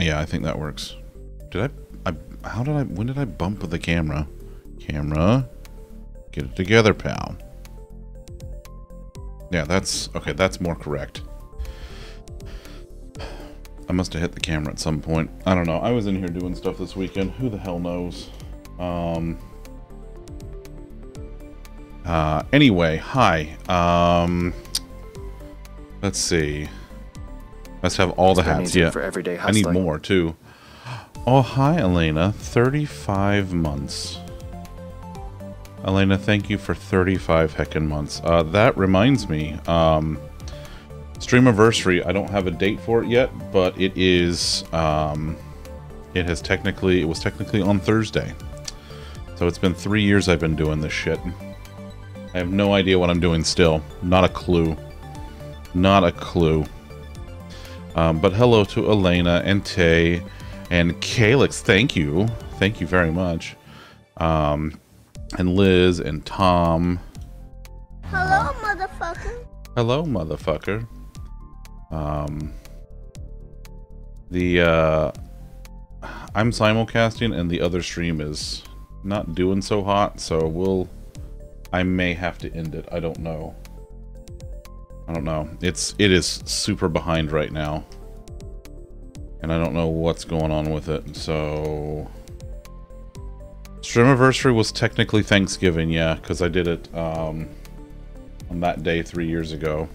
Yeah, I think that works. Did I, I how did I when did I bump the camera? Camera. Get it together, pal. Yeah, that's okay, that's more correct. I must have hit the camera at some point. I don't know. I was in here doing stuff this weekend. Who the hell knows? Um uh anyway, hi. Um let's see. Must have all the hats. Yeah. For everyday I need more too. Oh, hi, Elena. 35 months. Elena, thank you for 35 heckin' months. Uh, that reminds me, um, Streamiversary, I don't have a date for it yet, but it is, um, it has technically, it was technically on Thursday. So it's been three years I've been doing this shit. I have no idea what I'm doing still. Not a clue. Not a clue. Um, but hello to Elena and Tay and Calyx. Thank you. Thank you very much. Um, and Liz and Tom. Hello, motherfucker. Hello, motherfucker. Um, the uh, I'm simulcasting and the other stream is not doing so hot, so we'll. I may have to end it. I don't know. I don't know. It's it is super behind right now. And I don't know what's going on with it, so Streamiversary was technically Thanksgiving, yeah, because I did it um, on that day three years ago.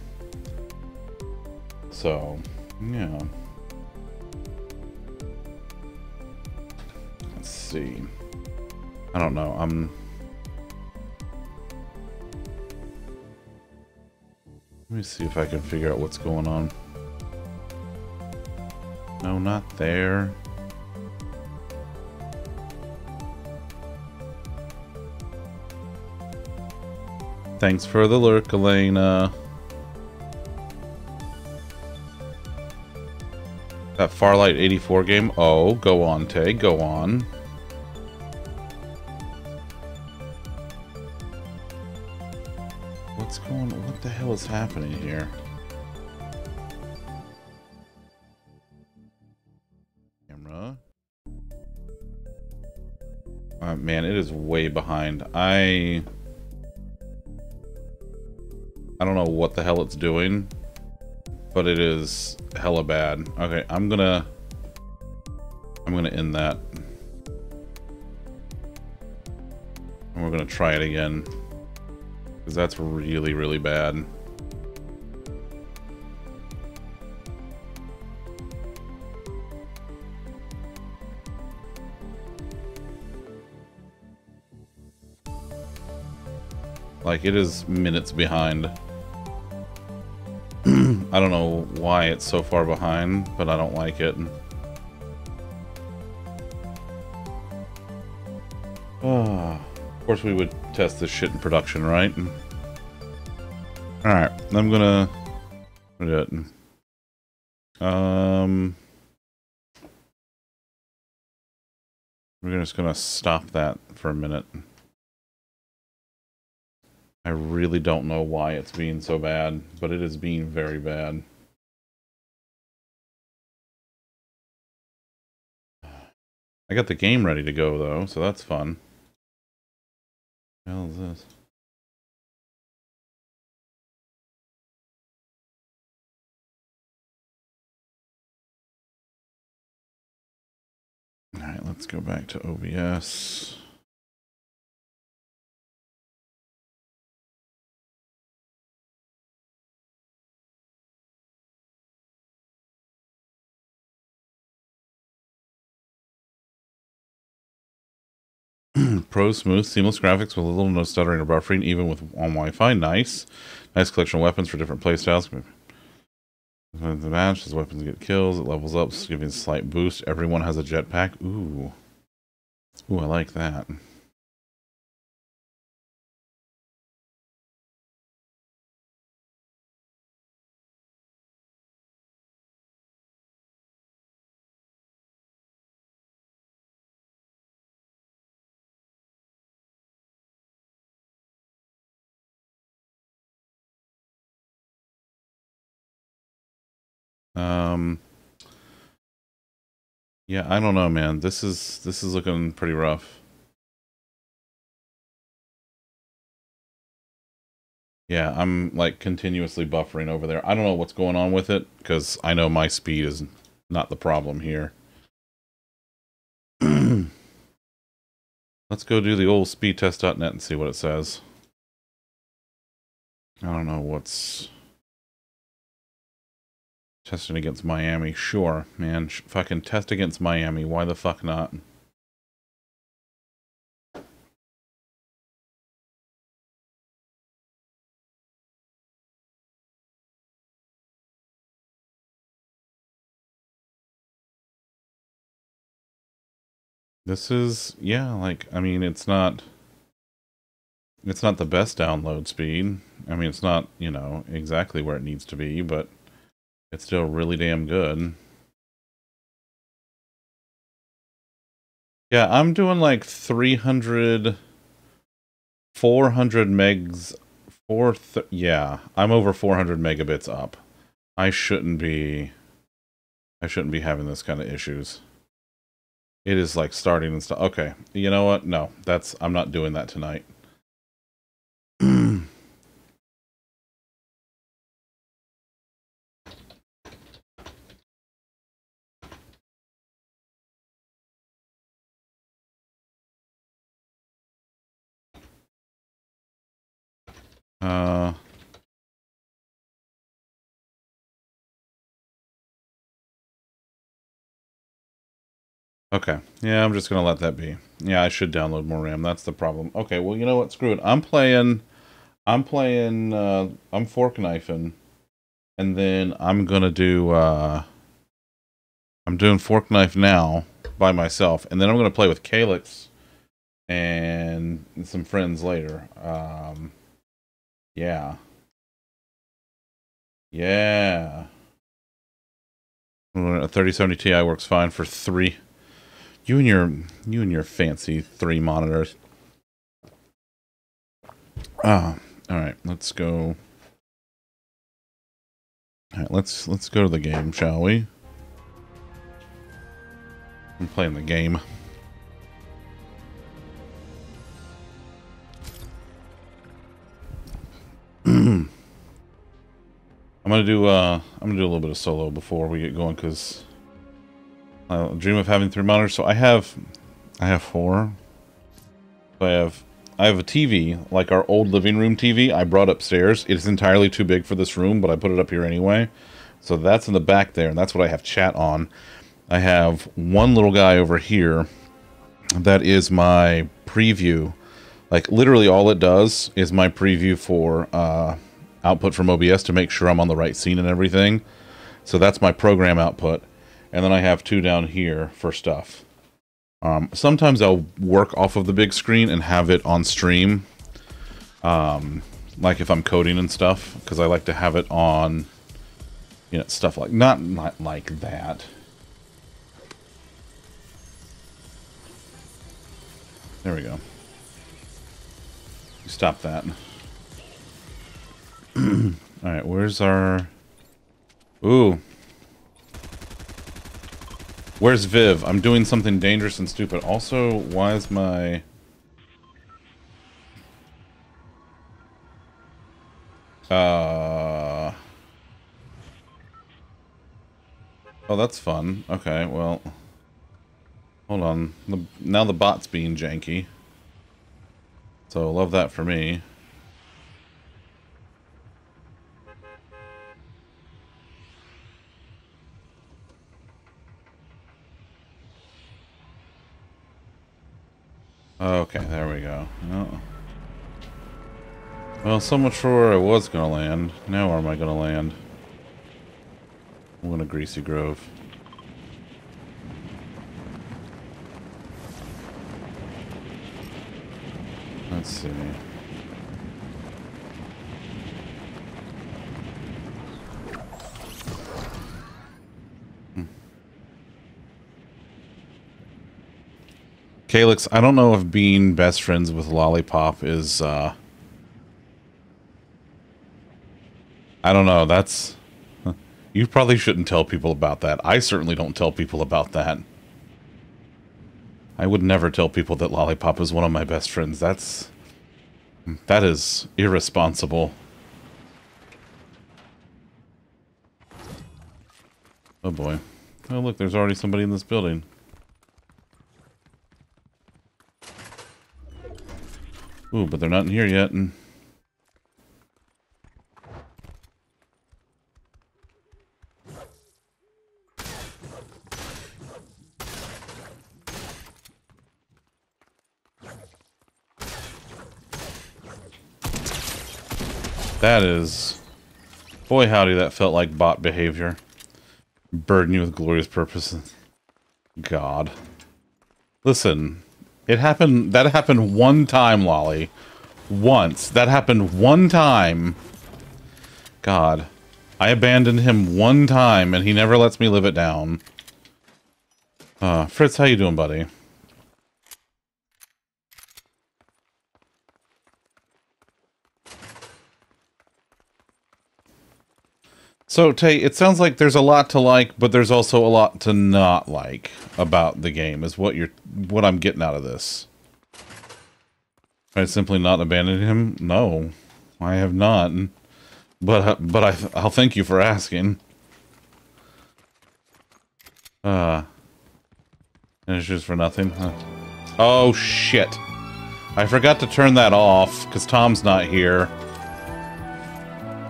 So, yeah. Let's see. I don't know. I'm. Let me see if I can figure out what's going on. No, not there. Thanks for the lurk, Elena. That Farlight 84 game? Oh, go on, Tay, go on. What's going the hell is happening here? Camera. Uh, man, it is way behind. I... I don't know what the hell it's doing, but it is hella bad. Okay, I'm gonna... I'm gonna end that. And we're gonna try it again. Because that's really, really bad. Like, it is minutes behind. I don't know why it's so far behind, but I don't like it. Oh, of course we would test this shit in production, right? Alright, I'm gonna. Um... We're just gonna stop that for a minute. I really don't know why it's being so bad, but it is being very bad. I got the game ready to go though, so that's fun. Hell is this? Alright, let's go back to OBS. Pro smooth, seamless graphics with a little no stuttering or buffering, even with on Wi-Fi. Nice, nice collection of weapons for different playstyles. The match, as weapons get kills, it levels up, giving a slight boost. Everyone has a jetpack. Ooh, ooh, I like that. Um, Yeah, I don't know, man. This is this is looking pretty rough. Yeah, I'm like continuously buffering over there. I don't know what's going on with it because I know my speed is not the problem here. Let's go do the old speedtest.net and see what it says. I don't know what's testing against Miami. Sure, man. I test against Miami, why the fuck not? This is, yeah, like, I mean, it's not, it's not the best download speed. I mean, it's not, you know, exactly where it needs to be, but it's still really damn good. Yeah, I'm doing like 300, 400 megs, four, yeah, I'm over 400 megabits up. I shouldn't be, I shouldn't be having this kind of issues. It is like starting and stuff. Okay, you know what? No, that's I'm not doing that tonight. Uh Okay. Yeah, I'm just going to let that be. Yeah, I should download more RAM. That's the problem. Okay, well, you know what? Screw it. I'm playing... I'm playing... Uh, I'm fork knifing. And then I'm going to do... Uh, I'm doing fork knife now by myself. And then I'm going to play with Calyx and some friends later. Um, yeah. Yeah. A 3070 Ti works fine for three you and your you and your fancy three monitors. Ah, all right. Let's go. All right, let's let's go to the game, shall we? I'm playing the game. I'm gonna do uh I'm gonna do a little bit of solo before we get going because I dream of having three monitors. So I have, I have four. I have, I have a TV, like our old living room TV. I brought upstairs. It's entirely too big for this room, but I put it up here anyway. So that's in the back there, and that's what I have chat on. I have one little guy over here. That is my preview. Like literally, all it does is my preview for uh, output from OBS to make sure I'm on the right scene and everything. So that's my program output and then I have two down here for stuff. Um, sometimes I'll work off of the big screen and have it on stream, um, like if I'm coding and stuff, because I like to have it on, you know, stuff like not not like that. There we go. Stop that. All right, where's our? Ooh, Where's Viv? I'm doing something dangerous and stupid. Also, why is my... Uh... Oh, that's fun. Okay, well... Hold on. The, now the bot's being janky. So, love that for me. Okay, there we go. Oh. Well, so much for where I was going to land. Now where am I going to land? I'm going to Greasy Grove. Let's see. Calyx, I don't know if being best friends with Lollipop is, uh... I don't know, that's... You probably shouldn't tell people about that. I certainly don't tell people about that. I would never tell people that Lollipop is one of my best friends. That's... That is irresponsible. Oh boy. Oh look, there's already somebody in this building. Ooh, but they're not in here yet. And That is... Boy howdy, that felt like bot behavior. Burden you with glorious purposes. God. Listen, it happened, that happened one time, Lolly. Once. That happened one time. God. I abandoned him one time, and he never lets me live it down. Uh, Fritz, how you doing, buddy? So, Tay, it sounds like there's a lot to like, but there's also a lot to not like about the game. Is what you're, what I'm getting out of this. I simply not abandon him? No, I have not. But but I I'll thank you for asking. Uh, and it's just for nothing. Huh. Oh shit! I forgot to turn that off because Tom's not here.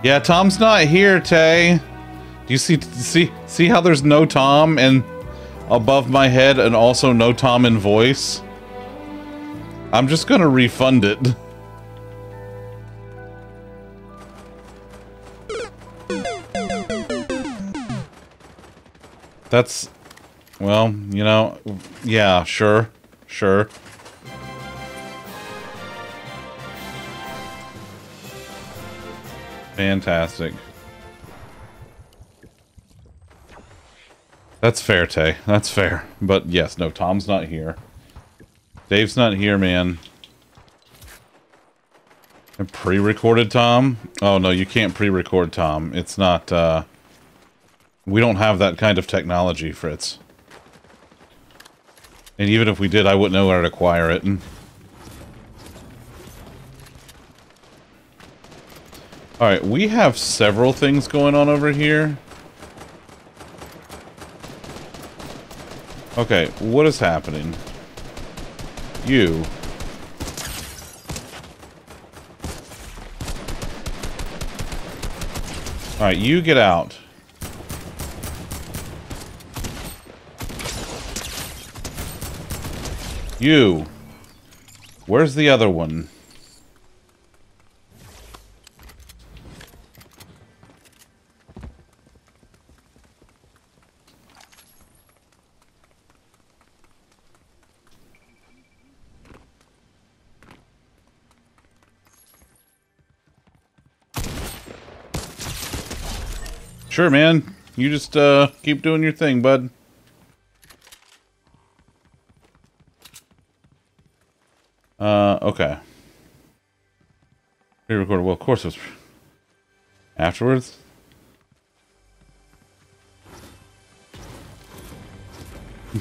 Yeah, Tom's not here, Tay. Do you see see see how there's no Tom and above my head and also no Tom in voice? I'm just gonna refund it. That's well, you know, yeah, sure. Sure. Fantastic. That's fair, Tay. That's fair. But yes, no, Tom's not here. Dave's not here, man. Pre-recorded Tom? Oh, no, you can't pre-record Tom. It's not, uh... We don't have that kind of technology, Fritz. And even if we did, I wouldn't know where to acquire it. Alright, we have several things going on over here. Okay, what is happening? You. Alright, you get out. You. Where's the other one? Sure, man. You just uh, keep doing your thing, bud. Uh, okay. Pre-recorded. Well, of course it was afterwards.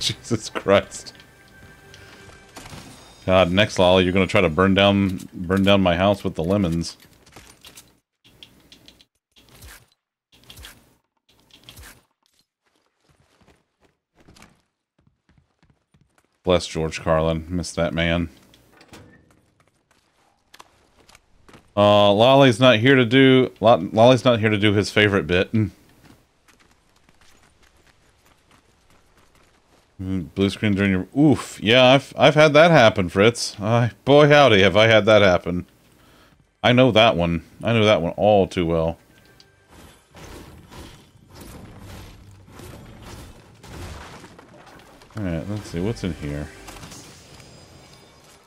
Jesus Christ. God, next lolly, you're gonna try to burn down burn down my house with the lemons. Bless George Carlin. Miss that man. Uh, Lolly's not here to do... Lolly's not here to do his favorite bit. Mm, blue screen during your... Oof. Yeah, I've, I've had that happen, Fritz. Uh, boy, howdy, have I had that happen. I know that one. I know that one all too well. Alright, let's see. What's in here?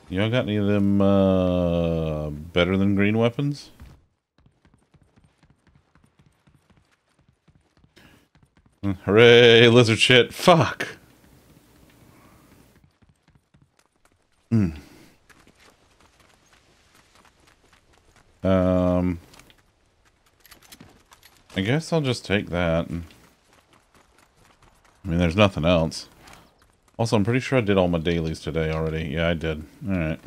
Y'all got any of them uh, better than green weapons? Hmm, hooray, lizard shit. Fuck. Hmm. Um... I guess I'll just take that. I mean, there's nothing else. Also, I'm pretty sure I did all my dailies today already. Yeah, I did. Alright.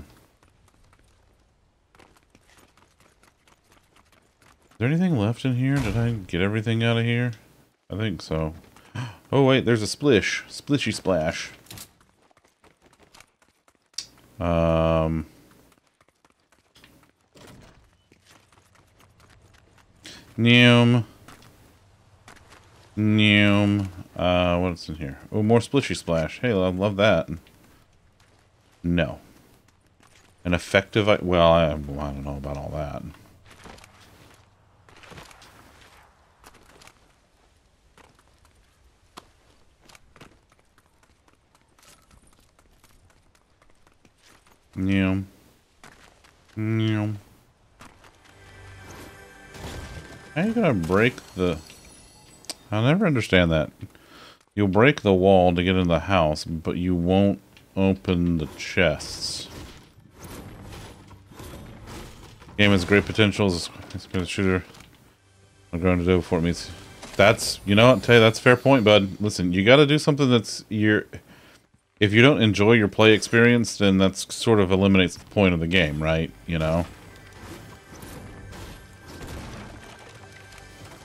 Is there anything left in here? Did I get everything out of here? I think so. Oh, wait, there's a splish. Splishy splash. Um... Neum. Neum. Uh, what's in here? Oh, more splishy splash. Hey, I love that. No. An effective... Well, I, I don't know about all that. Neum. Neum. How are you gonna break the... I'll never understand that. You'll break the wall to get in the house, but you won't open the chests. Game has great potential as a shooter. I'm going to do before it meets... That's, you know what, tell you, that's fair point, bud. Listen, you gotta do something that's your... If you don't enjoy your play experience, then that's sort of eliminates the point of the game, right? You know?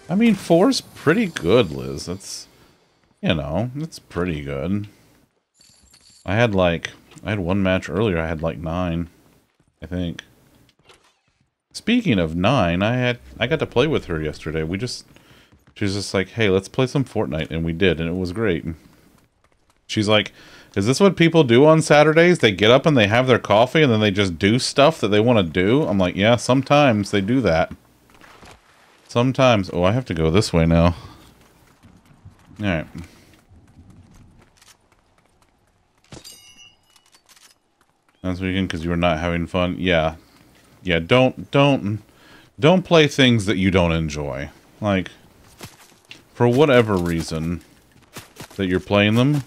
I mean, four's pretty good, Liz. That's, you know, that's pretty good. I had like, I had one match earlier. I had like nine, I think. Speaking of nine, I had, I got to play with her yesterday. We just, she was just like, hey, let's play some Fortnite. And we did, and it was great. She's like, is this what people do on Saturdays? They get up and they have their coffee and then they just do stuff that they want to do? I'm like, yeah, sometimes they do that. Sometimes... Oh, I have to go this way now. Alright. That's weekend because you were not having fun. Yeah. Yeah, don't, don't, don't play things that you don't enjoy. Like, for whatever reason that you're playing them,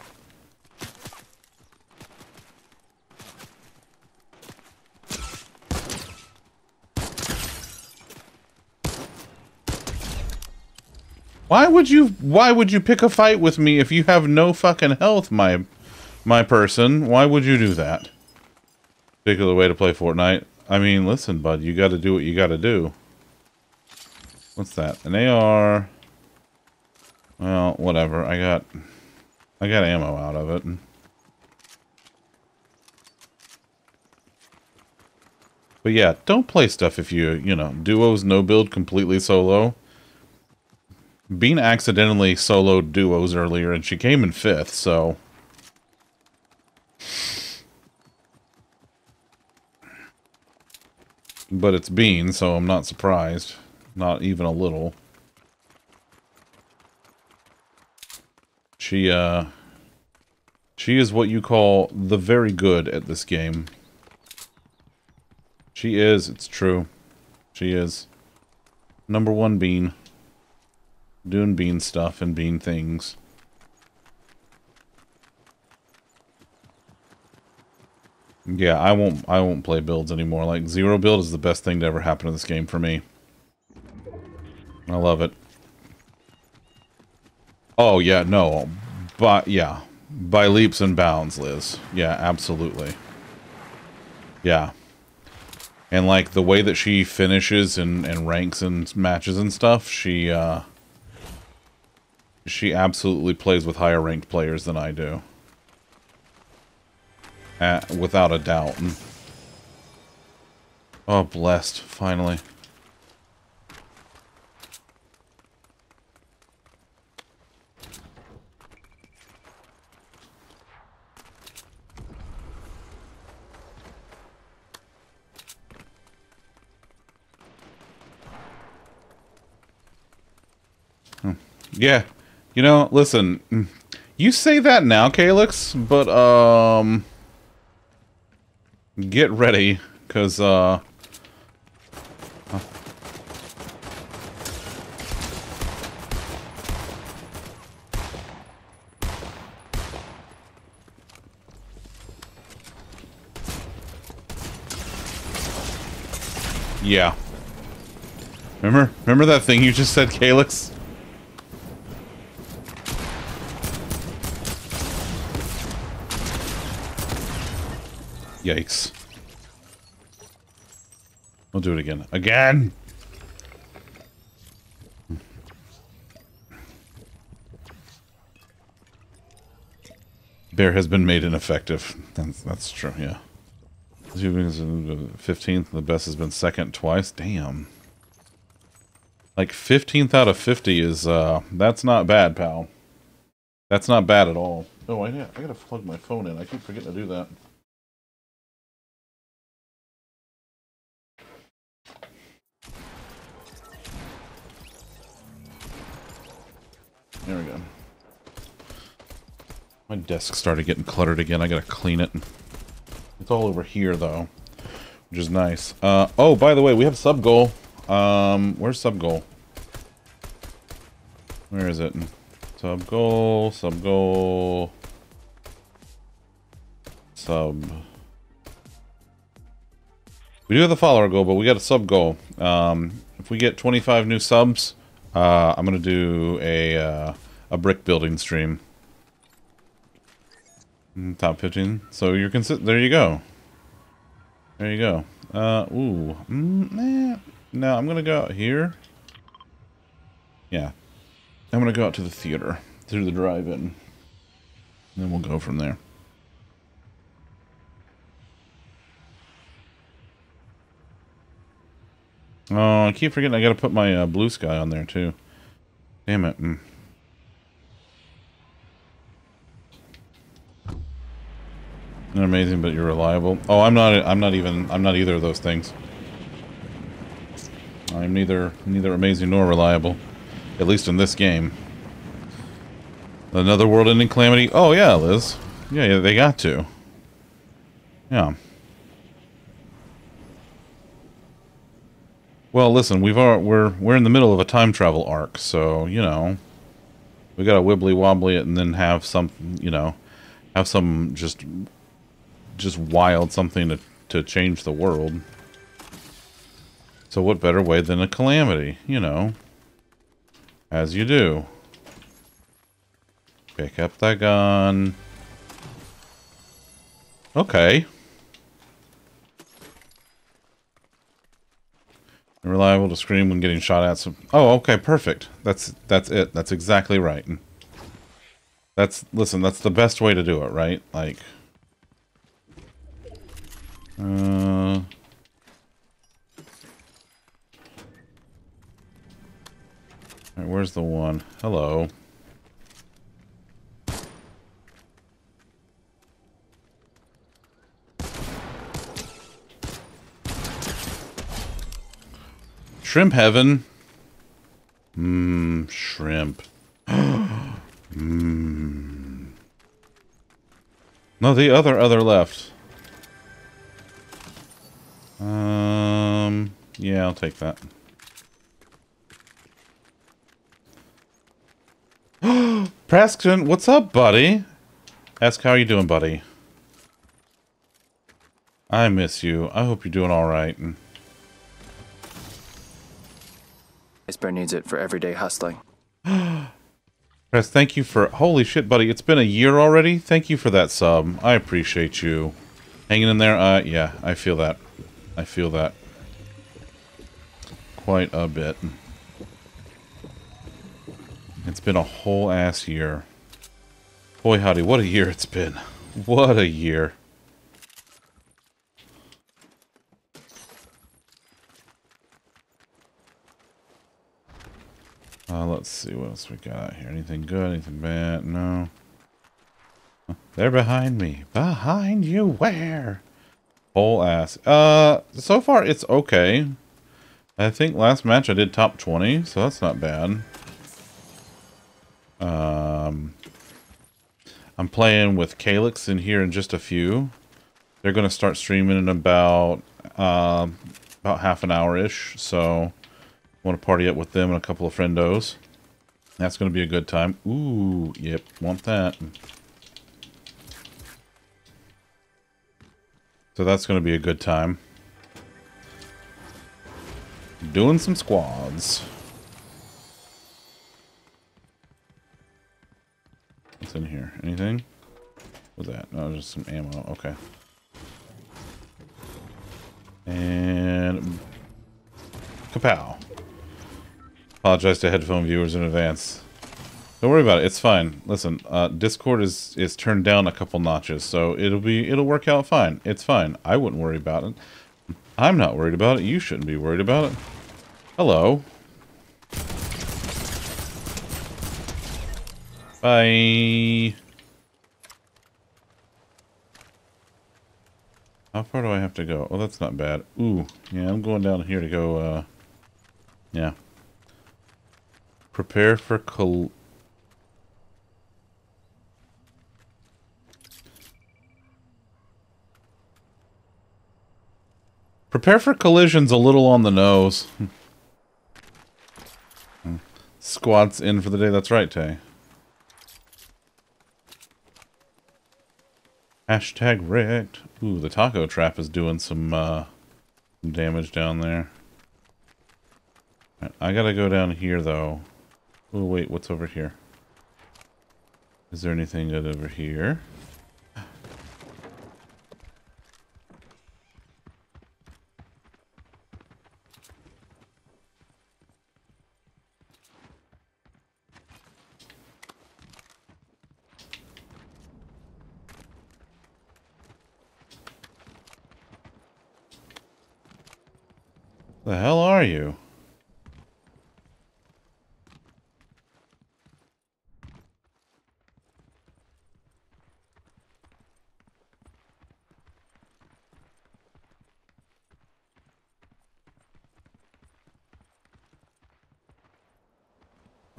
Why would you why would you pick a fight with me if you have no fucking health, my my person? Why would you do that? Particular way to play Fortnite. I mean, listen, bud, you gotta do what you gotta do. What's that? An AR. Well, whatever. I got I got ammo out of it. But yeah, don't play stuff if you, you know, duos no build completely solo. Bean accidentally soloed duos earlier, and she came in fifth, so... But it's Bean, so I'm not surprised. Not even a little. She, uh... She is what you call the very good at this game. She is, it's true. She is. Number one Bean doing bean stuff and bean things. Yeah, I won't I won't play builds anymore. Like zero build is the best thing to ever happen in this game for me. I love it. Oh yeah, no. But yeah. By leaps and bounds, Liz. Yeah, absolutely. Yeah. And like the way that she finishes and, and ranks and matches and stuff, she uh she absolutely plays with higher ranked players than I do. Uh, without a doubt. Oh, blessed, finally. Hmm. Yeah, you know, listen, you say that now, Calyx, but, um... Get ready, because, uh... Yeah. Remember? Remember that thing you just said, Calyx? Yikes. We'll do it again. Again! Bear has been made ineffective. That's, that's true, yeah. 15th, the best has been second twice. Damn. Like 15th out of 50 is, uh, that's not bad, pal. That's not bad at all. Oh, I, I gotta plug my phone in. I keep forgetting to do that. There we go. My desk started getting cluttered again. I gotta clean it. It's all over here, though, which is nice. Uh, oh, by the way, we have sub goal. Um, where's sub goal? Where is it? Sub goal, sub goal, sub. We do have the follower goal, but we got a sub goal. Um, if we get 25 new subs, uh, I'm gonna do a uh, a brick building stream. Mm, top 15. So you're consi- there you go. There you go. Uh, ooh. Mm, eh. No, I'm gonna go out here. Yeah. I'm gonna go out to the theater. Through the drive-in. Then we'll go from there. Oh, I keep forgetting I gotta put my uh, Bluesky on there too. Damn it. Mm. Amazing, but you're reliable. Oh, I'm not. I'm not even. I'm not either of those things. I'm neither neither amazing nor reliable, at least in this game. Another world-ending calamity. Oh yeah, Liz. Yeah, yeah, they got to. Yeah. Well, listen, we've are we're we're in the middle of a time travel arc, so you know, we got to wibbly wobbly it and then have some, you know, have some just just wild something to, to change the world. So what better way than a calamity, you know? As you do. Pick up that gun. Okay. Reliable to scream when getting shot at. Some oh, okay, perfect. That's that's it. That's exactly right. That's listen. That's the best way to do it, right? Like. Uh, where's the one? Hello. Shrimp heaven. Mmm, shrimp. Mmm. No, the other other left. Um, yeah, I'll take that. Preston, what's up, buddy? Ask how you doing, buddy. I miss you. I hope you're doing all right. Icebear needs it for everyday hustling. Press, thank you for... Holy shit, buddy. It's been a year already? Thank you for that sub. I appreciate you. Hanging in there? Uh, yeah, I feel that. I feel that quite a bit. It's been a whole ass year. Boy howdy, what a year it's been. What a year. Uh, let's see what else we got here. Anything good? Anything bad? No. They're behind me. Behind you where? Whole ass. Uh, so far it's okay. I think last match I did top 20, so that's not bad. Um, I'm playing with Calyx in here in just a few. They're going to start streaming in about uh, about half an hour-ish, so want to party up with them and a couple of friendos. That's going to be a good time. Ooh, yep, want that. So that's going to be a good time. Doing some squads. What's in here? Anything? What's that? No, just some ammo. Okay. And... Kapow. Apologize to headphone viewers in advance. Don't worry about it. It's fine. Listen, uh, Discord is is turned down a couple notches, so it'll be it'll work out fine. It's fine. I wouldn't worry about it. I'm not worried about it. You shouldn't be worried about it. Hello. Bye. How far do I have to go? Oh, that's not bad. Ooh, yeah, I'm going down here to go, uh... Yeah. Prepare for col... Prepare for collisions a little on the nose. Squats in for the day. That's right, Tay. Hashtag wrecked. Ooh, the taco trap is doing some uh, damage down there. I gotta go down here, though. Oh, wait, what's over here? Is there anything good over here? The hell are you?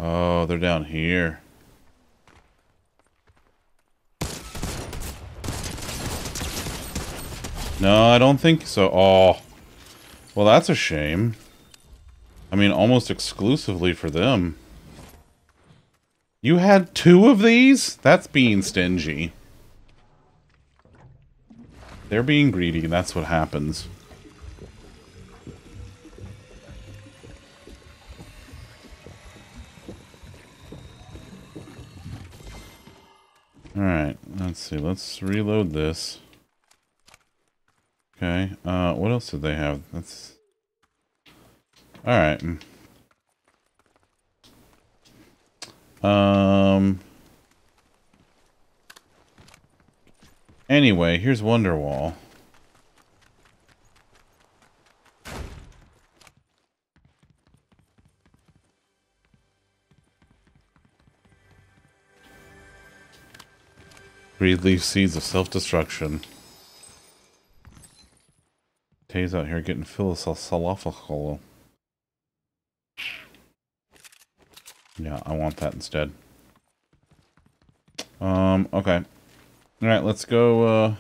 Oh, they're down here. No, I don't think so. Oh. Well, that's a shame. I mean, almost exclusively for them. You had two of these? That's being stingy. They're being greedy, that's what happens. Alright, let's see. Let's reload this. Okay, uh, what else did they have? That's... Alright. Um... Anyway, here's Wonderwall. Leaf seeds of self-destruction. Tay's out here getting philosophical. Yeah, I want that instead. Um, okay. Alright, let's go, uh...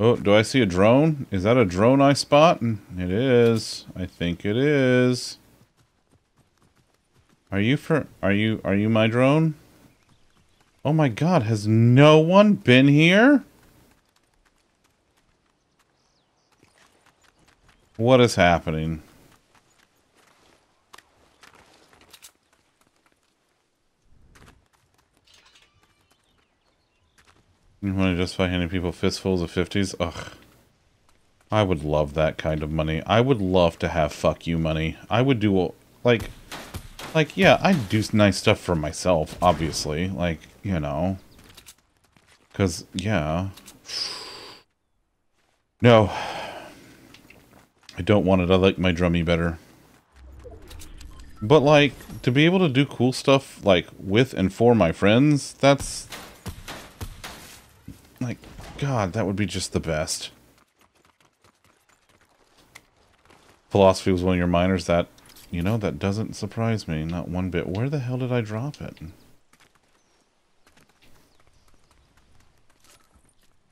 Oh, do I see a drone? Is that a drone I spot? It is. I think it is. Are you for... Are you... Are you my drone? Oh my god, has no one been here? What is happening? You want to justify handing people fistfuls of 50s? Ugh. I would love that kind of money. I would love to have fuck you money. I would do, like, like, yeah, I'd do nice stuff for myself, obviously. Like, you know. Because, yeah. No. I don't want it. I like my drummy better. But, like, to be able to do cool stuff, like, with and for my friends, that's... Like, God, that would be just the best. Philosophy was one of your minors. That, you know, that doesn't surprise me. Not one bit. Where the hell did I drop it?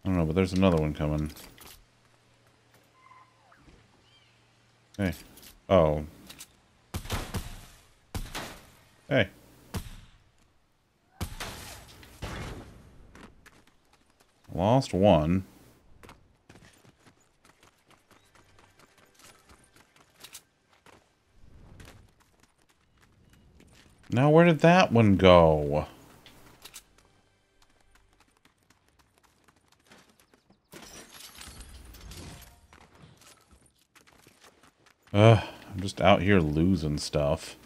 I don't know, but there's another one coming. Hey. Oh. Hey. Lost one. Now where did that one go? Ugh, I'm just out here losing stuff.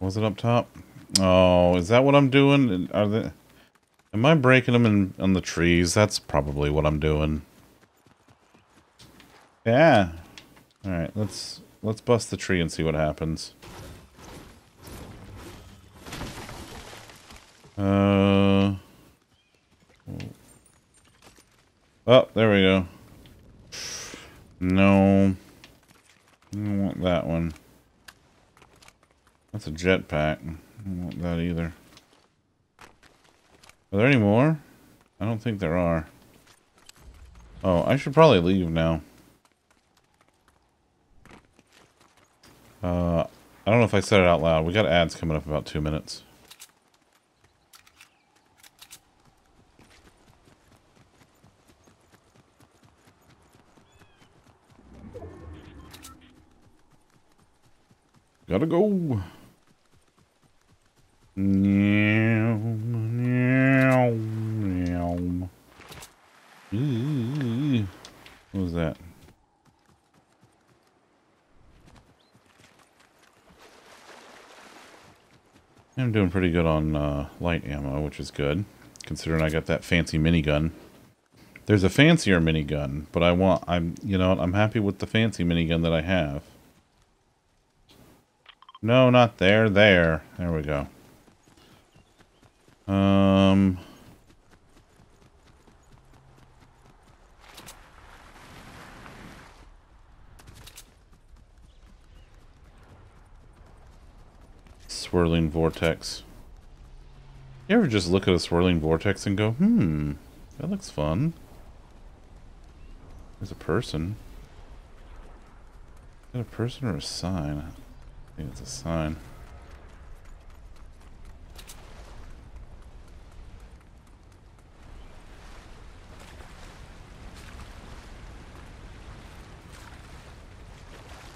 Was it up top? Oh, is that what I'm doing? Are they... Am I breaking them in, on the trees? That's probably what I'm doing. Yeah. Alright, let's let's bust the tree and see what happens. Uh Oh, there we go. No. I don't want that one. That's a jetpack. I don't want that either. Are there any more? I don't think there are. Oh, I should probably leave now. Uh, I don't know if I said it out loud. We got ads coming up about two minutes. Gotta go. What was that? I'm doing pretty good on uh, light ammo, which is good, considering I got that fancy minigun. There's a fancier minigun, but I want, I'm, you know, I'm happy with the fancy minigun that I have. No, not there. There. There we go. Um... Swirling vortex. You ever just look at a swirling vortex and go, hmm, that looks fun. There's a person. Is that a person or a sign? I think it's a sign.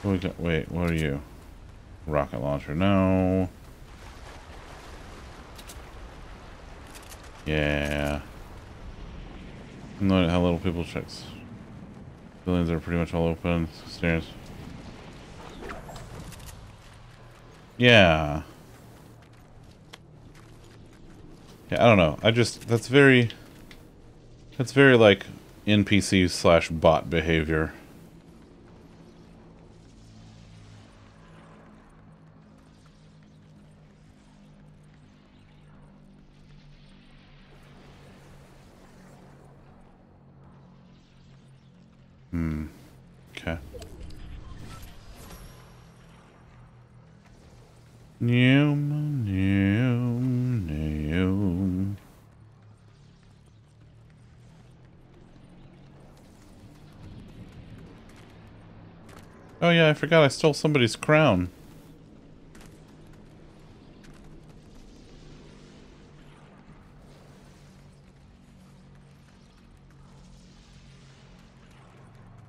We got? Wait, what are you? Rocket launcher? No. Yeah. Note how little people checks. Buildings are pretty much all open. Stairs. Yeah. Yeah, I don't know. I just, that's very, that's very like NPC slash bot behavior. Hmm. Okay. Neum, neum, neum. Oh yeah, I forgot I stole somebody's crown.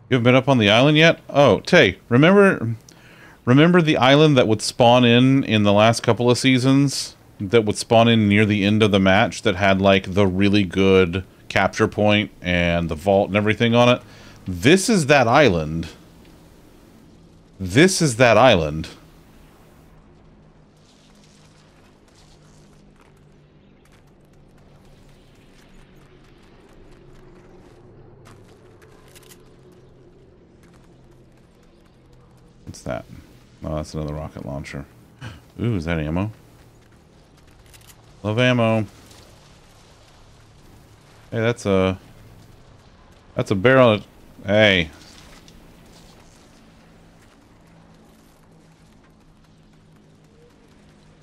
You haven't been up on the island yet? Oh, Tay, remember Remember the island that would spawn in in the last couple of seasons? That would spawn in near the end of the match that had like the really good capture point and the vault and everything on it? This is that island. This is that island. What's that? Oh, that's another rocket launcher. Ooh, is that ammo? Love ammo. Hey, that's a... That's a barrel of... Hey.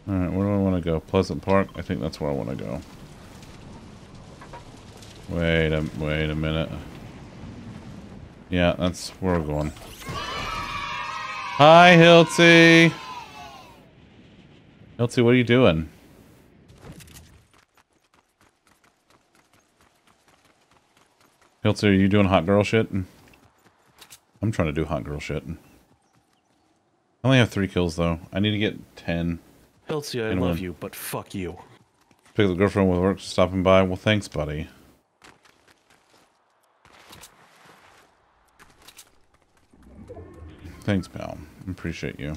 Alright, where do I want to go? Pleasant Park? I think that's where I want to go. Wait a, wait a minute. Yeah, that's where we're going. Hi, Hilty. Hilty, what are you doing? Hilty, are you doing hot girl shit? I'm trying to do hot girl shit. I only have three kills, though. I need to get ten. Hilty, I love you, but fuck you. Pick the girlfriend with work stopping by. Well, thanks, buddy. Thanks, pal. Appreciate you.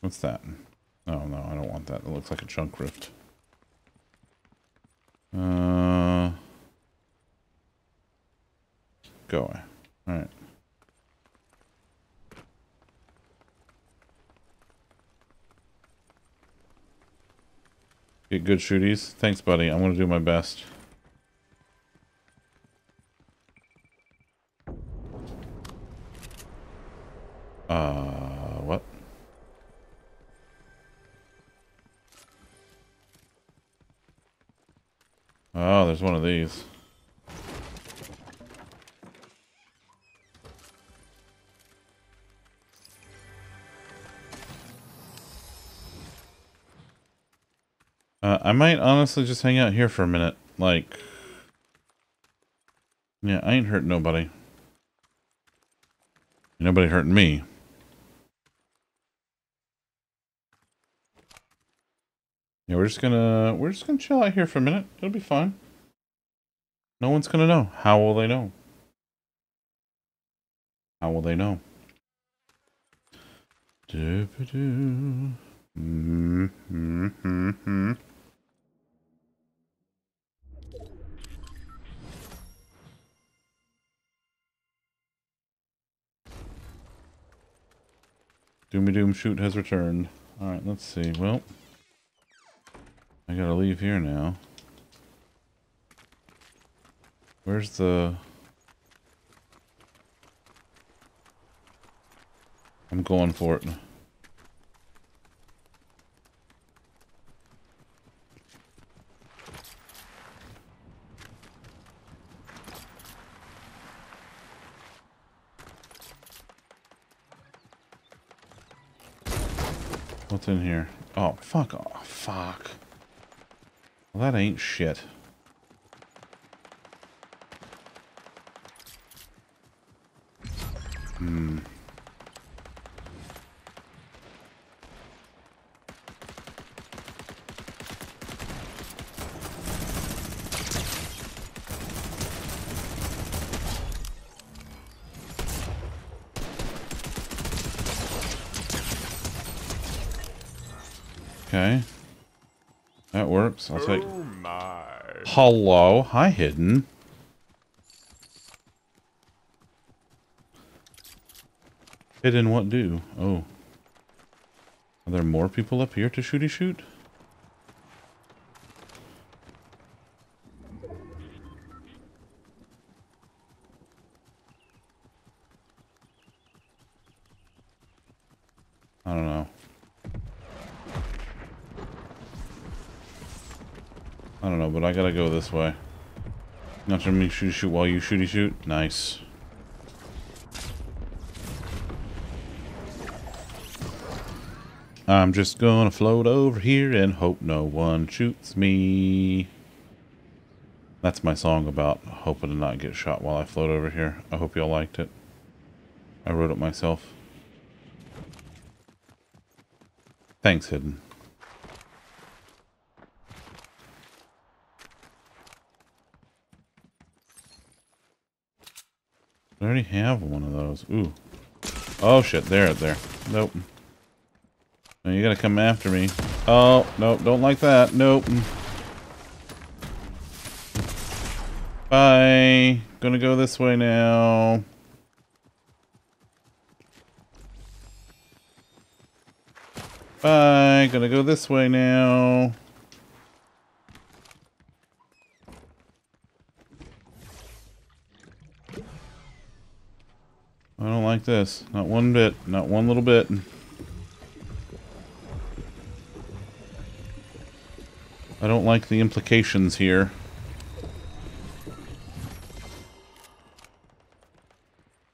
What's that? Oh, no, I don't want that. It looks like a chunk rift. Uh... Go away. Alright. Get good shooties. Thanks, buddy. I'm to do my best. Uh, what? Oh, there's one of these. Uh, I might honestly just hang out here for a minute. Like, yeah, I ain't hurt nobody. Nobody hurting me. Yeah, we're just gonna we're just gonna chill out here for a minute. It'll be fine. No one's gonna know. How will they know? How will they know? Do-ba-do. Mm-hmm. Doomy Doom Shoot has returned. Alright, let's see. Well, I gotta leave here now. Where's the... I'm going for it. What's in here? Oh, fuck off. Fuck. Well, that ain't shit. Hmm. Okay. I'll take... Oh my. Hello. Hi, Hidden. Hidden what do? Oh. Are there more people up here to shooty shoot? I don't know. I don't know, but I gotta go this way. Not to me shoot shoot while you shooty shoot. Nice. I'm just gonna float over here and hope no one shoots me. That's my song about hoping to not get shot while I float over here. I hope y'all liked it. I wrote it myself. Thanks, Hidden. I already have one of those. Ooh. Oh shit, there, there. Nope. Now you gotta come after me. Oh, nope, don't like that. Nope. Bye. Gonna go this way now. Bye. Gonna go this way now. I don't like this. Not one bit. Not one little bit. I don't like the implications here.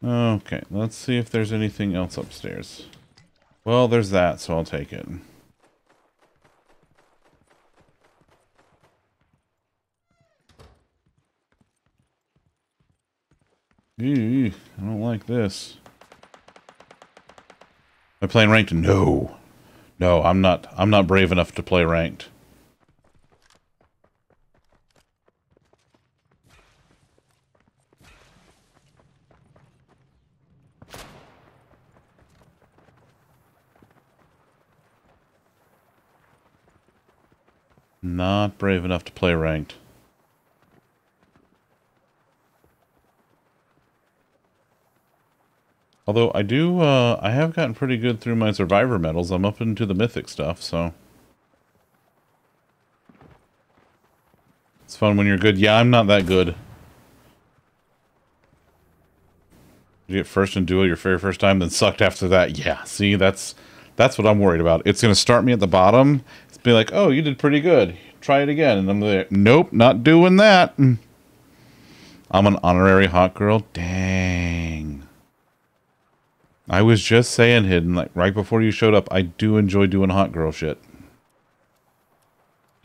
Okay, let's see if there's anything else upstairs. Well, there's that, so I'll take it. Eee, I don't like this. Am I playing ranked? No. No, I'm not I'm not brave enough to play ranked. Not brave enough to play ranked. Although I do, uh, I have gotten pretty good through my survivor medals. I'm up into the mythic stuff, so. It's fun when you're good. Yeah, I'm not that good. You get first in duel your very first time, then sucked after that. Yeah, see, that's that's what I'm worried about. It's going to start me at the bottom. It's be like, oh, you did pretty good. Try it again. And I'm like, nope, not doing that. I'm an honorary hot girl. Dang. I was just saying, Hidden, like right before you showed up, I do enjoy doing hot girl shit.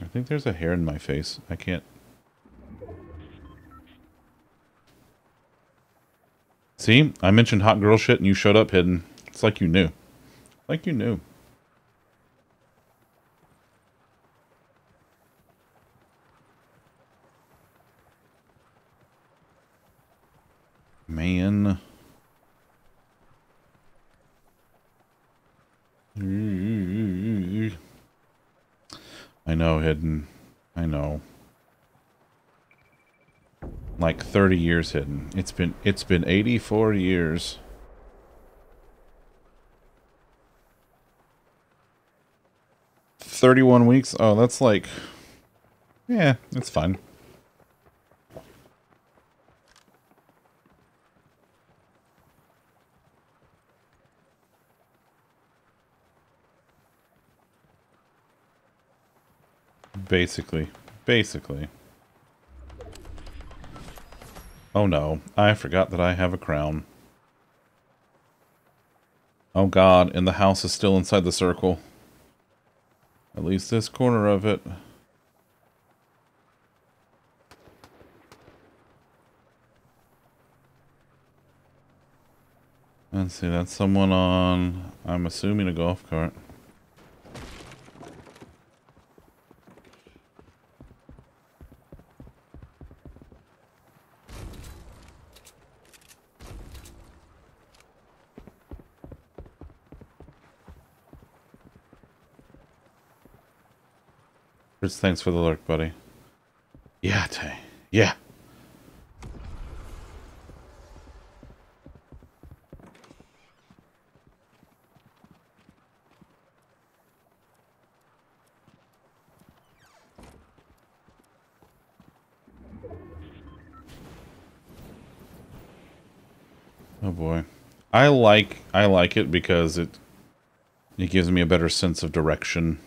I think there's a hair in my face. I can't. See, I mentioned hot girl shit and you showed up hidden. It's like you knew. Like you knew. Man. I know, hidden. I know. Like 30 years hidden. It's been it's been 84 years. Thirty-one weeks. Oh, that's like, yeah, it's fine. Basically. Basically. Oh no, I forgot that I have a crown. Oh god, and the house is still inside the circle. At least this corner of it. Let's see, that's someone on, I'm assuming a golf cart. Thanks for the lurk, buddy. Yeah, Tay. Yeah. Oh boy. I like I like it because it it gives me a better sense of direction.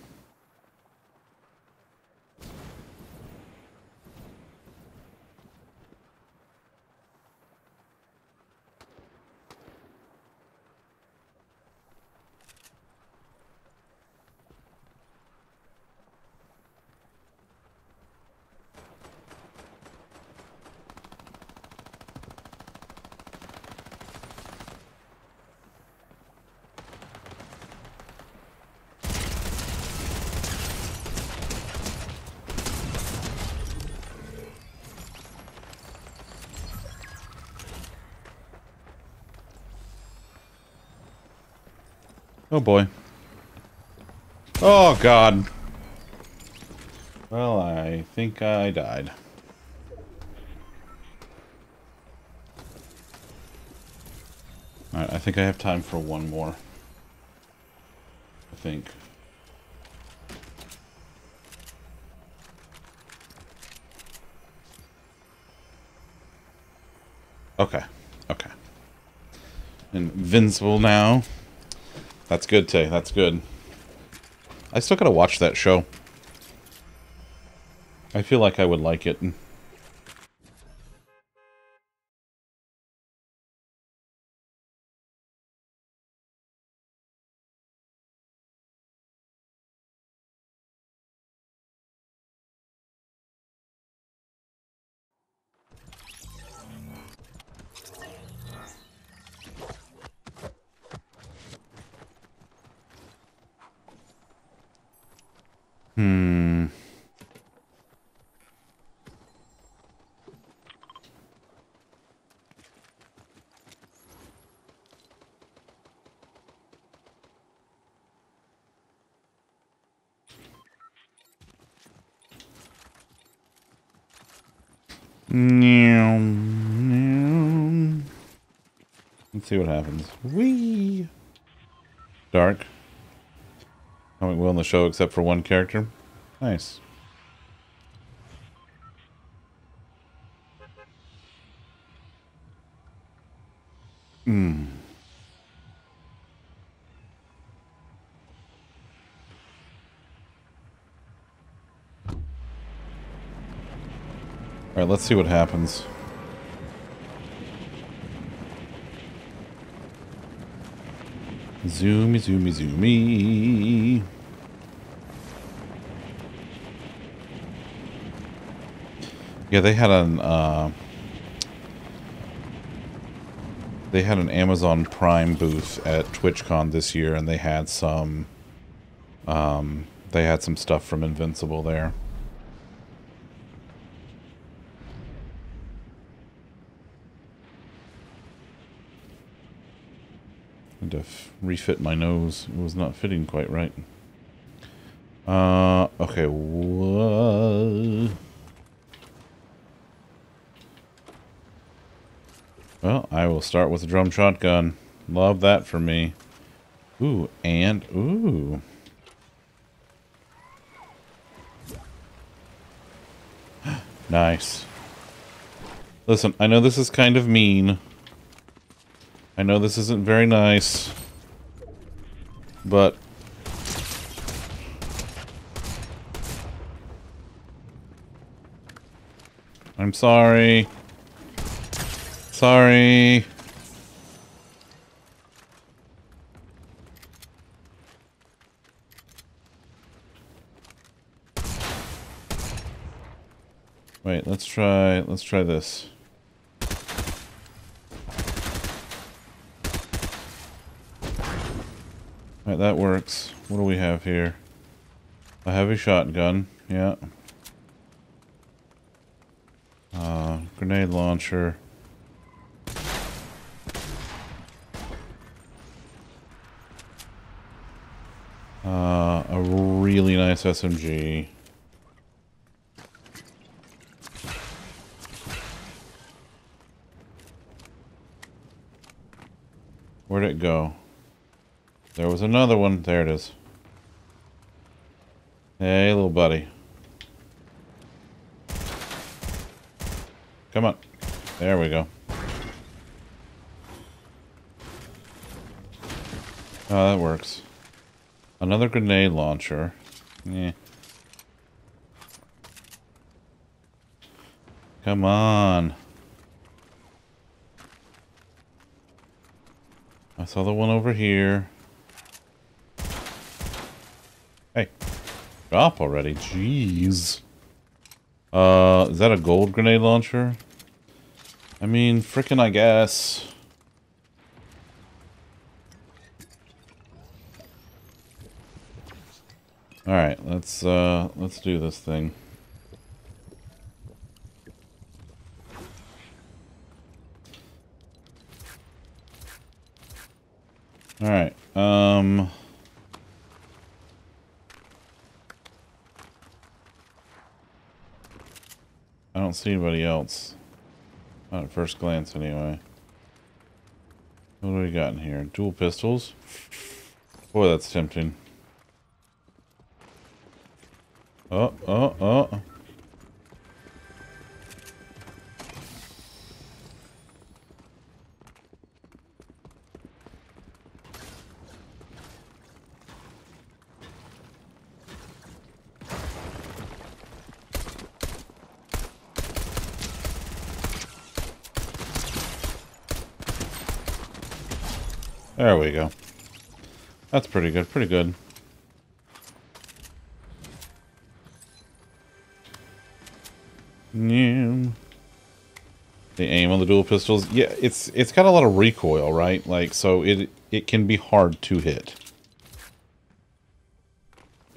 Boy. Oh god. Well, I think I died. Alright, I think I have time for one more. I think. Okay. Okay. Invincible now. That's good, Tay. That's good. I still gotta watch that show. I feel like I would like it. Hmm. Meow, meow. Let's see what happens. Wee. Dark. Coming well in the show except for one character. Nice. Hmm. Alright, let's see what happens. Zoomy, zoomy, zoomy. Yeah, they had an, uh, they had an Amazon Prime booth at TwitchCon this year, and they had some, um, they had some stuff from Invincible there. Had to refit my nose. It was not fitting quite right. Uh, okay, what? Well, I will start with a drum shotgun. Love that for me. Ooh, and, ooh. nice. Listen, I know this is kind of mean. I know this isn't very nice. But... I'm sorry. Sorry. Wait, let's try, let's try this. Alright, that works. What do we have here? A heavy shotgun, yeah. Uh, grenade launcher. Uh, a really nice SMG. Where'd it go? There was another one. There it is. Hey, little buddy. Come on. There we go. Oh, that works. Another grenade launcher. Yeah. Come on. I saw the one over here. Hey. Drop already. Jeez. Uh, is that a gold grenade launcher? I mean, frickin' I guess. Alright, let's, uh, let's do this thing. Alright, um... I don't see anybody else. Not at first glance, anyway. What do we got in here? Dual pistols? Boy, that's tempting. Oh, oh, oh. There we go. That's pretty good, pretty good. Dual pistols, yeah, it's it's got a lot of recoil, right? Like, so it it can be hard to hit.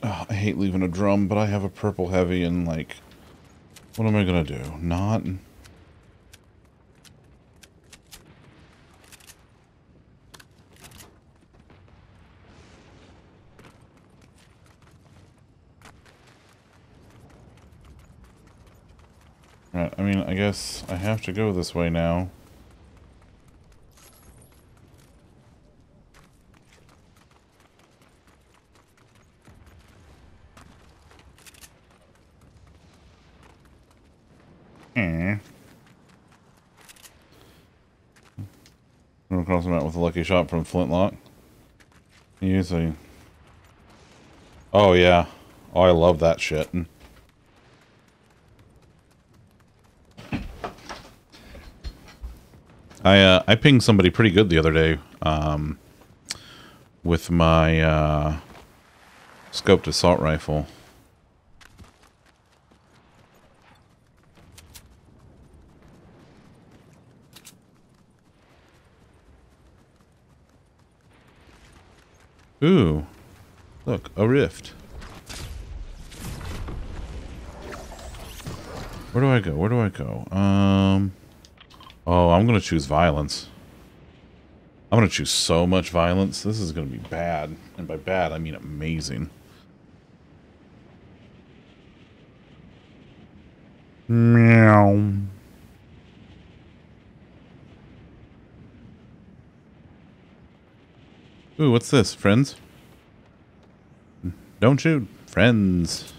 Oh, I hate leaving a drum, but I have a purple heavy and like, what am I gonna do? Not. Right, I mean, I guess I have to go this way now. Hmm. Run across the map with a lucky shot from Flintlock. Usually. Oh yeah. Oh, I love that shit. I uh, I pinged somebody pretty good the other day um, with my uh, scoped assault rifle. Ooh, look, a rift. Where do I go? Where do I go? Um. Oh, I'm going to choose violence. I'm going to choose so much violence. This is going to be bad. And by bad, I mean amazing. Meow. Ooh, what's this? Friends? Don't shoot. Friends.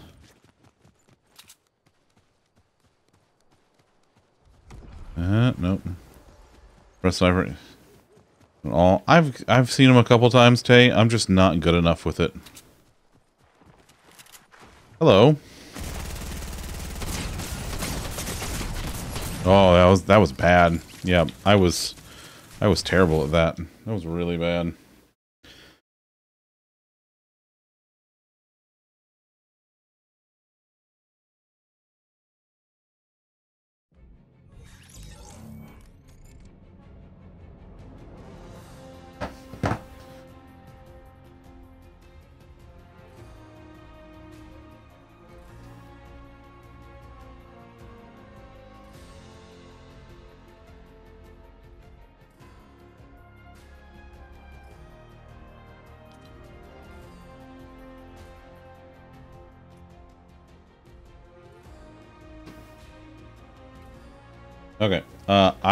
Uh, nope. Press. All I've I've seen him a couple times, Tay. I'm just not good enough with it. Hello. Oh, that was that was bad. Yeah, I was I was terrible at that. That was really bad.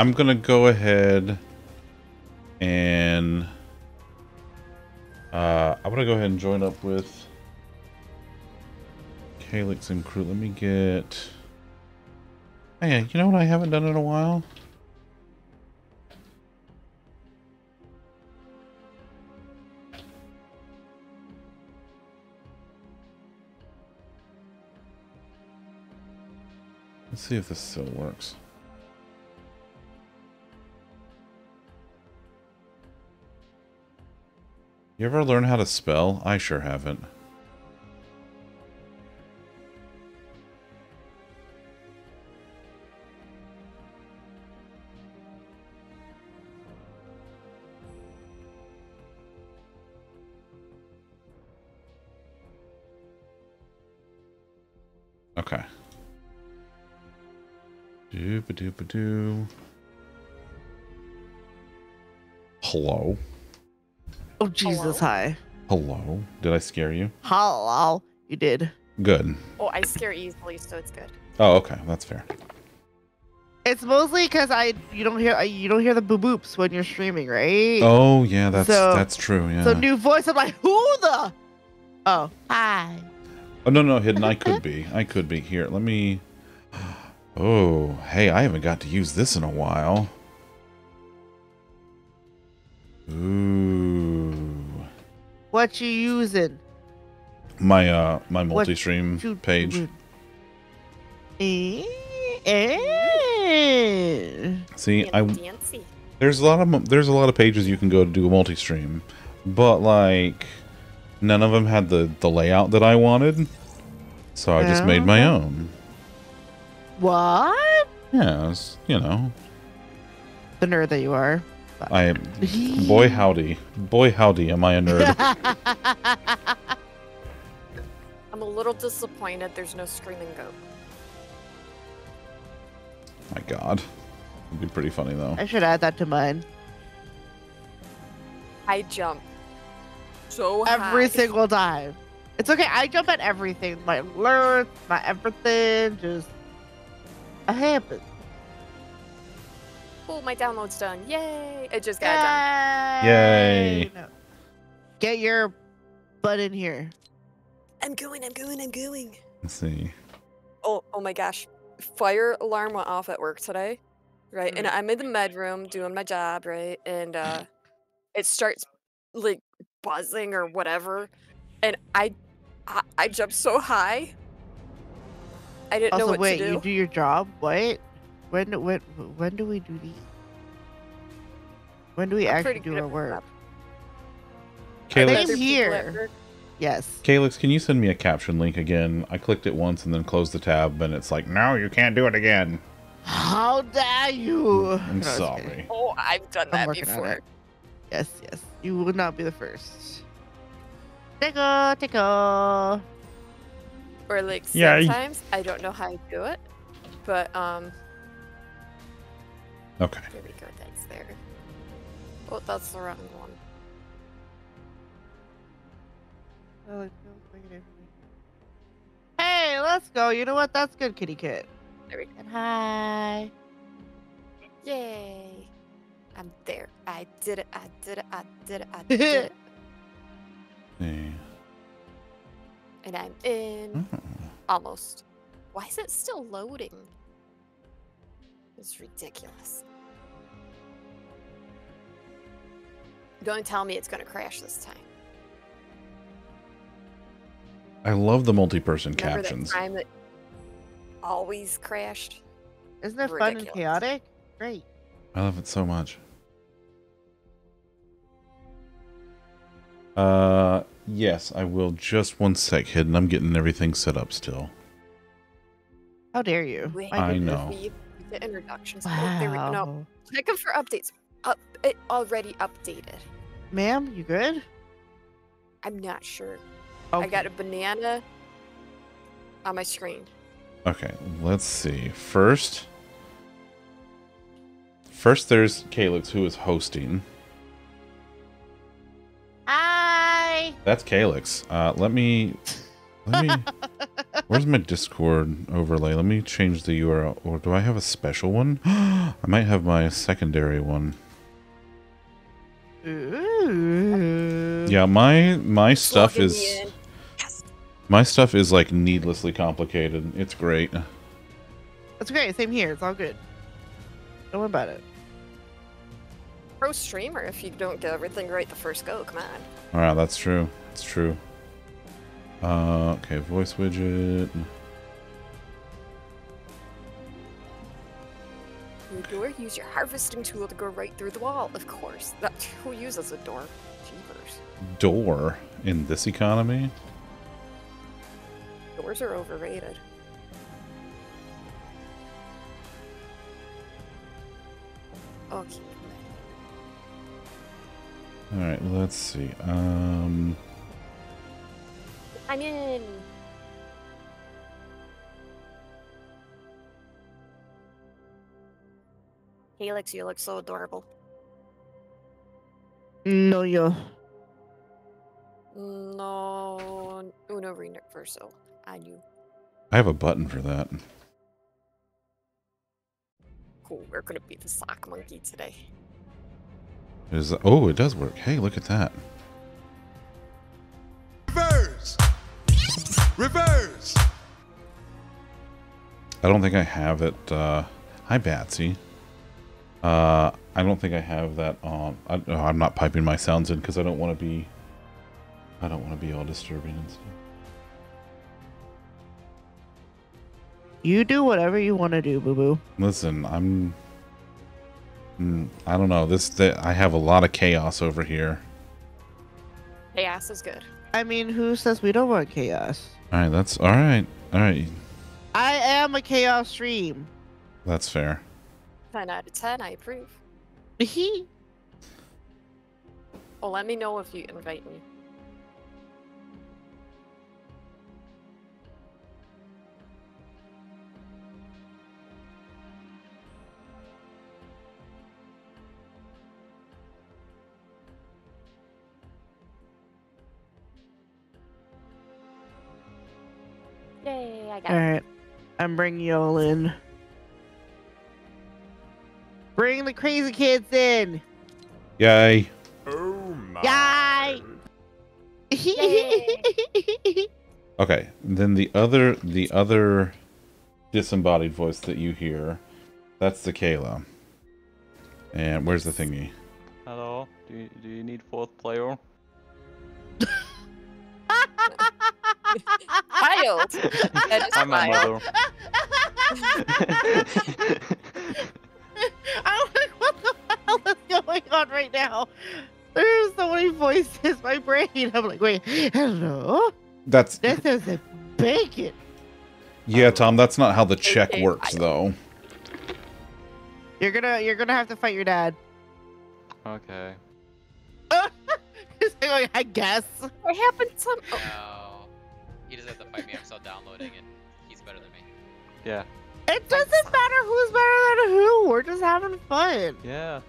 I'm going to go ahead and uh, I'm going to go ahead and join up with Calyx and crew. Let me get... Hey, you know what I haven't done in a while? Let's see if this still works. You ever learn how to spell? I sure haven't. Okay. Doop a doo. Hello. Oh Jesus! Hello? Hi. Hello. Did I scare you? Hello. You did. Good. Oh, I scare easily, so it's good. Oh, okay. That's fair. It's mostly because I you don't hear you don't hear the boo boops when you're streaming, right? Oh, yeah, that's So- that's true. Yeah. So new voice. I'm like, who the? Oh, hi. oh, no, no, hidden. I could be. I could be. Here, let me. Oh, hey, I haven't got to use this in a while. Ooh. What you using? My uh my multi-stream you page. doing? Eh, eh. See, I Dancy. there's a lot of there's a lot of pages you can go to do a multi-stream, but like none of them had the the layout that I wanted. So I just made my Uh-huh. own. What? Yeah, it's, you know, The nerd that you are. I am. boy howdy, boy howdy, am I a nerd? I'm a little disappointed there's no screaming goat. My God, it'd be pretty funny though. I should add that to mine. I jump so Every high. single time. It's okay. I jump at everything. My alert, my everything. Just happened? Oh, my download's done. Yay! It just got done. Yay. No. Get your butt in here. I'm going, I'm going, I'm going. Let's see. Oh, oh my gosh. Fire alarm went off at work today. Right. And Mm. I'm in the med room doing my job, right? And uh it starts like buzzing or whatever. And I I, I jumped so high. I didn't know what wait, to do. you do your job? What? When do when when do we do these? When do we I'm actually do our work? prep. Same Other Calyx, here. Yes. Calyx, can you send me a caption link again? I clicked it once and then closed the tab, and it's like, no, you can't do it again. How dare you? I'm No, I was kidding. sorry. Oh, I've done that before. Yes, yes. You will not be the first. Tickle, tickle. Or like Yeah, y- sometimes I don't know how to do it. But um Okay. There we go, that's there. Oh, that's the wrong one. Oh, it feels like it is. Hey, let's go. You know what? That's good, kitty kit. There we go. And hi. Yay! I'm there. I did it. I did it. I did it. I did it. See. And I'm in. Oh. Almost. Why is it still loading? It's ridiculous. Don't tell me it's gonna crash this time. I love the multi-person captions. that time that always crashed? Isn't it fun and chaotic? Great. I love it so much. Uh, yes, I will. Just one sec, hidden. I'm getting everything set up still. How dare you? I goodness. know. We, the introductions. Oh, there we go. No, Wow. check them for updates. Up, it already updated. Ma'am, you good? I'm not sure. Okay. I got a banana on my screen. Okay, let's see. First, first there's Calyx who is hosting. Hi. That's Calyx. Uh, let me, let me. where's my Discord overlay? Let me change the URL. Or do I have a special one? I might have my secondary one. Ooh. Yeah, my my stuff Logging is. Yes. my stuff is like needlessly complicated. It's great. That's great. Same here. It's all good. Don't worry about it. Pro streamer if you don't get everything right the first go. Come on. All right, that's true. It's true. Uh, okay, voice widget. Door, use your harvesting tool to go right through the wall. Of course. That, who uses a door? Jeepers. Door in this economy. Doors are overrated. Okay. All right, let's see. Um, I'm in. Helix, you look so adorable. No, yo. No, uno reverso on you. I have a button for that. Cool, we're gonna be the sock monkey today. Is oh, it does work. Hey, look at that. Reverse! I don't think I have it. Uh, hi, Batsy. Uh, I don't think I have that on. I, oh, I'm not piping my sounds in because I don't want to be. I don't want to be all disturbing and stuff. You do whatever you want to do, boo boo. Listen, I'm. Mm, I don't know. This. th- I have a lot of chaos over here. Chaos is good. I mean, who says we don't want chaos? All right, that's all right. All right, I am a chaos stream. that's fair. 10 out of 10, I approve. Hee. Well, let me know if you invite me. I got all it. right. I'm bringing you all in. Bring the crazy kids in. Yay. Oh my. Yay! Okay, then the other the other disembodied voice that you hear, that's the Kayla. And where's the thingy? Hello. Do you, do you need fourth player? Child. That is I'm my wild. mother. I'm like, what the hell is going on right now? There's so many voices in my brain. I'm like, wait, hello? That's This is a bacon. yeah, Tom. That's not how the check Okay, works, I- though. You're gonna you're gonna have to fight your dad. Okay. I guess. What happened to oh, No. He doesn't have to fight me. I'm still downloading and he's better than me. Yeah. It doesn't matter who's better than who. We're just having fun. Yeah.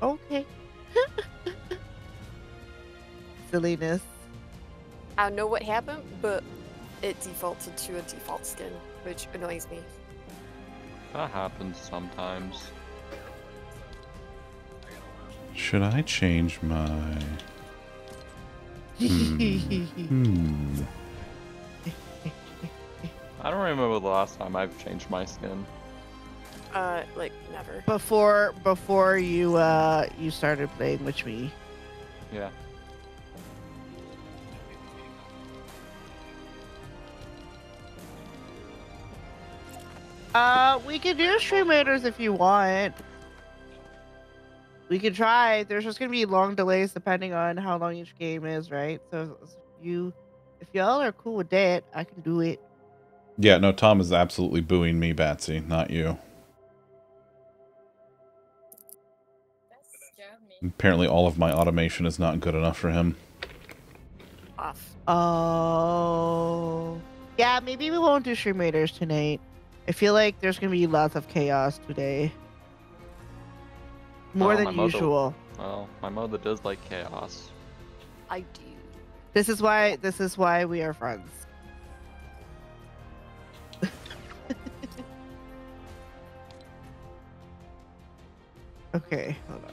Okay. Silliness. I don't know what happened, but it defaulted to a default skin, which annoys me. That happens sometimes. Should I change my? Hmm. Hmm. I don't remember the last time I've changed my skin. Uh, like never. before before you uh you started playing with me. Yeah. Uh, we can do stream raiders if you want. We can try. There's just gonna be long delays depending on how long each game is, right? So if you, if y'all are cool with that, I can do it. Yeah, no. Tom is absolutely booing me, Batsy, not you. Apparently, all of my automation is not good enough for him. Off. Oh, yeah. Maybe we won't do stream raiders tonight. I feel like there's gonna be lots of chaos today. More Oh, than my mother- usual. Well, my mother does like chaos. I do. This is why. This is why we are friends. okay, hold on.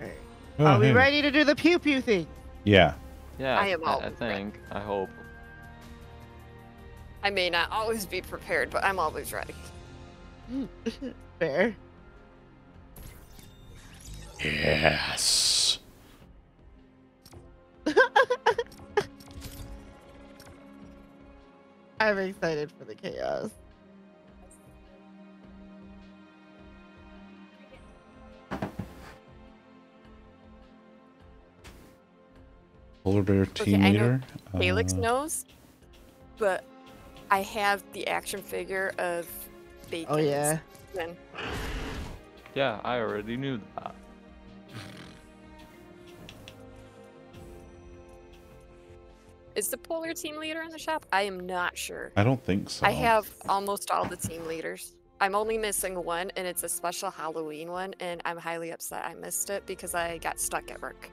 Okay. Oh, Are we hey. ready to do the pew pew thing? Yeah. Yeah, I am I, always ready. think. I hope. I may not always be prepared, but I'm always ready. Fair. Yes. I'm excited for the chaos. Polar bear team I know leader. Felix Uh, knows, but I have the action figure of Bacon. Oh yeah. Yeah, I already knew that. Is the Polar team leader in the shop? I am not sure. I don't think so. I have almost all the team leaders. I'm only missing one, and it's a special Halloween one, and I'm highly upset I missed it because I got stuck at work.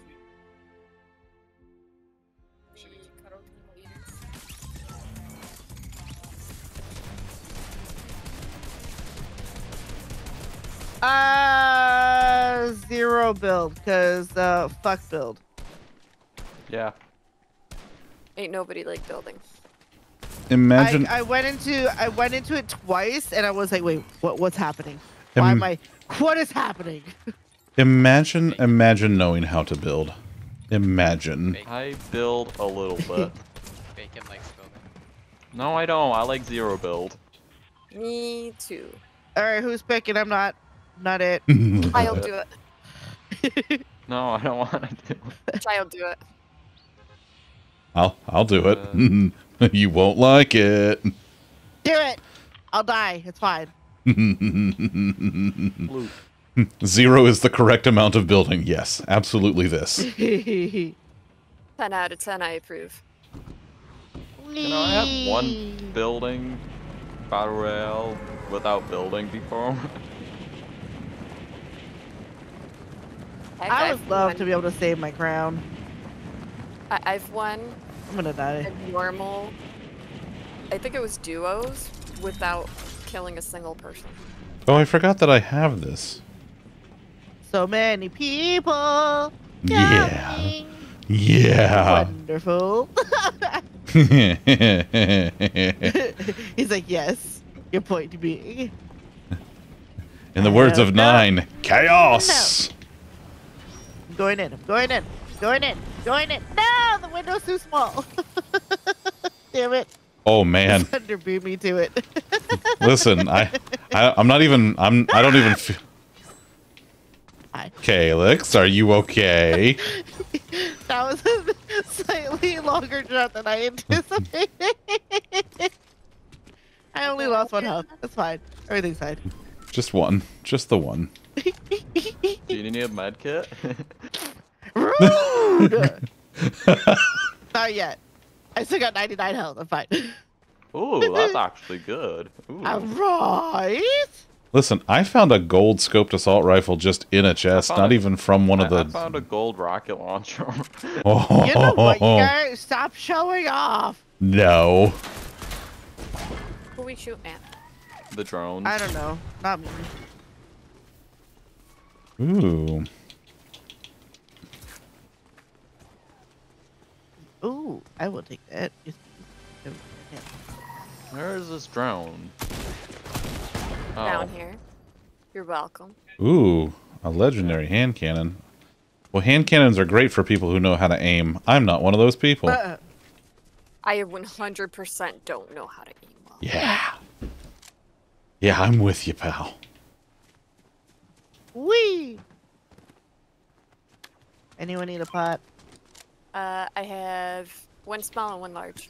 Uh, zero build, cause uh, fuck build. Yeah. Ain't nobody like building. Imagine. I, I went into I went into it twice, and I was like, wait, what? What's happening? Why am I? What is happening? Imagine, imagine knowing how to build. Imagine. I build a little bit. Bacon likes building. no, I don't. I like zero build. Me too. All right, who's picking? I'm not. Not it. I'll do it. No, I don't want to do it. I'll do it. I'll, I'll do it. Uh, you won't like it. Do it. I'll die. It's fine. Zero is the correct amount of building. Yes, absolutely this. 10 out of 10, I approve. You know, I have one building battle royale without building before. Heck, I I've would love won- to be able to save my crown. I- I've won I'm gonna die. normal I think it was duos without killing a single person. Oh, I forgot that I have this. So many people. Yeah. coming. Yeah. Wonderful. He's like, yes. Your point being. In the words of know. Nine, chaos. I'm going in. I'm going in. Going in. Going in. No, the window's too small. Damn it. Oh man, Thunder beat me to it. listen, I, I, I'm not even. I'm. I don't even. F- Hi. Calyx, are you okay? that was a slightly longer jump than I anticipated. I only lost one health. That's fine. Everything's fine. Just one. Just the one. Do you need a med kit? Rude. Not yet. I still got 99 health. I'm fine. Ooh, that's actually good. Ooh. All right. Listen, I found a gold scoped assault rifle just in a chest, not a- even from one of I, I the. found a gold rocket launcher. Oh, You know what, you guys? Stop showing off. no. Who we shoot at? the drones. I don't know. Not me. Ooh. Ooh, I will take that. Where is this drone? Oh, Down here. You're welcome. Ooh. A legendary hand cannon. Well, hand cannons are great for people who know how to aim. I'm not one of those people. Uh, I 100% don't know how to aim well. Yeah. Yeah, I'm with you, pal. Wee. Anyone need a pot? Uh, I have one small and one large.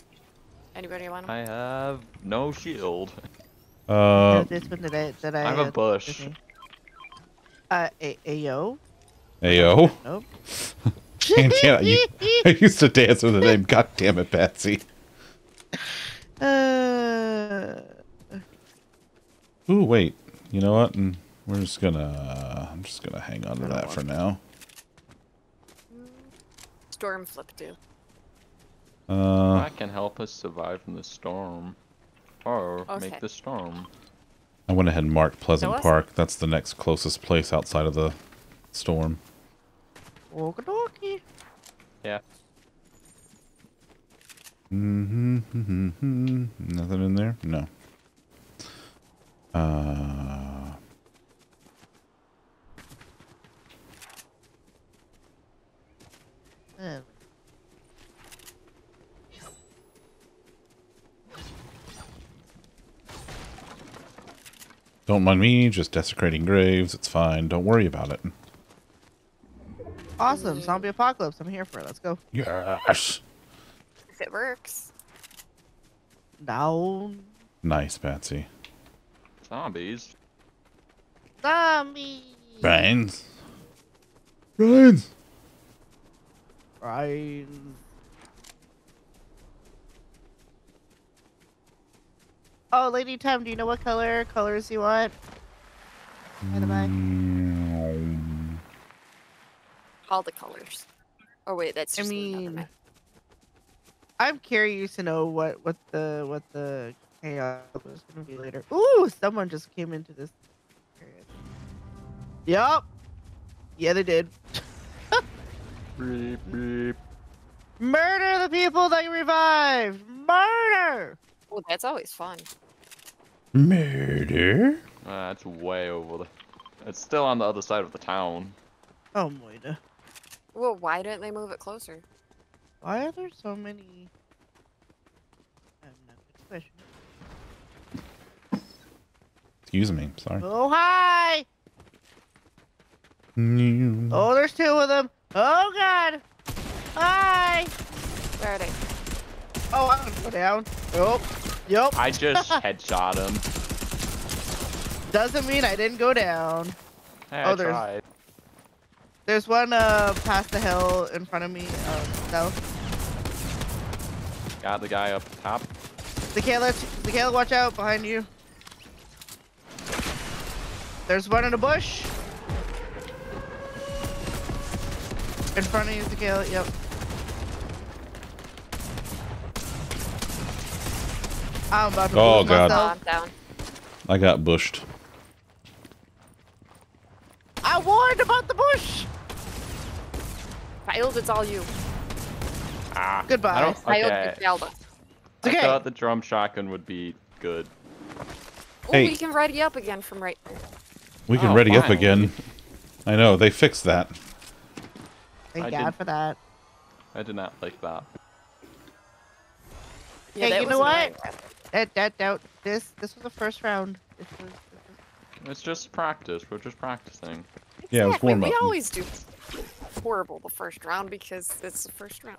Anybody want them? I have no shield. Uh, this one that I that I I have a bush. Uh, a ayo. ayo. Nope. Hand cannon. You, I used to dance with the name. God damn it, Patsy. Uh, Ooh, wait. You know what? Mm, We're just gonna. I'm just gonna hang on to that for now. Storm flip do. Uh, that can help us survive from the storm. Or Okay. make the storm. I went ahead and marked Pleasant Noah? Park. That's the next closest place outside of the storm. okie Yeah. Mm-hmm. Nothing in there? No. Uh, Don't mind me, just desecrating graves. It's fine. Don't worry about it. awesome. Zombie apocalypse. I'm here for it. Let's go. Yes. If it works. Down. Nice, Patsy. Zombies. Zombies. Brains. Brains. Right. Oh, Lady Tim, do you know what color colors you want? By the way. Mm, All the colors. Oh wait, that's I mean. I'm curious to know what what the what the chaos is gonna be later. Ooh, someone just came into this area. Yup. Yeah, they did. Beep, beep. Murder the people that you revived. Murder. Oh, that's always fun. Murder? Ah, That's way over the. It's still on the other side of the town. Oh, Moida. Well, why didn't they move it closer? Why are there so many? I have no good question. Excuse me. Sorry. Oh hi! Mm. Oh, there's two of them. Oh god! Hi! Where are they? Oh, I'm gonna go down. Oh, yup. I just headshot him. Doesn't mean I didn't go down. Hey, Oh, I there's- tried. There's one uh past the hill in front of me. Uh, south. Got the guy up top. Zakayla, Zakayla, watch out behind you. There's one in a bush. In front of you, Zakayla. Yep. I'm about to Oh, lose God. Oh, myself. I'm down. I got bushed. I warned about the bush. Child, it's all you. Ah, Goodbye. I don't. Child, Okay. it's It's okay. I thought the drum shotgun would be good. Oh, Hey. we can ready up again from right there. We can Oh, ready up again. I know, they fixed that. Thank I God did- for that. I did not like that. Yeah, Hey, that you know what? That that that this this was the first round. This was, this was It's just practice. We're just practicing. Yeah, it was Exactly, warm We always do horrible the first round because it's the first round.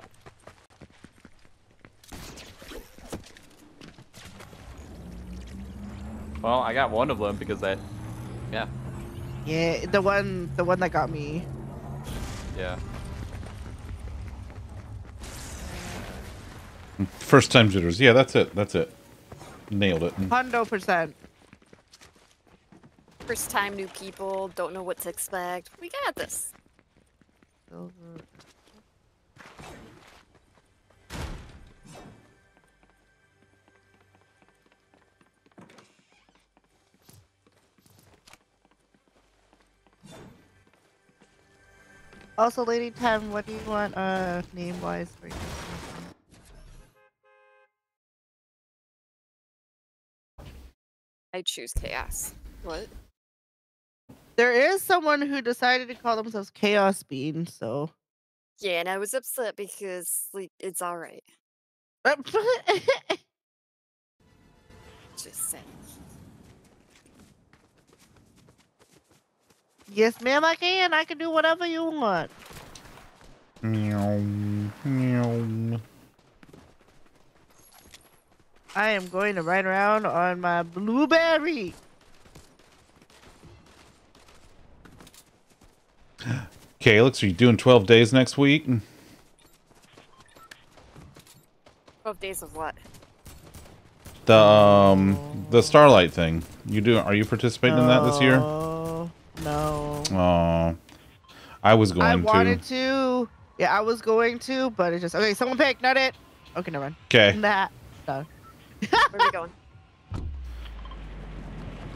Well, I got one of them because that. Yeah. yeah, the one the one that got me. Yeah. First time jitters. Yeah, that's it. That's it. Nailed it. Hundred percent. First time, new people, don't know what to expect. We got this. Also, Lady Ten, what do you want uh name wise for you? I choose chaos. What? There is someone who decided to call themselves Chaos Bean, so Yeah, and I was upset because like it's all right. Just saying. yes, ma'am, I can. I can do whatever you want. Meow, meow. I am going to ride around on my blueberry. Okay, Alex, are you doing 12 days next week? Twelve days of what? The um the Starlight thing. You do are you participating in that this year? No, no. Oh. I was going to I wanted to. Yeah, I was going to, but it just okay. Someone pick, not it. Okay, never mind. Okay. Nah, no. Where are we going?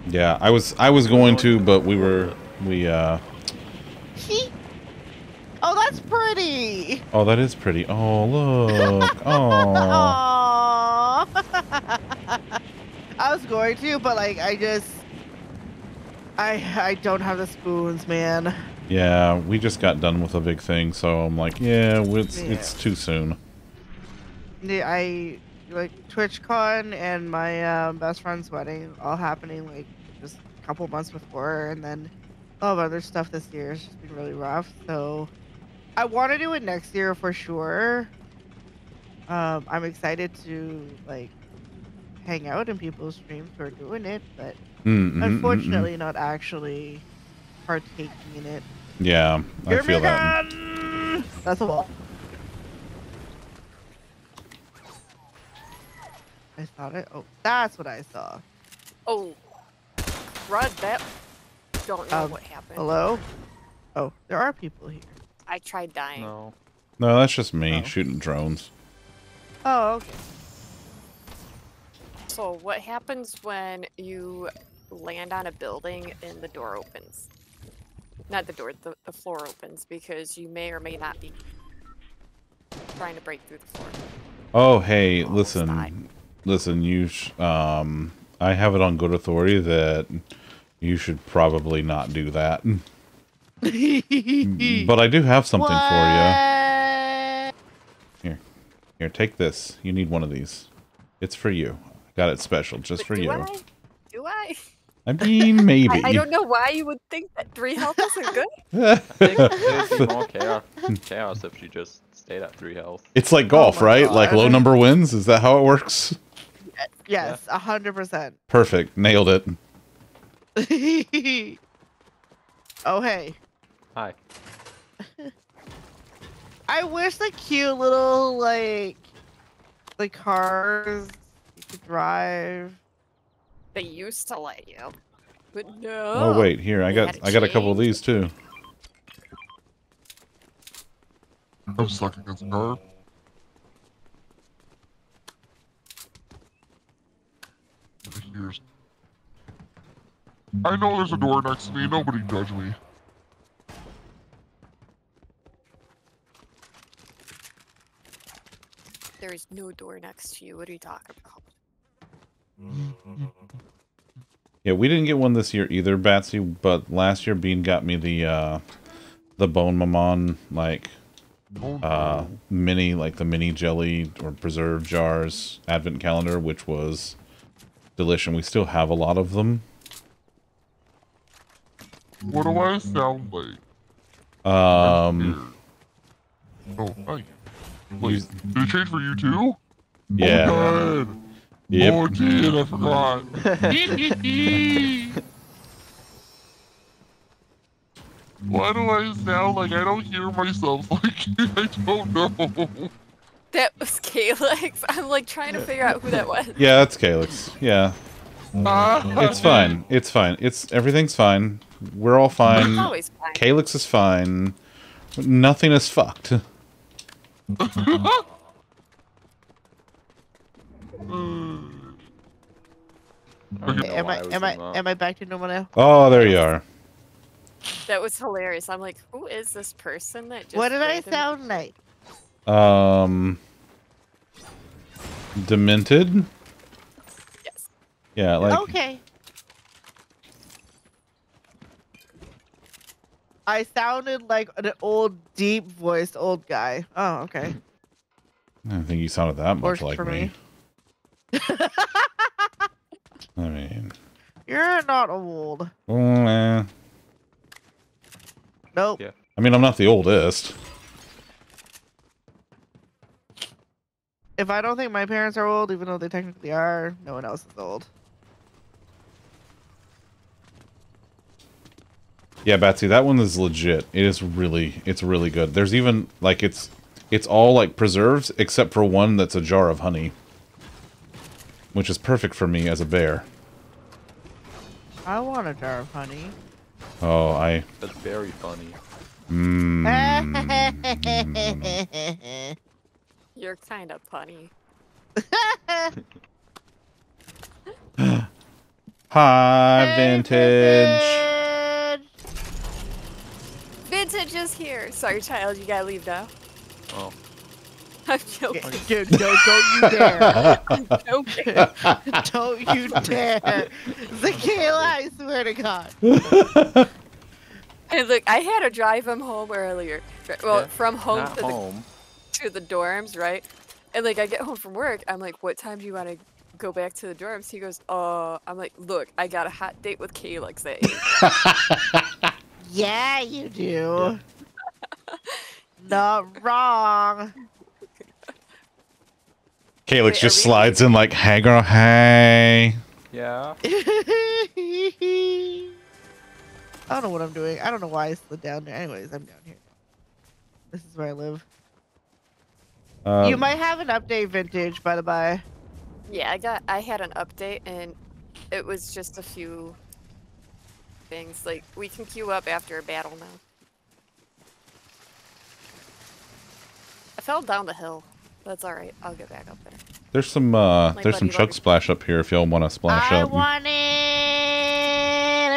Yeah, I was I was going to, but we were we uh Oh, that's pretty. Oh, that is pretty. Oh, look. Oh. I was going to, but like I just, I I don't have the spoons, man. Yeah, we just got done with a big thing, so I'm like, yeah, it's it's too soon. Yeah, I like TwitchCon and my um, best friend's wedding all happening like just a couple months before, and then a lot of other stuff this year has just been really rough. So I want to do it next year for sure. Um, I'm excited to like hang out in people's streams who are doing it, but Mm, mm, mm, mm. unfortunately not actually partaking in it. Yeah, I Here feel that. That's a wall. I thought it. Oh, that's what I saw. Oh, Rud, that don't know Um, what happened. Hello? Oh, there are people here. I tried dying. No. No, that's just me Oh. shooting drones. Oh, okay. So what happens when you land on a building and the door opens? Not the door, the, the floor opens because you may or may not be trying to break through the floor. Oh, hey, Almost listen. Died. Listen, you sh- um I have it on good authority that you should probably not do that. But I do have something for you. Here. Here, take this. You need one of these. It's for you. I got it special just But for do you. I? Do I? I mean, maybe. I, I don't know why you would think that three health isn't good. I think it'd be more chaos, chaos if she just stayed at three health. It's like golf, my right? Like low number wins. Is that how it works? Yes, a hundred percent. Perfect. Nailed it. Oh hey. Hi. I wish the cute little like the cars you could drive. They used to let you, but no. Oh, wait, here I got I got a couple of these too. I'm sucking this nerve. I know there's a door next to me. Nobody judge me. There is no door next to you. What are you talking about? Yeah, we didn't get one this year either, Batsy, but last year Bean got me the uh the Bonne Maman like uh mini like the mini jelly or preserve jars advent calendar, which was delicious. and We still have a lot of them. What do I sound like? Um Oh, hi. Wait, did it change for you too? yeah. Oh, God. Yep. Oh, dude, I forgot. Why do I sound like I don't hear myself? Like, I don't know. That was Calyx. I'm like trying to figure out who that was. Yeah, that's Calyx. Yeah. Uh-huh. It's fine. It's fine. It's everything's fine. We're all It's fine. always fine. Calyx is fine. Nothing is fucked. I don't Okay, know am why I am I that. am I back to normal now? Oh, there you are. That was hilarious. I'm like, who is this person that just What did I sound like? Um, demented. Yes. Yeah, like okay. I sounded like an old, deep voiced old guy. Oh, okay. I don't think you sounded that much Works like for me. me. I mean, You're not old. mm, eh. Nope. Yeah. I mean, I'm not the oldest. If I don't think my parents are old, even though they technically are, no one else is old. Yeah, Batsy, that one is legit. It is really, it's really good. There's even like it's, it's all like preserves except for one that's a jar of honey, which is perfect for me as a bear. I want a jar of honey. Oh, I. That's very funny. Mm, You're kind of punny. Hi, vintage. Vintage is here. Sorry, child. You gotta leave now. Oh. I'm joking. Dude, don't, don't you dare. I'm joking. don't you dare. Zakayla, I swear to God. And look, I had to drive him home earlier. Well, Yeah, from home Not to the home. To the dorms, right? And like I get home from work, I'm like, "What time do you want to go back to the dorms?" He goes, "Uh," I'm like, "Look, I got a hot date with Calyx that evening." Yeah, you do. Not wrong. Calyx Wait, just slides in like, hey girl, hey. Yeah. I don't know what I'm doing. I don't know why I slid down there. Anyways, I'm down here. This is where I live. Uh, you might have an update vintage, by the by. yeah, I got I had an update and it was just a few things like we can queue up after a battle now. I fell down the hill. That's all right. I'll get back up there. There's some uh, My there's some chug Logan. splash up here if y'all want to splash I up. want it.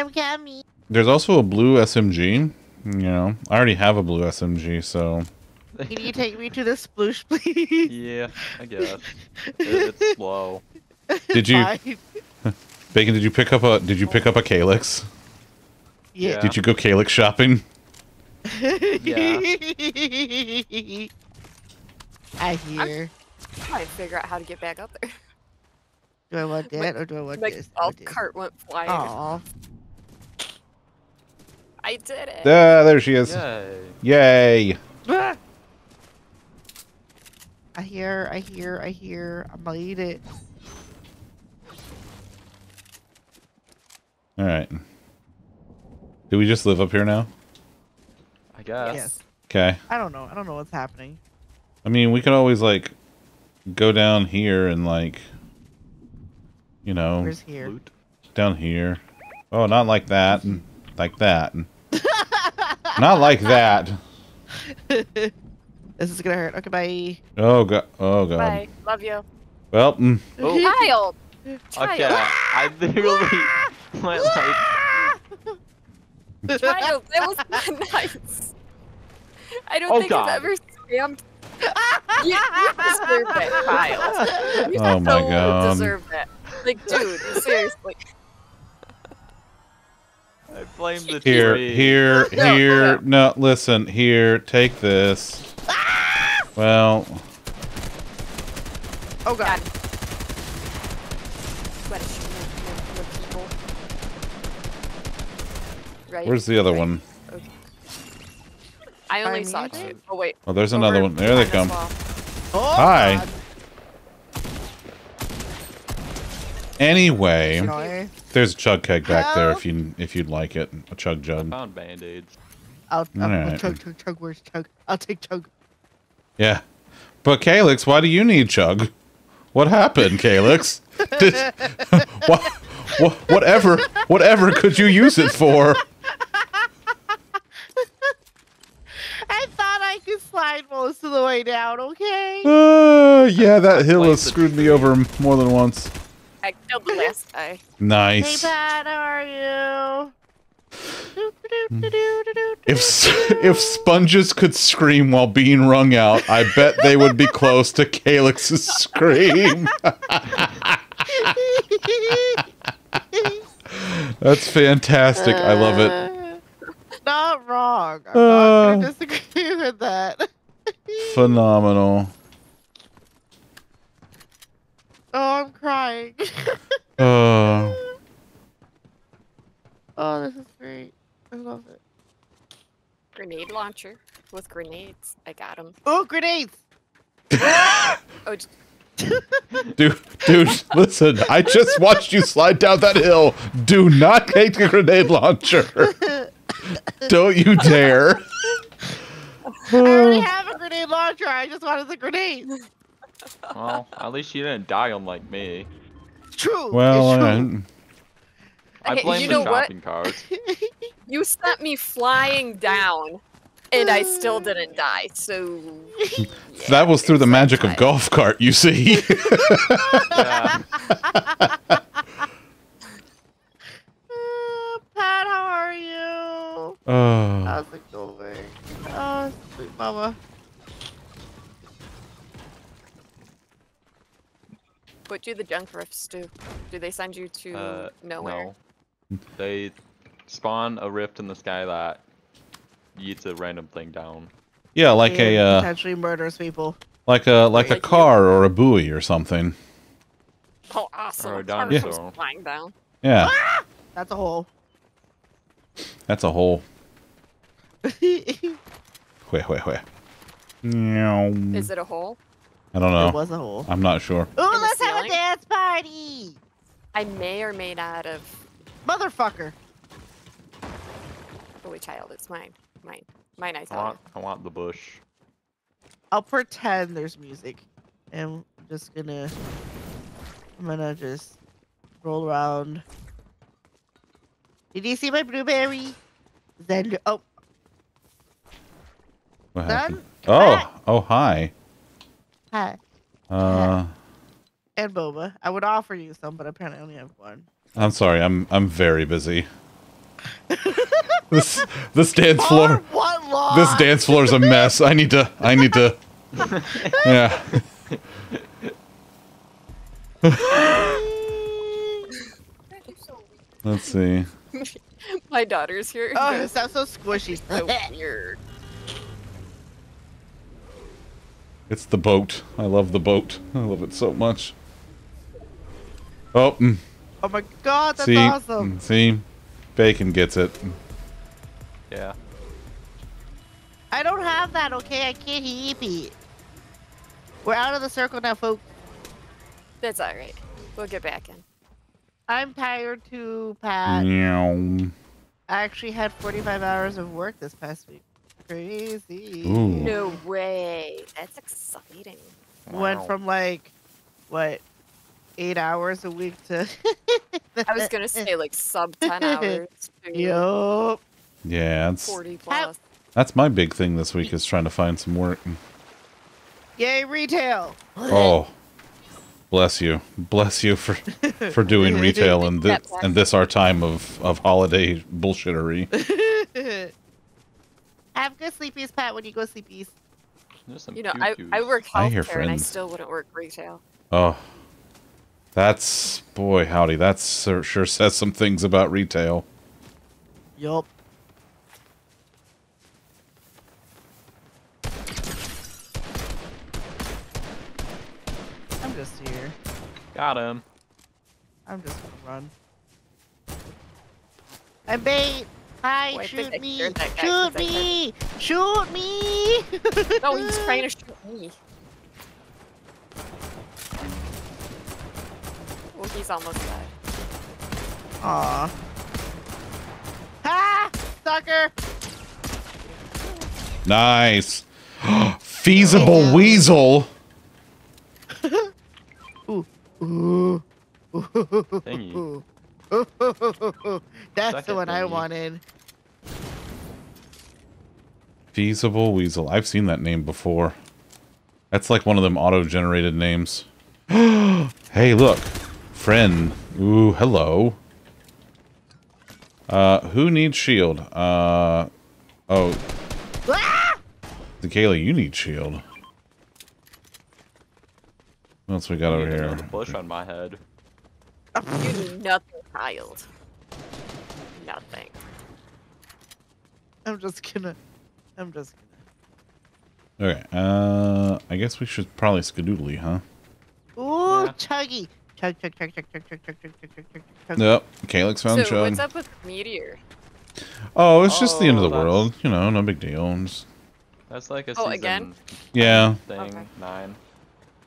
I'm coming. There's also a blue SMG. You know, I already have a blue SMG, so Can you take me to the sploosh, please? Yeah, I guess. It- it's slow. did you Fine. Bacon? Did you pick up a Did you pick up a Calyx? Yeah. Did you go Calyx shopping? yeah. I hear. I'm trying to figure out how to get back up there. Do I want My- that or do I want My this? golf cart went flying. Aw. I did it. Ah, there she is. Yay. Yay! Ah! I hear, I hear, I hear. I'm gonna eat it. All right. Do we just live up here now? I guess. Yes. Okay. I don't know. I don't know what's happening. I mean, we could always like go down here and like, you know, Where's here? Loot. down here. Oh, not like that. Like that. Not like that. this is gonna hurt. Okay, bye. Oh god. Oh god. Bye. Love you. Well, mm, Oh. Child. Child. Okay, I literally went like Child, that was not nice. I don't Oh, think God. I've ever scammed. You, you deserve that, child. You Oh, my so God. deserve that. Like, dude, seriously. I blame the Here, TV. here, No, here. No, listen. Here, take this. Well, Oh god. Let us shoot more- more people. Right? where's the other right. one? I only Find saw music? two. Oh wait. Oh, there's another one. There they come. this. Oh, Hi. God. Anyway, Annoying. there's a chug keg back there if you if you'd like it. A chug jug. I Found band-aids. I'll, I'll, I'll Alright. chug, chug, chug. Where's chug? I'll take chug. Yeah. But Calyx, why do you need chug? What happened, Calyx? Did, what, what, whatever, whatever could you use it for? I thought I could slide most of the way down. Okay. Uh, yeah, that hill has screwed me over more than once. I killed the last guy. Hey Nice. Pat, how are you? If if sponges could scream while being wrung out, I bet they would be close to Calyx's scream. That's fantastic. I love it. Uh, Not wrong. I'm not Uh. gonna disagree with that. Phenomenal. Oh, I'm crying. Uh, oh, this is great. I love it. Grenade launcher with grenades. I got him. Oh, grenades! Oh, dude, dude, listen. I just watched you slide down that hill. Do not take the grenade launcher. Don't you dare. I already have a grenade launcher. I just wanted the grenades. Well, at least you didn't die unlike me. True. Well, it's uh, true. I blame you the know what? shopping cart. you sent me flying down, and I still didn't die. So that was through the it's magic of golf cart, you see. Yeah. Uh, Pat, how are you? Oh. How's it going? Oh, sweet mama. What do the junk rifts do? Do they send you to Uh, nowhere? No. They spawn a rift in the sky that yeets a random thing down. Yeah, like And a uh, potentially murders people. like a like a Like you. car or a buoy or something. Oh, awesome! Or a Car dinosaur. comes flying down. Yeah, That's a hole. that's a hole. Wait, wait, wait. Meow. Is it a hole? I don't know. It was a hole. I'm not sure. Ooh, the let's have a dance party! I may or may not have. Motherfucker. Holy child, it's mine. Mine. Mine, I I want, I want the bush. I'll pretend there's music. And I'm just gonna. I'm gonna just roll around. Did you see my blueberry? Then. Oh, What Done? happened? Oh, oh, hi. hi. Uh, And boba. I would offer you some, but apparently I only have one. I'm sorry. I'm I'm very busy. this this dance floor. For what law? This dance floor is a mess. I need to. I need to. Yeah. Let's see. My daughter's here. Oh, Guys, it sounds so squishy. so weird. It's the boat. I love the boat. I love it so much. Oh, mm, Oh my god, that's see, awesome. mm, see, Bacon gets it. Yeah. I don't have that, okay? I can't heap it. We're out of the circle now, folks. That's all right. We'll get back in. I'm tired too, Pat. Meow. I actually had 45 hours of work this past week. Crazy. Ooh. No way. That's exciting. Went from like, what, eight hours a week to. I was gonna say like sub ten hours to Yup. Yeah, it's, forty plus. that's my big thing this week is trying to find some work. Yay, retail. Oh, bless you, bless you for for doing retail and this and this our time of of holiday bullshittery. Have good sleepies, Pat, when you go sleepies. You know, I. I work I hear healthcare and I still wouldn't work retail. Oh, that's boy, howdy. That sure, sure says some things about retail. Yup. I'm just here. Got him. I'm just gonna run. I'm bait! Hi, I think shoot I me! Shoot, that guy Shoot 'cause I me! Shoot me! No, he's trying to shoot me. Well, he's almost dead. Aw. Ah! Sucker! Nice. Feasible weasel. Ooh. Ooh. Thingy. That's Suck the it, one I thingy. wanted. Feasible weasel. I've seen that name before. That's like one of them auto-generated names. hey, look. Friend. Ooh, hello. Uh, who needs shield? Uh, oh, Ah! Kayla, you need shield. What else we got over here? another bush on my head. You do nothing, child. Nothing. I'm just gonna. I'm just gonna. Okay, uh, I guess we should probably skadoodly, huh? Ooh, Yeah. chuggy. Chug, chug, chug, chug, chug, chug, chug, chug, chug, chug, chug, chug. Yep, Calyx found so, Chug. what's up with Meteor? Oh, it's just the end of Oh, the world. You know, no big deal. Just- That's like a Oh, season again? yeah. thing. Okay. Nine.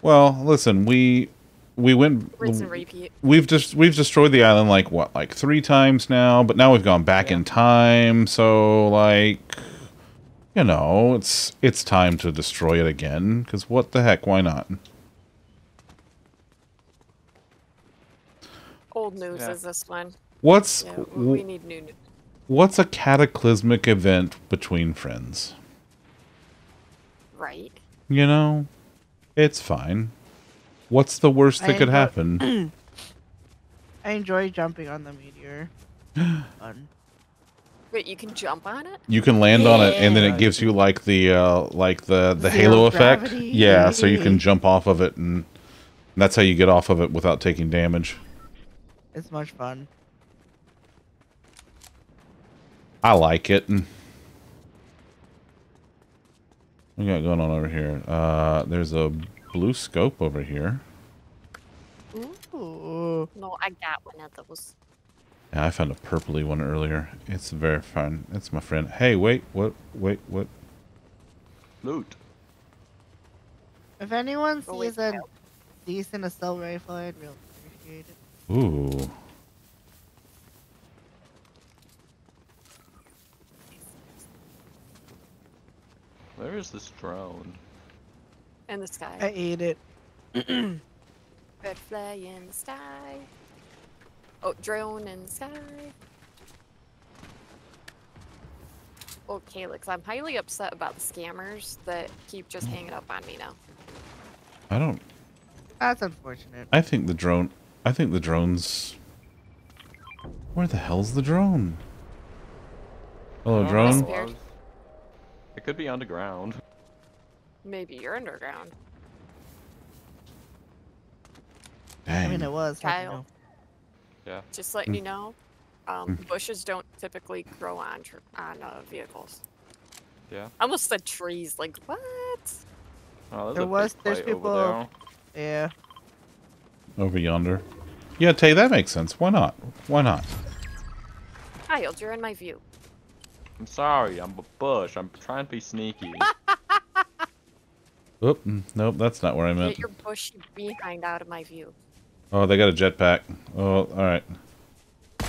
Well, listen, we we went. Rinse and repeat. We've just we've destroyed the island like what, like three times now. But now we've gone back in time. So like, you know, it's it's time to destroy it again. Because what the heck? Why not? Old news Yeah. is this one. What's Yeah, we need new news. what's a cataclysmic event between friends? Right. You know, it's fine. What's the worst that could enjoy- happen? I enjoy jumping on the meteor. Fun. Wait, you can jump on it? You can land on it, and then it gives you like the uh, like the the Zero halo effect. gravity. Yeah, so you can jump off of it, and that's how you get off of it without taking damage. It's much fun. I like it. And what we got going on over here? Uh, there's a blue scope over here. Ooh. No, I got one of those. Yeah, I found a purpley one earlier. It's very fun. It's my friend. Hey, wait, what? Wait, what? Loot. If anyone Oh, wait, sees a no. decent assault rifle, I'd really appreciate it. Ooh. Where is this drone? In the sky. I ate it. Red fly in the sky. Oh, drone in the sky. Oh, Calyx, I'm highly upset about the scammers that keep just hanging up on me now. I don't. That's unfortunate. I think the drone. I think the drone's. Where the hell's the drone? Hello, Oh, drone. Disappeared. It could be underground. Maybe you're underground. Dang. I mean, it was. how'd you Kyle. Yeah. Just letting you know, um, Mm. bushes don't typically grow on tr- on uh, vehicles. Yeah. I almost said trees. Like what? Oh, there's There a was- big there's people- over Yeah. Over yonder. Yeah, Tay, that makes sense. Why not? Why not? Kyle, you're in my view. I'm sorry. I'm a bush. I'm trying to be sneaky. Oop, mm, nope, that's not where I meant. Get your bushy behind out of my view. Oh, they got a jetpack. Oh, all right. Oh,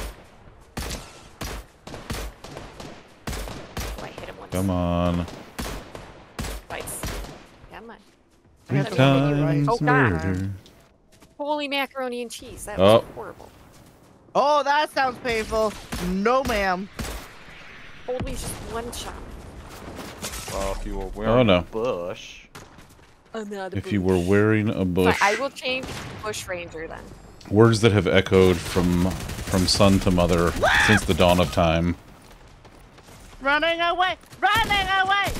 I hit him once. Come on. Twice. Come on. Three have to look right? times Oh, murder. Holy macaroni and cheese. That Oh. was horrible. Oh, that sounds painful. No, ma'am. Holy just one shot. well, if you were oh, wearing no. a bush. Another If you were wearing a bush. I will change Bush Ranger then. Words that have echoed from from son to mother since the dawn of time. Running away! Running away!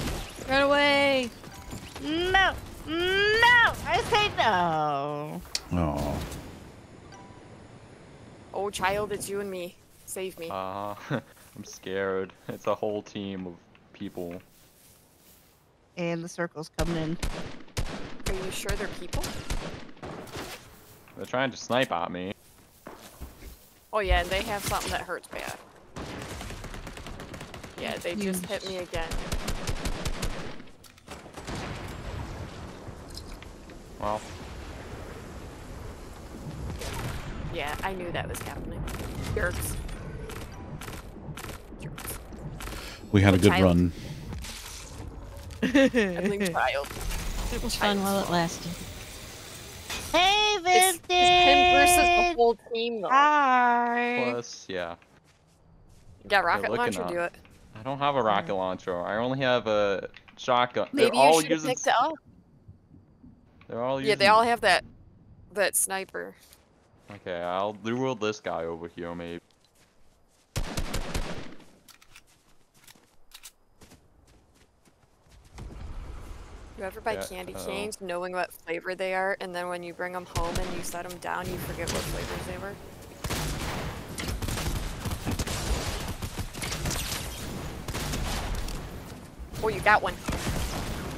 Run away! No! No! I say no! Oh. Oh, child, it's you and me. Save me. Uh, I'm scared. It's a whole team of people. And the circle's coming in. Are you sure they're people? They're trying to snipe at me. Oh yeah, and they have something that hurts bad. Yeah, they just hit me again. Well, Yeah, I knew that was happening. Jerks. We had a good Child. run. Everything child. It was fun while it lasted. Hey, It's, Vincent! it's him versus the whole team though. Hi! plus, yeah. You got rocket launcher, up. do it. I don't have a rocket hmm. launcher. I only have a shotgun. Maybe they're all you should have using. picked it up. They're all using. Yeah, they all have that that sniper. Okay, I'll lure this guy over here, maybe. You ever buy Yeah, candy uh-oh. canes knowing what flavor they are, and then when you bring them home and you set them down, you forget what flavors they were? Oh, you got one.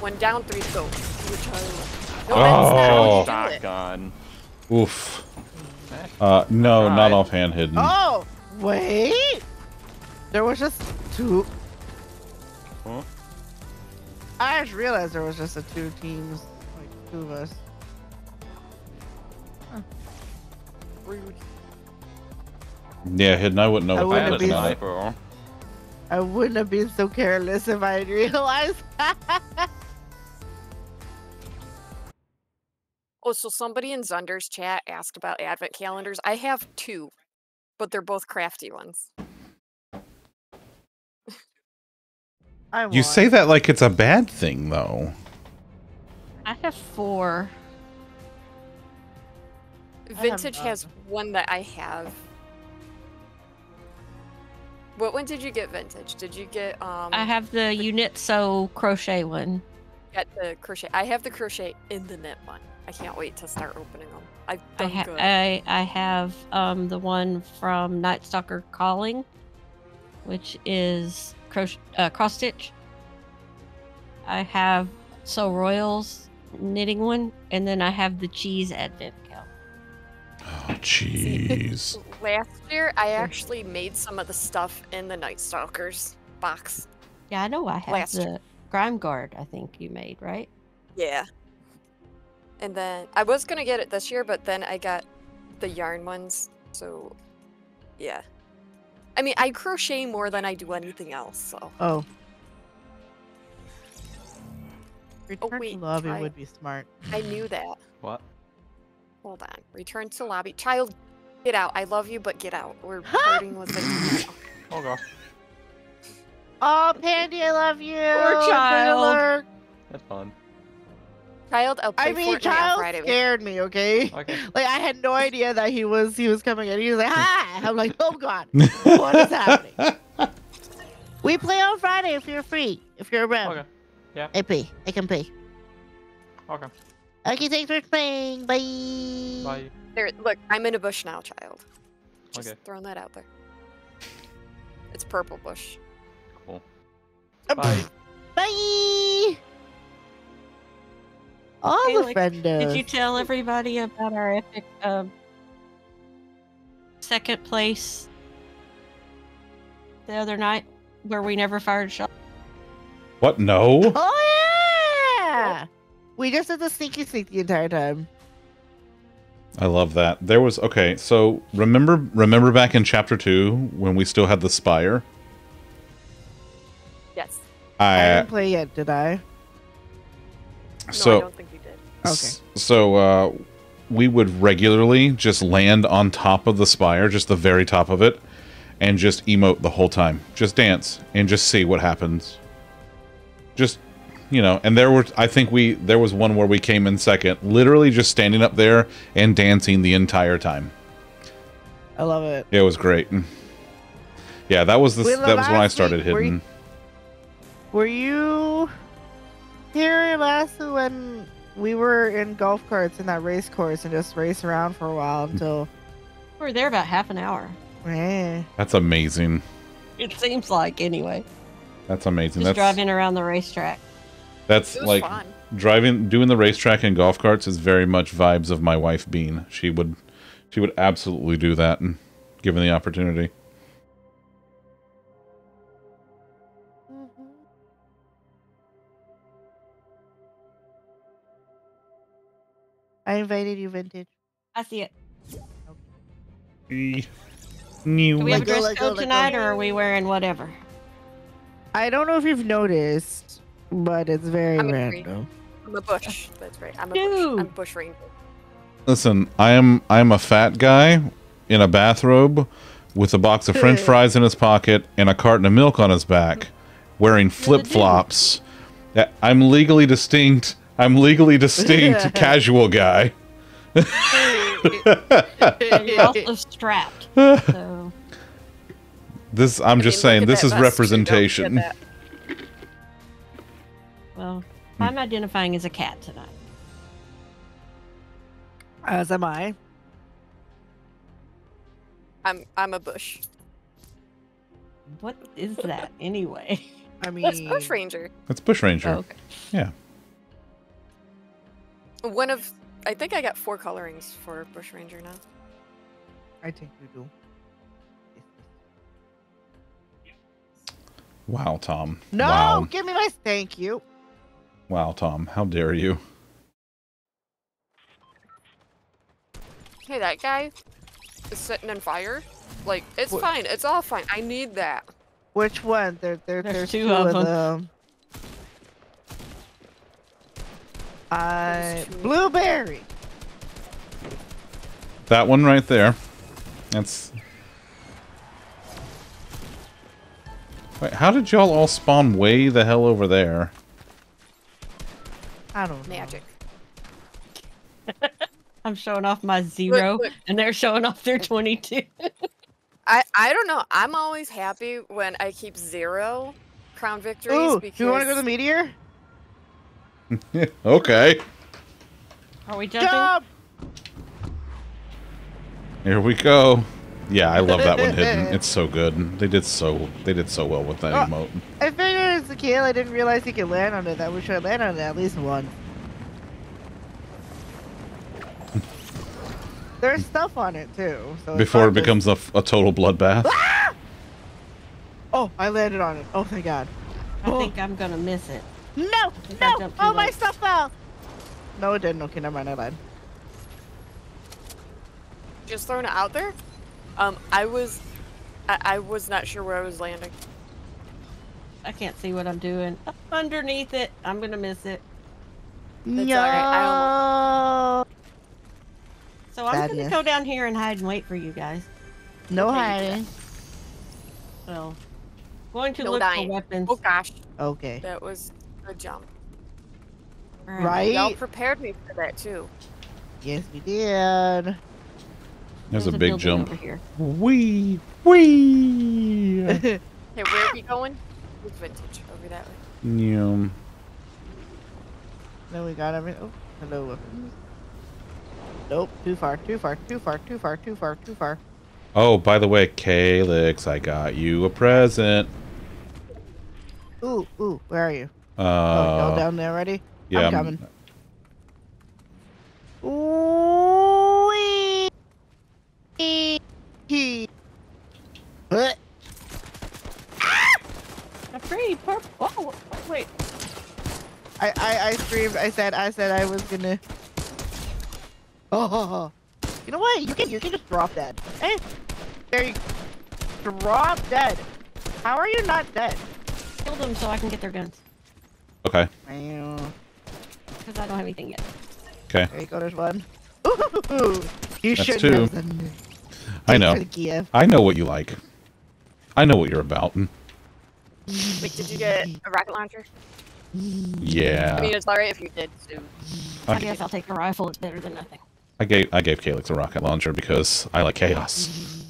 One down, three to go. No, Oh. that's not how you oh. do it. Shotgun. Oof. Uh, no, not offhand hidden. Oh! Wait! There was just two. Huh? I just realized there was just a two teams. Like, two of us. Rude. Yeah, hidden. I wouldn't know I what I wouldn't had that a be- is. sniper. I wouldn't have been so careless if I had realized. Oh, so somebody in Zunder's chat asked about advent calendars. I have two, but they're both crafty ones. I You say that like it's a bad thing, though. I have four. Vintage has one that I have. What one did you get, Vintage? Did you get um? I have the Unitso crochet one. Get the crochet. I have the crochet in the knit one. I can't wait to start opening them. I've I, done ha- good. I I have um the one from Night Stalker Calling, which is crochet uh, cross stitch. I have So Royals knitting one, and then I have the cheese advent calendar. Oh, jeez. Last year, I actually made some of the stuff in the Night Stalkers box. Yeah, I know I have Last the year. Grime Guard. I think you made right. Yeah. And then I was gonna get it this year, but then I got the yarn ones. So, yeah. I mean, I crochet more than I do anything else. So, Oh. Return Oh, wait, to lobby try- would be smart. I knew that. What? Hold on. Return to lobby. Child, get out. I love you, but get out. We're partying with the. Oh god. Oh, Pandy, I love you. Poor child. Taylor. That's fun. Child, I'll play I mean, Fortnite on child Friday. with- scared me. Okay. Okay. Like I had no idea that he was he was coming in. He was like, "Hi!" I'm like, "Oh God, what is happening?" We play on Friday if you're free. If you're around, Okay. Yeah. I pay. I can pay. Okay. Okay, thanks for playing. Bye. Bye. There, look, I'm in a bush now, child. Just Okay. throwing that out there. It's purple bush. Cool. Uh, Bye. Bye. All Hey, the like, friendos. Did you tell everybody about our epic um, second place the other night where we never fired a shot? What? No? Oh yeah. We just did the sneaky sneak the entire time. I love that. There was okay. So remember, remember back in chapter two when we still had the spire. Yes. I I didn't play yet, did I? No, I so don't think you did. s- so uh, we would regularly just land on top of the spire, just the very top of it, and just emote the whole time. Just dance and just see what happens. Just you know, and there were I think we there was one where we came in second, literally just standing up there and dancing the entire time. I love it. It was great. Yeah, that was the Wait, that was when I started week, were you- hidden. Were you here last when we were in golf carts in that race course and just race around for a while until? We were there about half an hour. Eh. That's amazing. It seems like anyway. That's amazing. Just that's driving around the racetrack. that's like fun. driving doing the racetrack and golf carts is very much vibes of my wife Bean. She would she would absolutely do that and given the opportunity. I invited you, vintage. I see it. Okay. New. Do we have a dress code tonight, or are we wearing whatever? I don't know if you've noticed, but it's very I'm random. I'm a bush. That's right. I'm a Dude. bush. I'm a bush ranger. Listen, I am I am a fat guy in a bathrobe with a box of french fries in his pocket and a carton of milk on his back, wearing flip-flops. I'm legally distinct. I'm legally distinct casual guy. You're also strapped. So This I'm just mean, saying this that is vest, too. Don't representation. well, I'm identifying as a cat tonight. As am I. I'm I'm a bush. What is that anyway? I mean, That's bush ranger. That's Bush Ranger. Oh, okay. Yeah. One of I think I got four colorings for bush ranger now. I think you do. Wow, Tom. No, Wow. give me my thank you. Wow, Tom. How dare you? Hey, that guy is setting on fire. Like it's What- fine. It's all fine. I need that. Which one? There, there, There's there's, two two, of of 'em. them. I uh, blueberry. That one right there. That's. Wait, how did y'all all spawn way the hell over there? I don't know. Magic. I'm showing off my zero, look. and they're showing off their 22. I I don't know. I'm always happy when I keep zero crown victories Ooh, because do you want to go to the meteor? okay. Are we jumping? Jump! Here we go. Yeah, I love that one hidden. It's so good. They did so they did so well with that Oh. emote. I figured it's a kill. I didn't realize he could land on it. I wish I land on it at least once. There's stuff on it too. So Before not it just- becomes a, total bloodbath. Ah! Oh, I landed on it. Oh, thank God. I Oh. think I'm gonna miss it. No, no! jumped Oh, my stuff fell. No, it didn't. Okay, never mind. I lied. just throwing it out there. Um, I was, I, I was not sure where I was landing. I can't see what I'm doing. Up underneath it. I'm gonna miss it. That's all right, I So I'm gonna go down here and hide and wait for you guys. No Okay, hiding. So, going to No look dying. for weapons. Oh gosh, Okay. that was a jump. Mm. Right? Y'all prepared me for that too. Yes, we did. There's a big jump. over here. Wee wee. Hey, where are we going? With vintage over that way. Yum. Then we got everything. Oh, hello. weapons. Nope. Too far. Too far. Too far. Too far. Too far. Too far. Oh, by the way, Calyx, I got you a present. Ooh, ooh. Where are you? Oh, y'all Uh, down there already? yeah, I'm I'm- coming. Ooh. What? A pretty purple. Oh, wait. I, I, I screamed. I said, I said I was gonna. Oh, you know what? You can, you can just drop dead. Hey, there you. Drop dead. How are you not dead? Kill them so I can get their guns. Okay. Because I don't have anything yet. Okay. There you go. There's one. Ooh, you That's should two. have I know. for the Kiev. I know what you like. I know what you're about. Wait, did you get a rocket launcher? Yeah. I mean, it's alright if you did. So. I I, guess I'll take a rifle. It's better than nothing. I gave I gave Calyx a rocket launcher because I like chaos.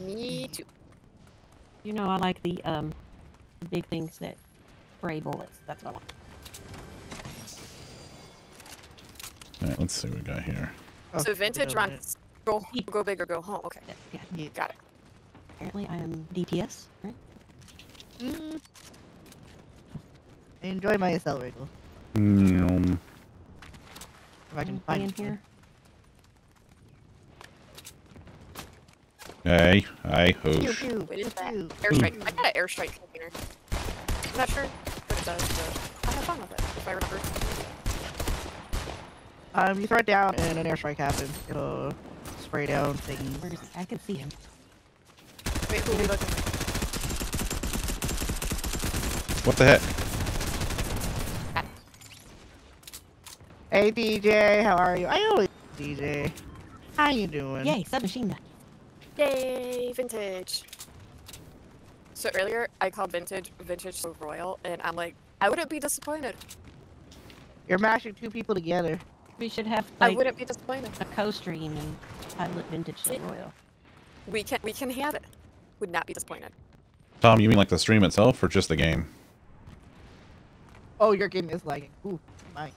Me too. You know, I like the um, the big things that spray bullets. That's what I want. Alright, let's see what we got here. Oh, so vintage building runs go go big or go home. Okay, Yeah. Yeah. got it. Apparently, I am DPS. Right? Mm. I enjoy my assault rifle. Mm, If I can find in here. hey, hey, Pew, hoosh. pew, What is that? pew. Airstrike. I got an airstrike container. I'm not sure what it does, but I have fun with it if I remember. Um, you throw it down and an airstrike happens. It'll spray down things. Where is he? I can see him. Wait, who are we looking? What the heck? Hey DJ, how are you? I always DJ. How you doing? Yay, submachine gun. Yay, vintage. So earlier I called vintage vintage so royal, and I'm like, I wouldn't be disappointed. You're mashing two people together. We should have I wouldn't be disappointed. a co-stream and pilot vintage so royal. We can we can have it. Would not be disappointed. Tom, you mean like the stream itself or just the game? Oh, your game is lagging. Ooh, my.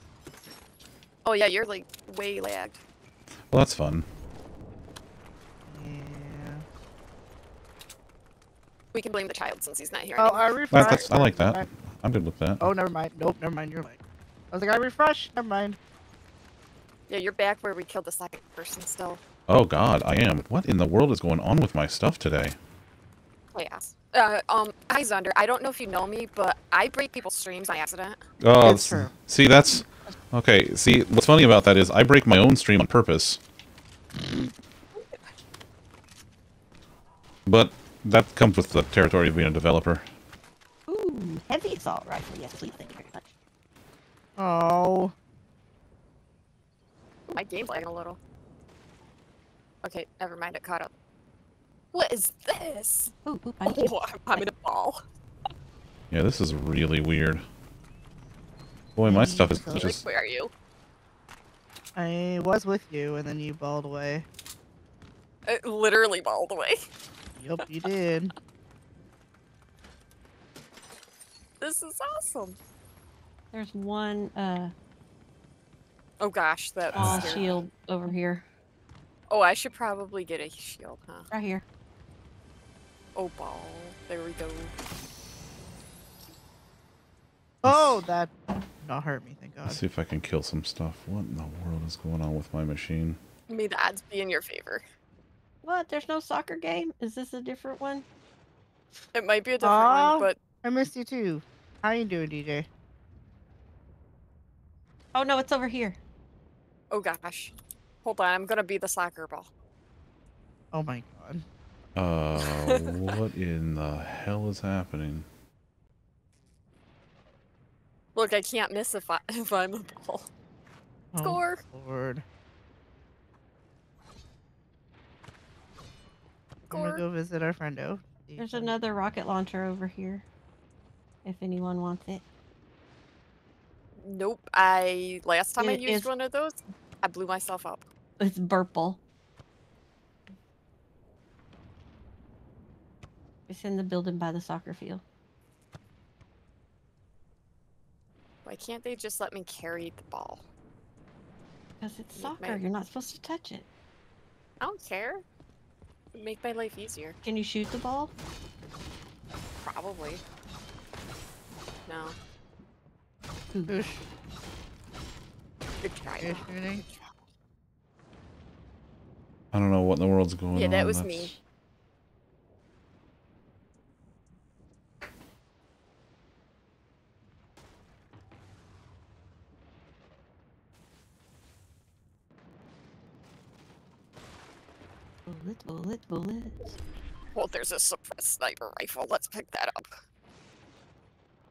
Oh yeah, you're like way lagged. Well, that's fun. Yeah. We can blame the child since he's not here Oh, anymore. I That's, refreshed. that's, I like that. I'm good with that. Oh, never mind. Nope, never mind. You're like. I was like, I refreshed. Never mind. Yeah, you're back where we killed the second person still. Oh god, I am. What in the world is going on with my stuff today? Chaos. Uh, um, hi Zunder. I don't know if you know me, but I break people's streams by accident. Oh, It's s- true. see, that's okay. See, what's funny about that is I break my own stream on purpose, but that comes with the territory of being a developer. Ooh, heavy assault rifle. Yes, please. Thank you very much. Oh. My game's lagging a little. Okay, never mind. It caught up. What is this? Ooh, ooh, I need Oh, I'm, I'm in a ball. Yeah, this is really weird. Boy, my stuff is Like, Like, just. where are you? I was with you, and then you balled away. It literally balled away. Yup, you did. This is awesome. There's one uh Oh gosh, that small scared me. shield over here. Oh, I should probably get a shield, huh? Right here. Oh, ball. There we go. Oh, that not hurt me. Thank God. Let's see if I can kill some stuff. What in the world is going on with my machine? May the odds be in your favor. What? There's no soccer game? Is this a different one? It might be a different Aw. one, but I missed you too. How you doing, DJ? Oh no, it's over here. oh gosh. Hold on, I'm gonna be the soccer ball. Oh my God. Uh, what in the hell is happening? Look, I can't miss if I if I'm the ball. Oh, Score. Lord. I'm gonna go visit our friendo. There's another rocket launcher over here. If anyone wants it. Nope. I last time I used is- one of those, I blew myself up. It's Burple. It's in the building by the soccer field. Why can't they just let me carry the ball? Because it's soccer. my- You're not supposed to touch it. I don't care. It'd make my life easier. Can you shoot the ball? Probably. No. Good try. who's shooting? Good try. I don't know what in the world's going on. Yeah, that was me. That's- Bullets, bullets, bullets. Well, there's a suppressed sniper rifle. Let's pick that up.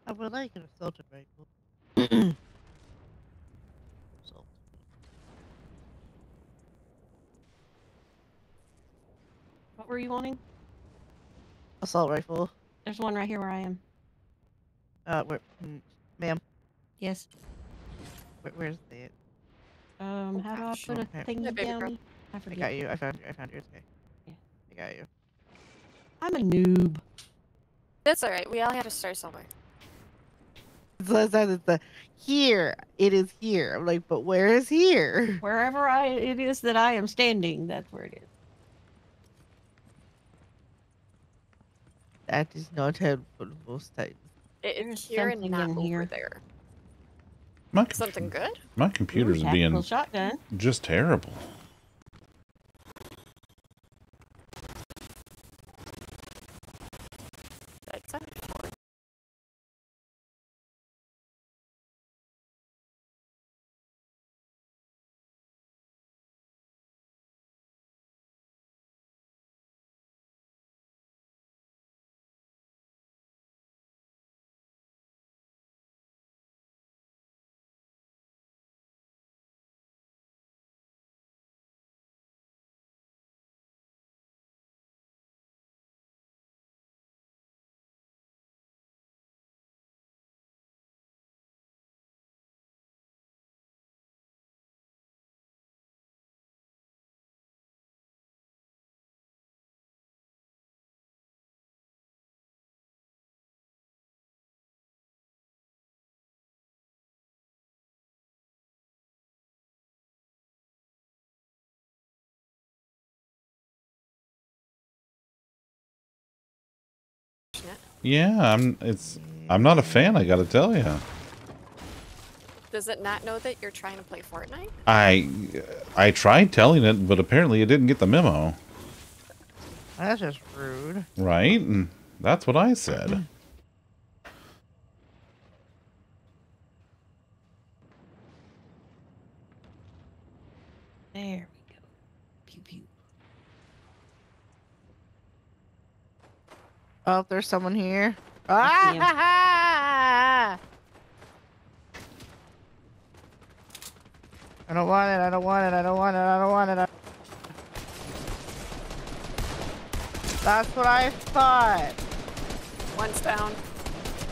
I would like an assaulted rifle. Assault. What were you wanting? Assault rifle. There's one right here where I am. Uh, where, mm, ma'am, Yes. where, where's it? Um, how do I put a Okay. thingy Yeah, baby down? Girl. me? I I forget. got you. I found you. I found you. It's okay. Yeah. I got you. I'm a noob. That's alright. We all have to start somewhere. So it says it's the here. It is here. I'm like, but where is here? Wherever I it is that I am standing, that's where it is. That is not helpful most times. It There's is here and not in over here. there. My, Something good? my computer's tactical being shotgun. just terrible. Yeah, I'm. It's. I'm not a fan. I gotta tell you. Does it not know that you're trying to play Fortnite? I. I tried telling it, but apparently it didn't get the memo. That's just rude. Right? And that's what I said. There we go. Pew pew. Oh, there's someone here. I see him. Ah! I don't want it. I don't want it. I don't want it. I don't want it. I... That's what I thought. One's down.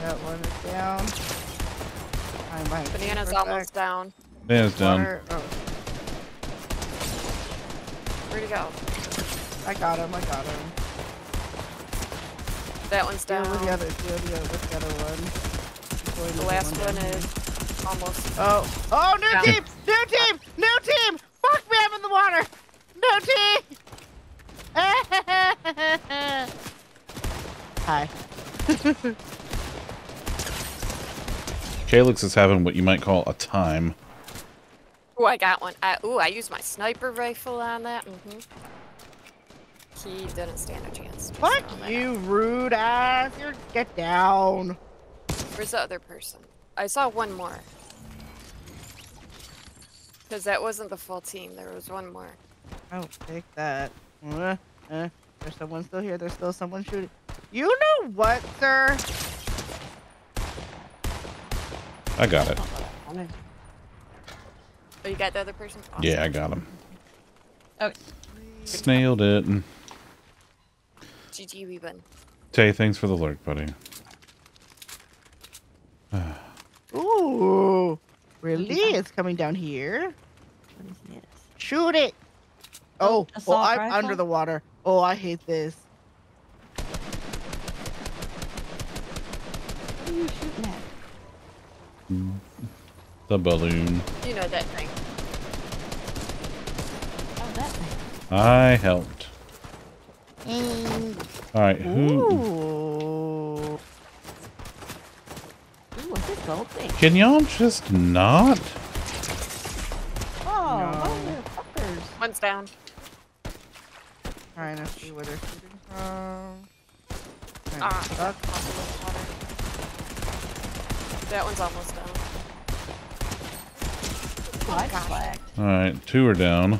That one is down. I might. Banana's almost sec. down. Banana's down. done. Water- oh, Where'd he go? I got him. I got him. That one's Deal down. with the other. Deal with the other, with the other one. Before The moves last down one here. is almost. Oh, oh, new Down. team, new team, new team. Fuck me, I'm in the water. New team. Hi. Calyx is having what you might call a time. Oh, I got one. I, ooh, I used my sniper rifle on that. hmm He didn't stand a chance. Fuck on that. you, rude ass. You're get down. Where's the other person? I saw one more. Because that wasn't the full team. There was one more. I don't take that. Uh, uh, there's someone still here. There's still someone shooting. You know what, sir? I got it. Oh, you got the other person? Awesome. Yeah, I got him. Okay. Snailed it. And GG, we win. Tay, thanks for the lurk, buddy. Ooh, really? It's coming down here. What is this? Shoot it. Oh, Oh, oh, assault I'm rifle? under the water. Oh, I hate this. What are you shooting at? The balloon. You know that thing. Oh, that thing. I helped. Mm. All right, who? Ooh. Ooh, what's this gold thing? Can y'all just not? Oh, No. motherfuckers. One's down. Trying to see where they're shooting from. Ah, duck. almost. That one's almost down. Light flag. All right, two are down.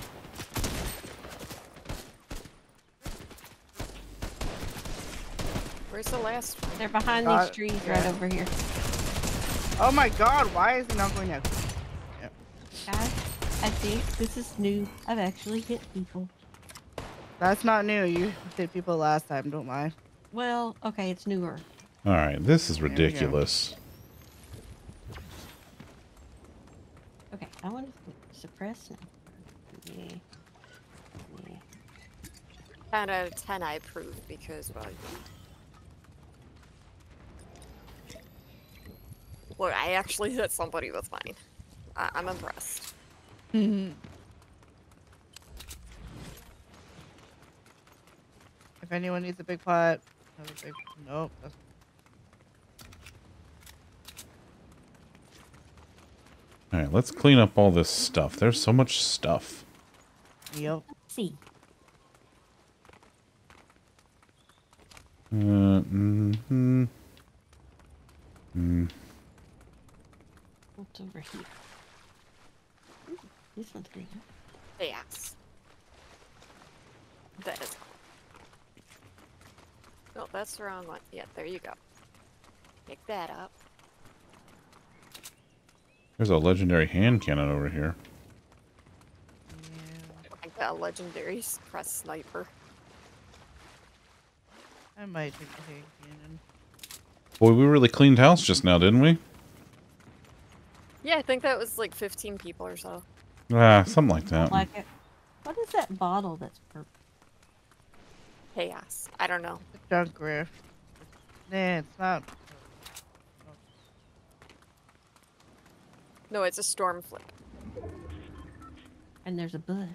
Where's the last one? They're behind Got these uh, trees Yeah. right over here. Oh my god, why is it not going out? Guys, I think this is new. I've actually hit people. That's not new. You hit people last time, don't lie. Well, okay, it's newer. All right, this is ridiculous. Okay, I want to suppress now. Yeah. Yeah. 10 out of 10 I approve because, well, Look, I actually hit somebody with mine. I- I'm impressed. if anyone needs a big pot, have a big. Nope. That's... All right, let's clean up all this stuff. There's so much stuff. Yep. See. Uh, mm-hmm. Mm. What's over here? Ooh, this one's green. Yes. That is. Oh, that's the wrong one. Yeah, there you go. Pick that up. There's a legendary hand cannon over here. I got a legendary press sniper. I might take the hand cannon. Boy, we really cleaned house just now, didn't we? Yeah, I think that was like 15 people or so. Ah, something like that. Like it. What is that bottle that's purple? Chaos. I don't know. Junk rift. Nah, it's not. No, it's a storm flip. And there's a bush.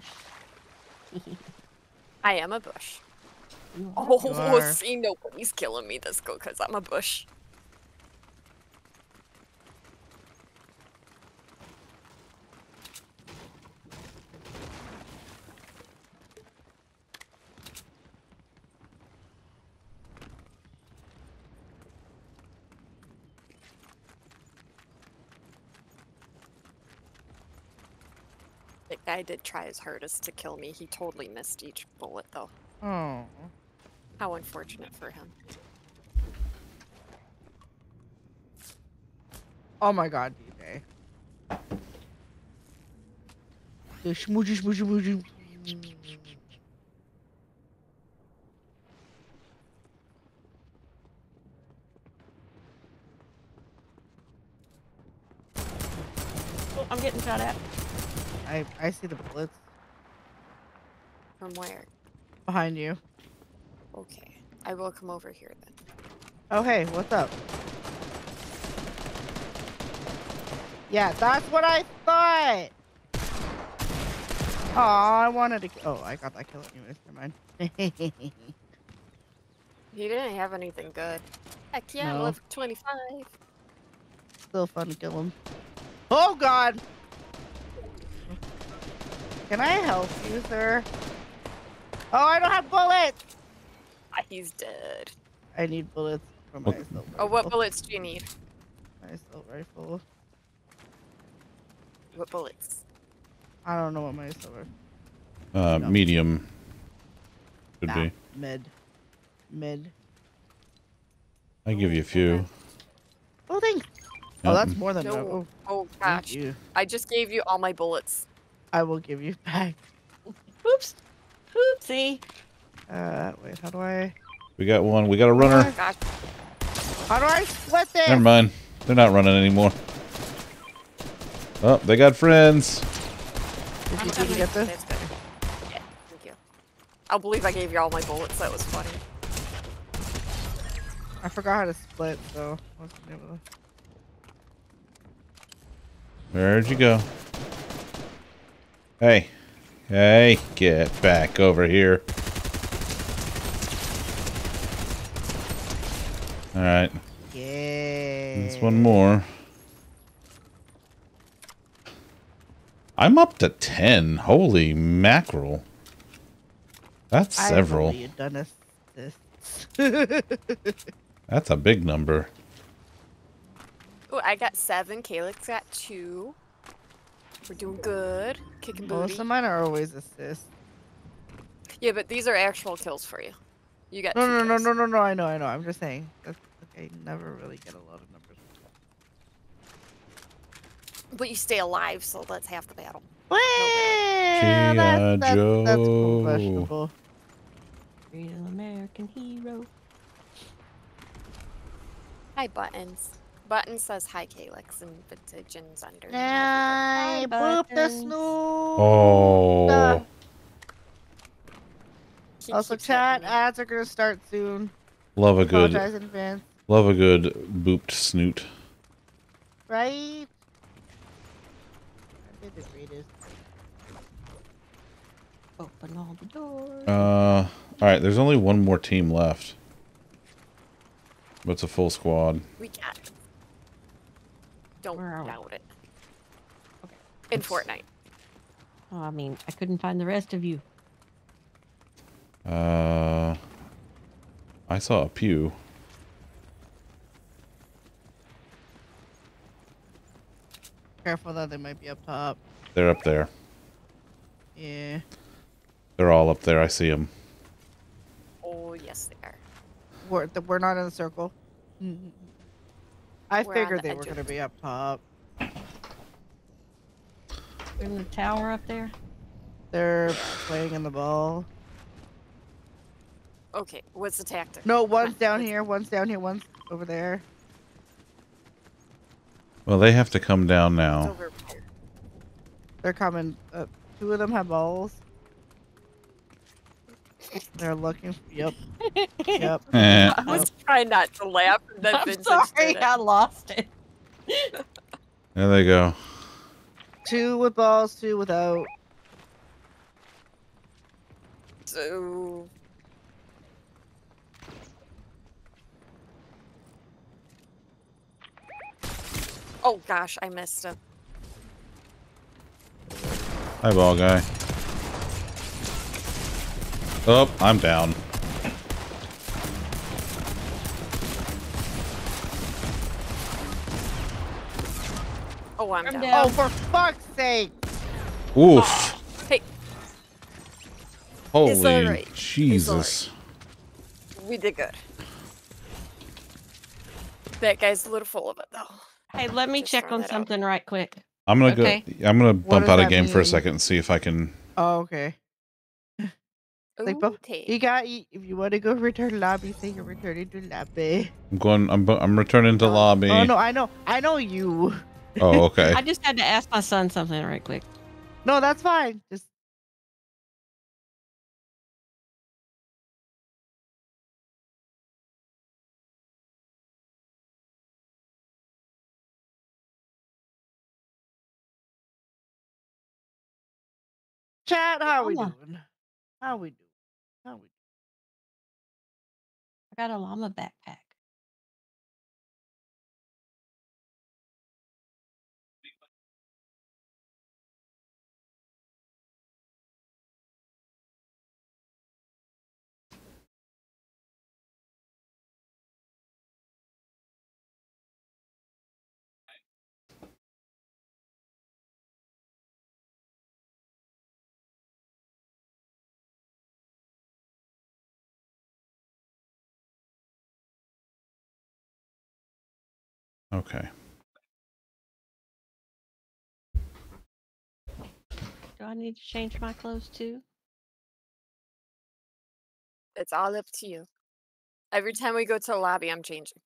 I am a bush. You. Oh, are. see, nobody's killing me this go because I'm a bush. That guy did try his hardest to kill me. He totally missed each bullet, though. Oh. How unfortunate for him. Oh my god, DJ. The smoochy smoochy smoochy. Oh, I'm getting shot at. I I see the bullets From where? behind you. Okay. I will come over here then. Oh hey, what's up? Yeah, that's what I thought. Oh, I wanted to. Oh, I got that kill anyways. Never mind. He didn't have anything good. Heck yeah, No. level 25. Still fun to kill him. Oh God! Can I help you, sir? Oh, I don't have bullets. Ah, He's dead. I need bullets for my What- assault Oh, what bullets do you need? My assault rifle. What bullets? I don't know what my assault rifle. Uh, No. medium. Could Nah, be. mid. Mid. I give you a few. Oh, thanks. Yep. Oh, that's more than No. enough. Oh, Oh, thank gosh. you. I just gave you all my bullets. I will give you back. Oops. Oopsie. Uh, wait, how do I? We got one. We got a runner. Gosh. How do I split this? Never mind. They're not running anymore. Oh, they got friends. Did you, did you get this? Yeah, thank you. I'll believe I gave you all my bullets. That was funny. I forgot how to split, so I wasn't able to. Where'd you go? Hey. Hey, get back over here. Alright, Yeah. there's one more. I'm up to 10. Holy mackerel. That's several. I've several. done this. That's a big number. Oh, I got seven. Calyx got two. We're doing good. Kicking booty. Most of mine are always assists. Yeah, but these are actual kills for you. You got No, two no, no, kills. no, no, no. I know, I know. I'm just saying. That's, I never really get a lot of numbers. But you stay alive, so that's half the battle. Well, G.I. that's, that's, that's Joe. questionable. Real American hero. Hi, Buttons. Buttons says hi, Calyx, and Vintage and Zunder. and I boop the buttons. snooze. Oh. He Also, chat ads are gonna start soon. Love a good Apologize in advance. love a good booped snoot. right? I did the greatest. Open all the doors. Uh, all right. There's only one more team left, but it's a full squad. We got it. Don't Where are we? doubt it. Okay. In Fortnite. Oh, I mean, I couldn't find the rest of you. Uh, I saw a pew. Careful that they might be up top. They're up there. Yeah. They're all up there. I see them. Oh yes, they are. We're we're not in a circle. I We're figured the they were gonna be up top. In the tower up there. They're playing in the ball. Okay, what's the tactic? No, one's down here, one's down here, one's over there. Well, they have to come down now. They're coming. Uh, two of them have balls. They're looking. Yep. Yep. Eh. I was trying not to laugh, and then I'm Vincent sorry. I lost it. There they go. Two with balls, two without. So Oh gosh, I missed him. Hi, ball guy. Oh, I'm down. Oh, I'm, I'm down. down. Oh, for fuck's sake! Oof. Oh, hey, Holy It's alright. It's Jesus. we did good. That guy's a little full of it though. Hey, let me Just check on that out. something right quick. I'm gonna Okay. go. I'm gonna bump out of that game for a second and see if I can. Oh, okay. Like, bu- Okay. you got. You, if you want to go return lobby, say you're returning to lobby. I'm going. I'm. bu- I'm returning to oh, oh, lobby. Oh no, I know. I know you. Oh, okay. I just had to ask my son something right quick. No, that's fine. Just. Chat, how are we doing? How are we doing? How we I got a llama backpack. Okay. Do I need to change my clothes too? It's all up to you. Every time we go to the lobby, I'm changing.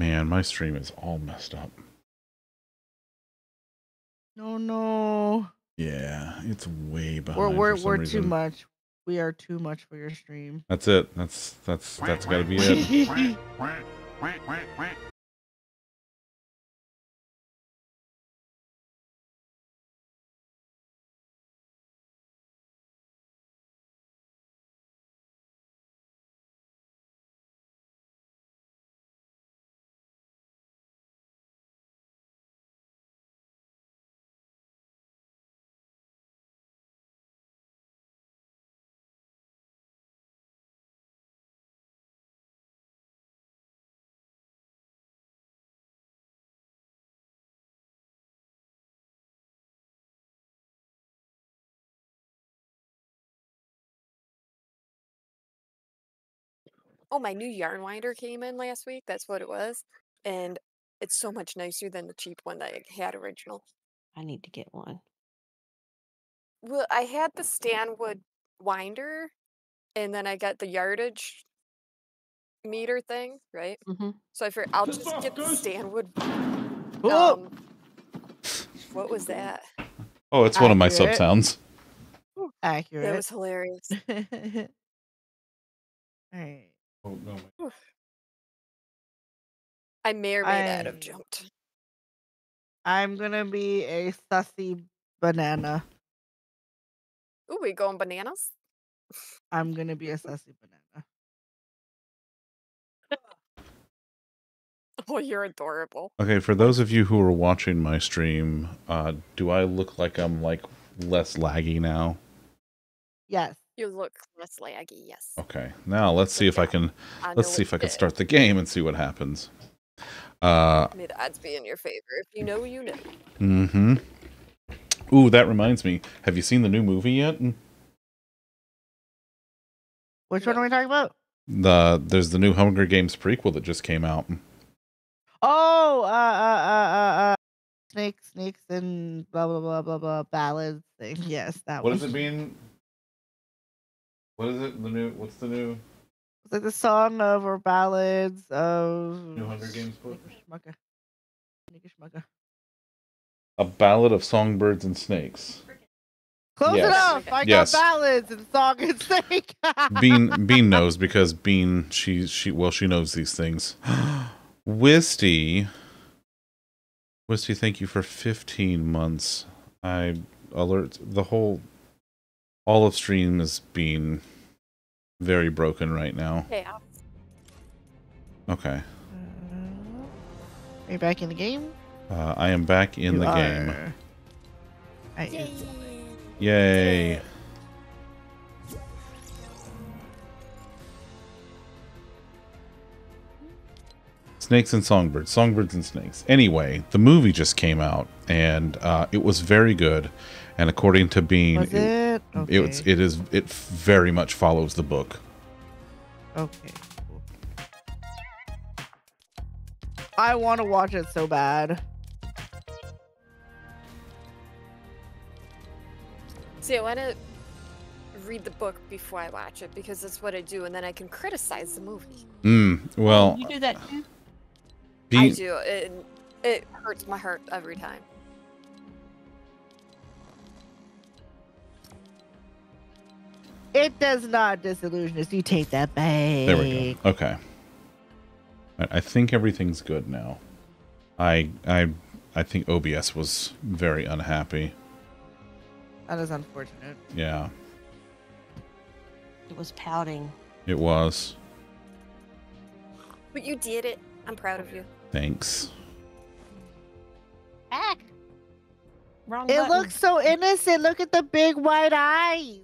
Man, my stream is all messed up. No, no. Yeah, it's way behind. We're we're for some we're too much. We are too much for your stream. That's it. That's that's that's got to be it. Oh, my new yarn winder came in last week. That's what it was. And it's so much nicer than the cheap one that I had original. I need to get one. Well, I had the Stanwood winder, and then I got the yardage meter thing, right? Mhm. So I figured I'll just get the Stanwood. Oh! Um, what was that? Oh, it's one of my sub Accurate. sounds. Accurate. That was hilarious. Alright. Oh no. I may or may not I- have jumped. I'm gonna be a sussy banana. Ooh, we going bananas? I'm gonna be a sussy banana. Oh, you're adorable. Okay, for those of you who are watching my stream, uh, do I look like I'm like less laggy now? Yes. You look less laggy, yes. Okay, now let's see if I can I let's see if I can start the game and see what happens. Uh, May the odds be in your favor. If you know, you know. mm-hmm. Ooh, that reminds me. Have you seen the new movie yet? Which one are we talking about? The there's the new Hunger Games prequel that just came out. Oh, uh, uh, uh, uh, uh, snakes, snakes, and blah blah blah blah blah ballads thing. Yes, that What one. is it being? What is it? The new? What's the new? It's like the song of or ballads of New Hunger Games book? Schmucka. Schmucka. A ballad of songbirds and snakes. Close Yes. enough. I Yes. got ballads and song and snake. Bean Bean knows because Bean she she well she knows these things. Wisty Wisty, thank you for fifteen months. I alert the whole all of stream is being very broken right now. Chaos. Okay. Are you back in the game? Uh, I am back in You the game. are. I is- Yay. Snakes and songbirds, songbirds and snakes. Anyway, the movie just came out and uh, it was very good. And according to Bean, Was it? it's Okay. it is it very much follows the book. Okay. Cool. I want to watch it so bad. See, I want to read the book before I watch it because that's what I do, and then I can criticize the movie. Mm, well, you do that too. I do. It, it hurts my heart every time. It does not disillusion us. You take that back. There we go. Okay. I I think everything's good now. I I I think OBS was very unhappy. That is unfortunate. Yeah, It was pouting. it was. But you did it. I'm proud of you. Thanks. Back. Wrong It button. looks so innocent. Look at the big white eyes.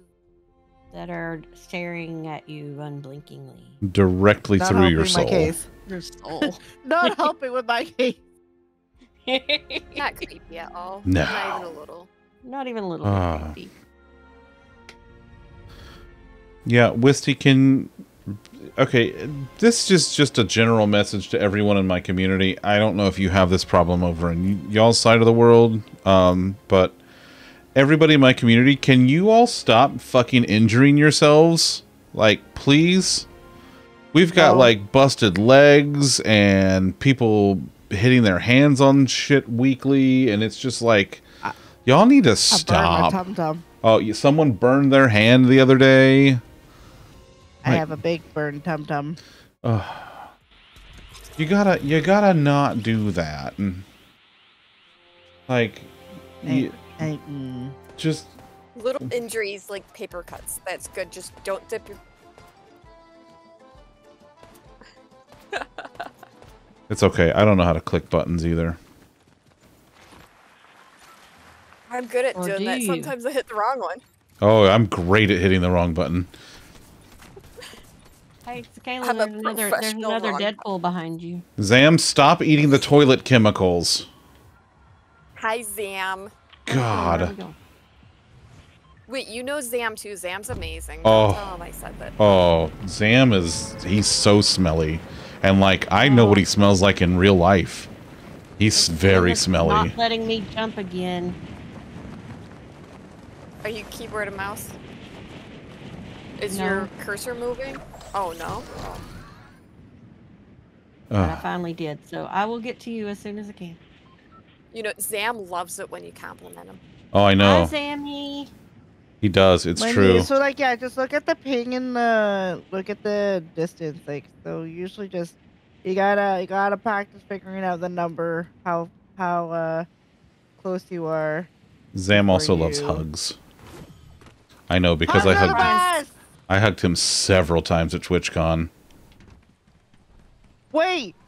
That are staring at you unblinkingly. Directly Not through your helping soul. my case. Your soul. Not helping with my case. Not creepy at all. No. Not even a little. Not even a little bit creepy. Yeah, Wisty can. Okay, this is just a general message to everyone in my community. I don't know if you have this problem over in y- y'all's side of the world, um, but everybody in my community, can you all stop fucking injuring yourselves? Like, please? We've got No. like busted legs and people hitting their hands on shit weekly, and it's just like, y'all need to I stop. tum tum. Oh, someone burned their hand the other day. I Like- have a big burned tum tum. Ugh. you gotta, you gotta not do that. And, like, you, I, mm. just Little injuries like paper cuts. That's good. Just don't dip your. it's okay. I don't know how to click buttons either. I'm good at Or doing do that. Sometimes I hit the wrong one. Oh, I'm great at hitting the wrong button. Hey, Kayla, I'm a there's another, there's another wrong- Deadpool behind you. Zam, stop eating the toilet chemicals. Hi, Zam. Where we God. go? Wait, you know Zam too. Zam's amazing. Oh. Tell I said that. Oh, Zam is, he's so smelly. And, like, I know what he oh. smells like in real life. He's very smelly. Not letting me jump again. Are you keyboard and mouse? Is No. your cursor moving? Oh no. And I finally did. So I will get to you as soon as I can. You know, Zam loves it when you compliment him. Oh, I know. Hi, know. Sammy. He does. It's When true. You, so like yeah, just look at the ping and the look at the distance. Like so, usually just you gotta you gotta practice figuring out the number how how uh close you are. Zam also for loves hugs. I know because I Hugs are the hugged best! I hugged him several times at TwitchCon. Wait, that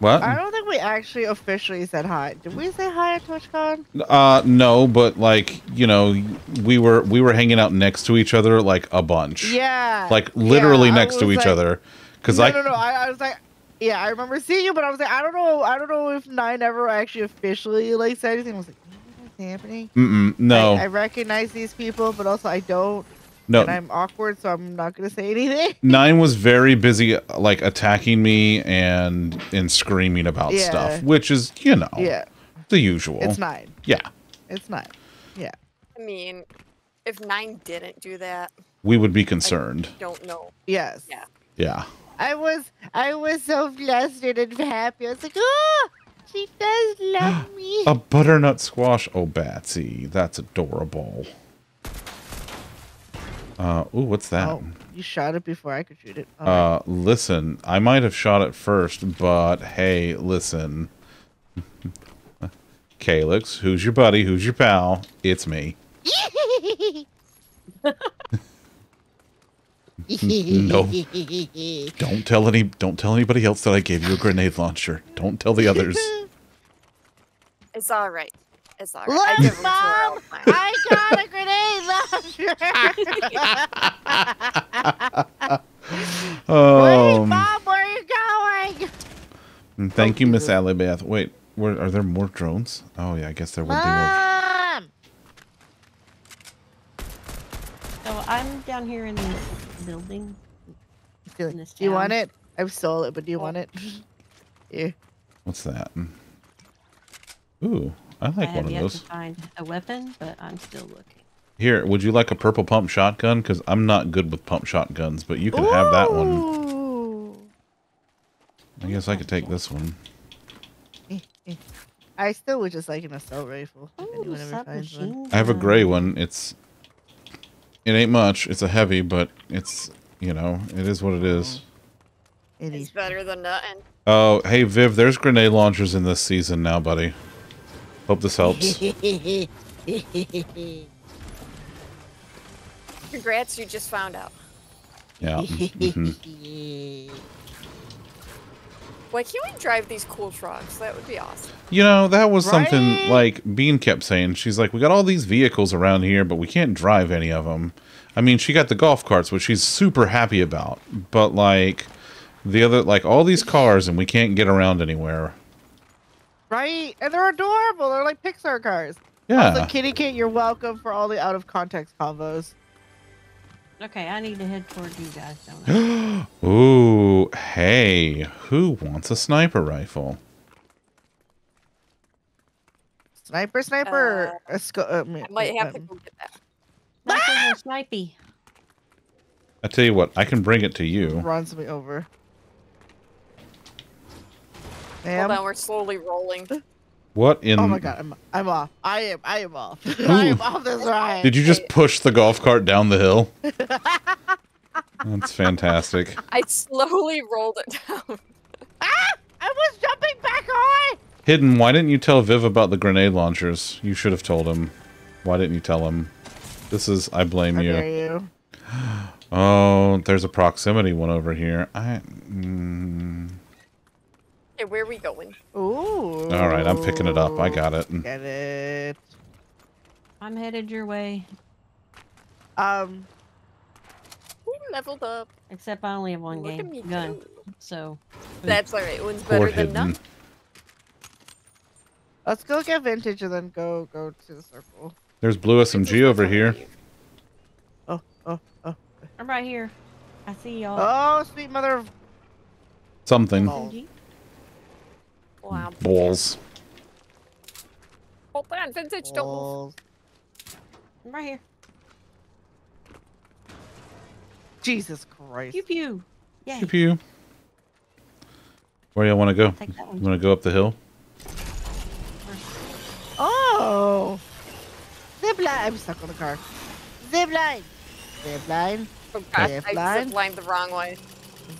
What? I don't think we actually officially said hi. Did we say hi at TwitchCon? Uh, no, but like you know, we were we were hanging out next to each other like a bunch. Yeah. Like literally yeah, next to each like- other, because no, I no, no. I, I was like, yeah, I remember seeing you, but I was like, I don't know, I don't know if Nine ever actually officially like said anything. I was like, happening? Mm-mm, no, I, I recognize these people, but also I don't. No. And I'm awkward, so I'm not gonna say anything. Nine was very busy, like attacking me and and screaming about Yeah. stuff, which is you know Yeah, the usual. it's nine. Yeah, It's nine. Yeah. I mean, if Nine didn't do that, we would be concerned. I don't know. Yes. Yeah. Yeah. I was, I was so flustered and happy. I was like, oh, she does love me. A butternut squash. Oh, Batsy, that's adorable. Uh, ooh, what's that? Oh, you shot it before I could shoot it. Oh, Uh, listen, I might have shot it first, but hey, listen. Calyx, who's your buddy? Who's your pal? It's me. No. Don't tell any don't tell anybody else that I gave you a grenade launcher. Don't tell the others. It's all right. It's all right. I give Look, them to mom. I got a grenade launcher. Wait, Um, mom, where are you going? and thank Oh, you, Miss Jesus. Alibeth. Wait, where are there more drones? Oh yeah, I guess there would be more. So I'm down here in this building. In this you want it? I've stole it, but do you want it? yeah. What's that? Ooh, I I like have one of yet those. to find a weapon, but I'm still looking. Here, would you like a purple pump shotgun? Because I'm not good with pump shotguns, but you can have that one. Ooh. I guess I could take this one. I still would just like an assault rifle. Ooh, anyone ever finds one. I have a gray one. It's it ain't much. It's a heavy, but it's you know it is what it is. It is better than nothing. Oh, hey Viv, there's grenade launchers in this season now, buddy. Hope this helps. Congrats, you just found out. Yeah. mhm. Why can't we drive these cool trucks? That would be awesome. You know, that was something like Bean kept saying. She's like, we got all these vehicles around here, but we can't drive any of them. I mean, she got the golf carts, which she's super happy about, but like the other, like all these cars, and we can't get around anywhere. Right? And they're adorable. They're like Pixar cars. Yeah. Also, Kitty Kit, you're welcome for all the out of context combos. Okay, I need to head toward you guys, don't I? Ooh, hey, who wants a sniper rifle? Sniper, sniper. a sco- uh, I might have to go get that. Sniper or snipey? I tell you what, I can bring it to you. runs me over. Hold Ma'am? on, we're slowly rolling. What in? Oh my god, I'm I'm off. I am I am off. I am off this ride. Did you just push the golf cart down the hill? That's fantastic. I slowly rolled it down. Ah! I was jumping back on. Hidden, why didn't you tell Viv about the grenade launchers? You should have told him. Why didn't you tell him? This is, I blame How you. dare you? Oh, there's a proximity one over here. I. Mm, Hey, where are we going? Ooh. all right, I'm picking it up. I got it. Get it. I'm headed your way. Um. Ooh, leveled up. Except I only have one Look game gun. go. So That's alright. One's Poor better than Hidden. none. Let's go get vintage and then go go to the circle. There's blue SMG over here. Oh oh oh. I'm right here. I see y'all. Oh sweet mother of Something. balls. SMG. Wow. Balls. Oh, Hold on, vintage doubles. balls. I'm right here. Jesus Christ. Pew pew. Yay. Pew pew. Where y'all want to go? Take You want to go up the hill? Oh! Zip line. I'm stuck on the car. Zip line. Zip line. Oh gosh, Zip I line. zip lined the wrong way.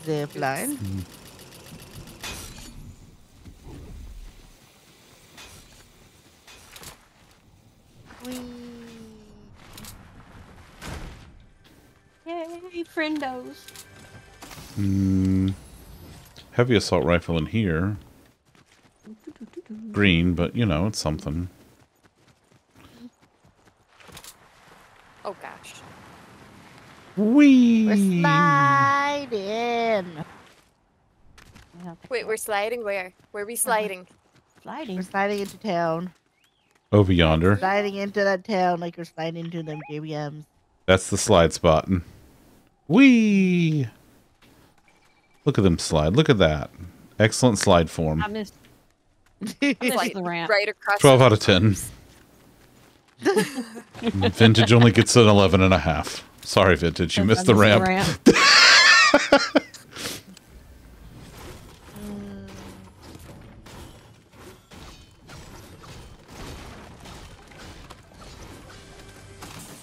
Zip line. Whee. Yay, friendos. Mm, heavy assault rifle in here. Green, but you know, it's something. Oh gosh. Wee. We're sliding. Wait, we're sliding where? Where are we sliding? Sliding. We're sliding into town. Over yonder. Sliding into that town like we're sliding into them JBMs. That's the slide spot. Wee. Look at them slide. Look at that. Excellent slide form. I missed. I missed Like, the ramp. right across. 12 out of 10. Vintage only gets an 11 and a half. Sorry, Vintage. You I missed the ramp.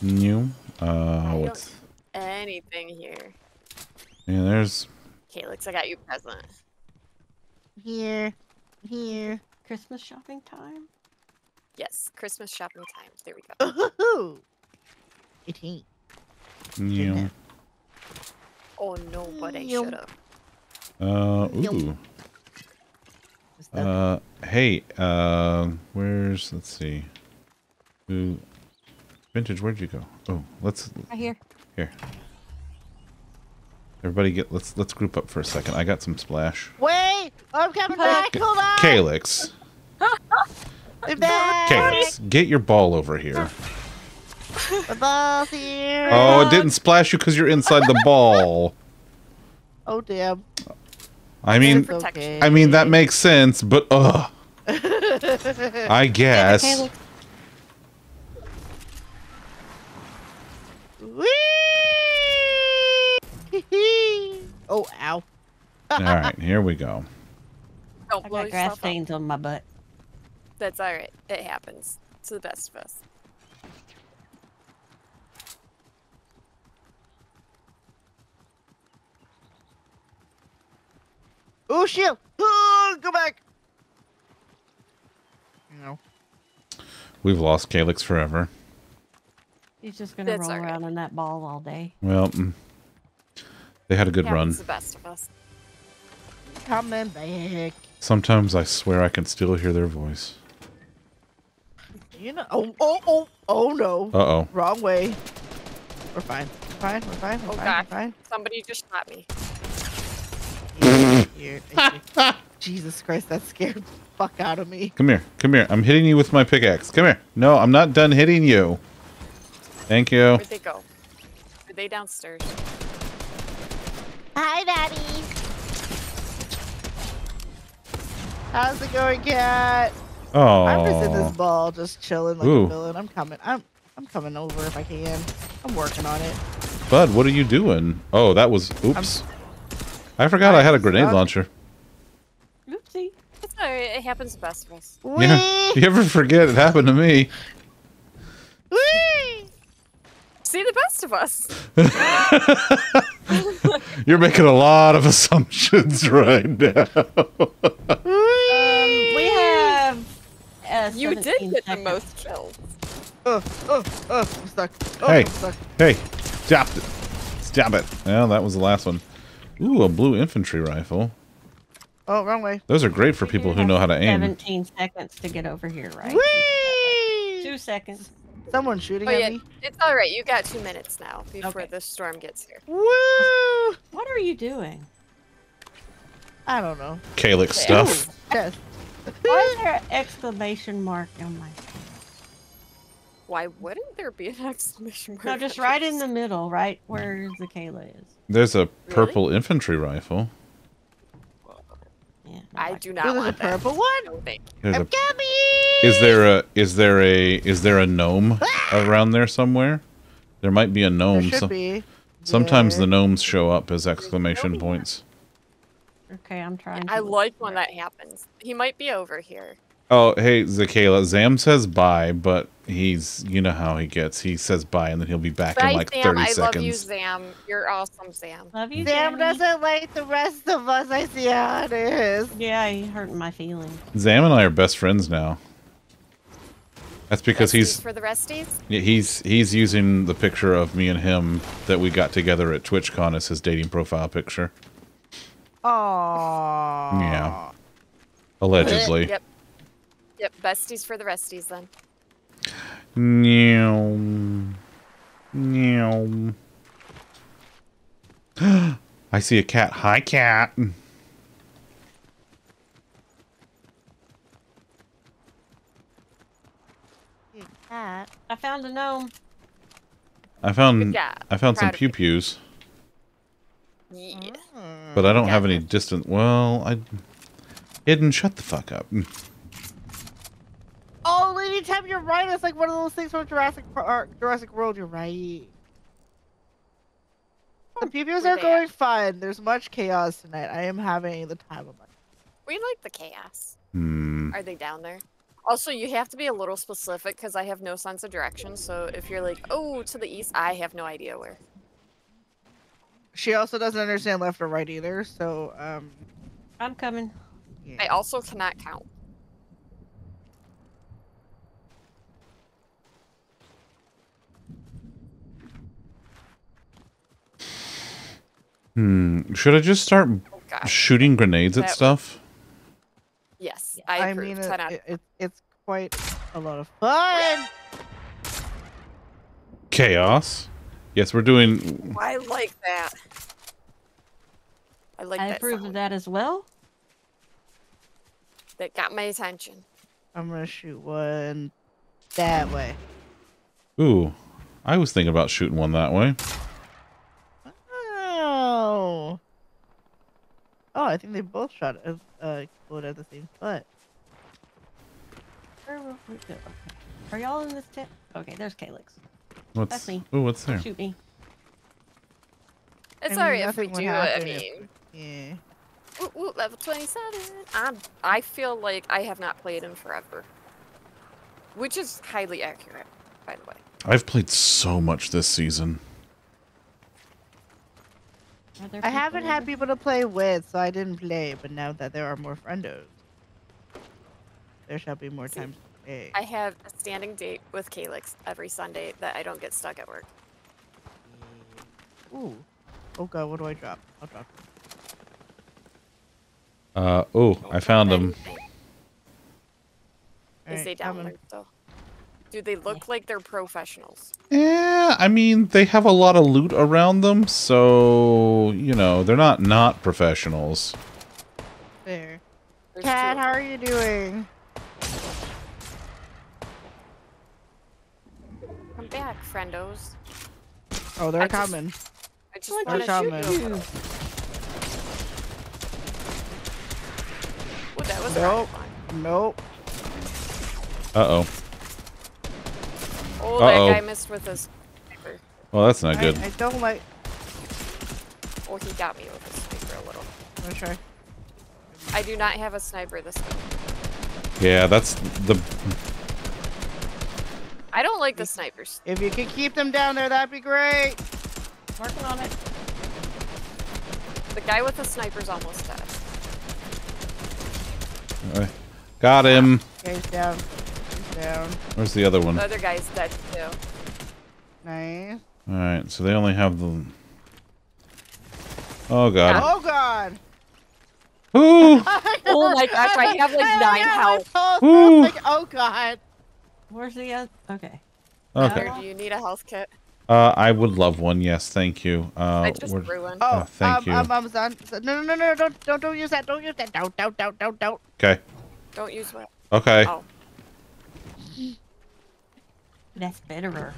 New. Uh, what's. Anything here. Yeah, there's. Okay, looks like I got you present. Here. Here. Christmas shopping time. Yes, Christmas shopping time. There we go. Ooh. 18. New. Oh no, but I should have. Uh, ooh. Uh, hey, uh, where's, let's see. Who, Vintage, where'd you go? Oh, let's, Right here. here. Everybody get, let's, let's group up for a second. I got some splash. Wait! I'm coming back! Hold on! Calyx. Back! Calyx, get your ball over here. The ball's here! Oh, it didn't splash you because you're inside the ball. Oh, damn. I mean, okay. I mean, that makes sense, but, ugh. I guess. Whee! oh, ow. All right, here we go. Don't I blow got grass yourself up. stains on my butt. That's alright. It happens. To the best of us. Oh, shield! Oh, go back! No. We've lost Calyx forever. He's just gonna That's roll alright. around in that ball all day. Well, mm, they had a good run. happens to the best of us. Coming back. Sometimes I swear I can still hear their voice. You know. Oh, oh, oh, oh no. Uh-oh. Wrong way. We're fine. We're fine. We're fine. We're Oh fine. gosh. We're fine. Somebody just shot me. Jesus Christ, that scared the fuck out of me. Come here. Come here. I'm hitting you with my pickaxe. Come here. No, I'm not done hitting you. Thank you. Where'd they go? Are they downstairs? Hi, Daddy. How's it going, cat? Oh. I'm just in this ball, just chilling like Ooh. a villain. I'm coming. I'm I'm coming over if I can. I'm working on it. Bud, what are you doing? Oh, that was... Oops. I forgot I had a grenade stuck. launcher. Oopsie. It's. It happens to the best of us. Yeah. You ever forget it happened to me? See the best of us. You're making a lot of assumptions right now. We have. Uh, You did 17 get the most kills. Oh, oh, oh, I'm stuck. Oh, hey, I'm stuck. hey, stop it. Stop it. Well, that was the last one. Ooh, a blue infantry rifle. Oh, wrong way. Those are great for people who know how to aim. 17 seconds to get over here, right? Whee! Two seconds. Someone shooting Oh at yeah, me. it's alright. You got two minutes now before Okay. the storm gets here. Woo! What are you doing? I don't know. Calyx stuff. Yes. Why is there an exclamation mark on my? Why wouldn't there be an exclamation mark? No, just right in the middle, right where the Kayla is. There's a purple infantry rifle. Yeah. I do not Ooh, there's a want that. purple one. No, thank you. There's I'm a, coming. is there a is there a is there a gnome around there somewhere? There might be a There gnome. should Some- be. sometimes Yeah. the gnomes show up as exclamation points. Okay, I'm trying. To I like when it. that happens. He might be over here. Oh, hey, Zakayla. Zam says bye, but he's, you know how he gets. He says bye and then he'll be back Bye, in like Sam. 30 I seconds. love you, Sam. You're awesome, Sam. Love you, Sam Sammy. doesn't like the rest of us. I see how it is. Yeah, he hurting my feelings. Zam and I are best friends now. That's because Resties he's for the resties. yeah, he's he's using the picture of me and him that we got together at TwitchCon as his dating profile picture. Aww. Yeah. Allegedly. Yep. Yep. Besties for the resties then. Meow. Meow. I see a cat. Hi, cat. Cat. I found a gnome. I found Good job. I found some Proud of pew you. pews, Yeah. but I don't have any distant. Well, I hidden. Shut the fuck up. Oh, lady, anytime you're right, it's like one of those things from Jurassic Park, Jurassic World. You're right. The peepews Where are they going fine. There's much chaos tonight. I am having the time of my. Life. We like the chaos. Hmm. Are they down there? Also, you have to be a little specific because I have no sense of direction. So if you're like, oh, to the east, I have no idea where. She also doesn't understand left or right either. So, um, I'm coming. yeah. I also cannot count. Hmm. Should I just start Oh shooting grenades at stuff? Yes, I I mean, 10 it, it, it's quite a lot of fun. Chaos. Yes, we're doing. I like that. I like I that approve sound. of that as well. That got my attention. I'm gonna shoot one that way. Ooh, I was thinking about shooting one that way. Oh. Oh, I think they both shot at uh exploded at the same spot. Where will we go? Okay. Are y'all in this tent? Okay, there's Calyx. What's? That's me. Ooh, what's there? Shoot me. It's mean, alright if we nothing would do. I happen if- mean, Yeah. ooh, ooh, level 27. I'm, I feel like I have not played in forever. Which is highly accurate, by the way. I've played so much this season. Are there I haven't had people to play with, so I didn't play. But now that there are more friendos, there shall be more See, times to play. I have a standing date with Calyx every Sunday that I don't get stuck at work. Ooh. Oh god, what do I drop? I'll drop. Uh oh, I found them. Anything. Is Alright, they down there though? Do they look like they're professionals? Yeah, I mean they have a lot of loot around them, so you know they're not not professionals. There. There's Cat, how are you doing? Come back, friendos. Oh, they're I just- coming. I just want to They're shoot coming. you. Ooh, that was Nope. fun. Nope. Uh oh. Oh, Uh-oh. that guy missed with his sniper. Well, that's not good. I don't like. Oh, he got me with his sniper a little. I'm gonna try. I do not have a sniper this time. Yeah, that's the. I don't like the snipers. If you could keep them down there, that'd be great. Working on it. The guy with the sniper's almost dead. uh, got him. Okay, he's down. He's down. Where's the other one? The other guy's dead too. Nice. right, so they only have the. Oh god. Oh god. Ooh. Oh my gosh, I have like nine have health. my health. Ooh. Like, oh god. Where's the other? Okay. Okay. Or do you need a health kit? Uh, I would love one. Yes, thank you. Uh, I just where- threw one. Oh, Oh, thank um, you. um, son, son- no, no, no, no, don't, don't, don't use that. Don't use that. Don't, don't, don't, don't, don't. Okay. Don't use what? Okay. Oh, That's better.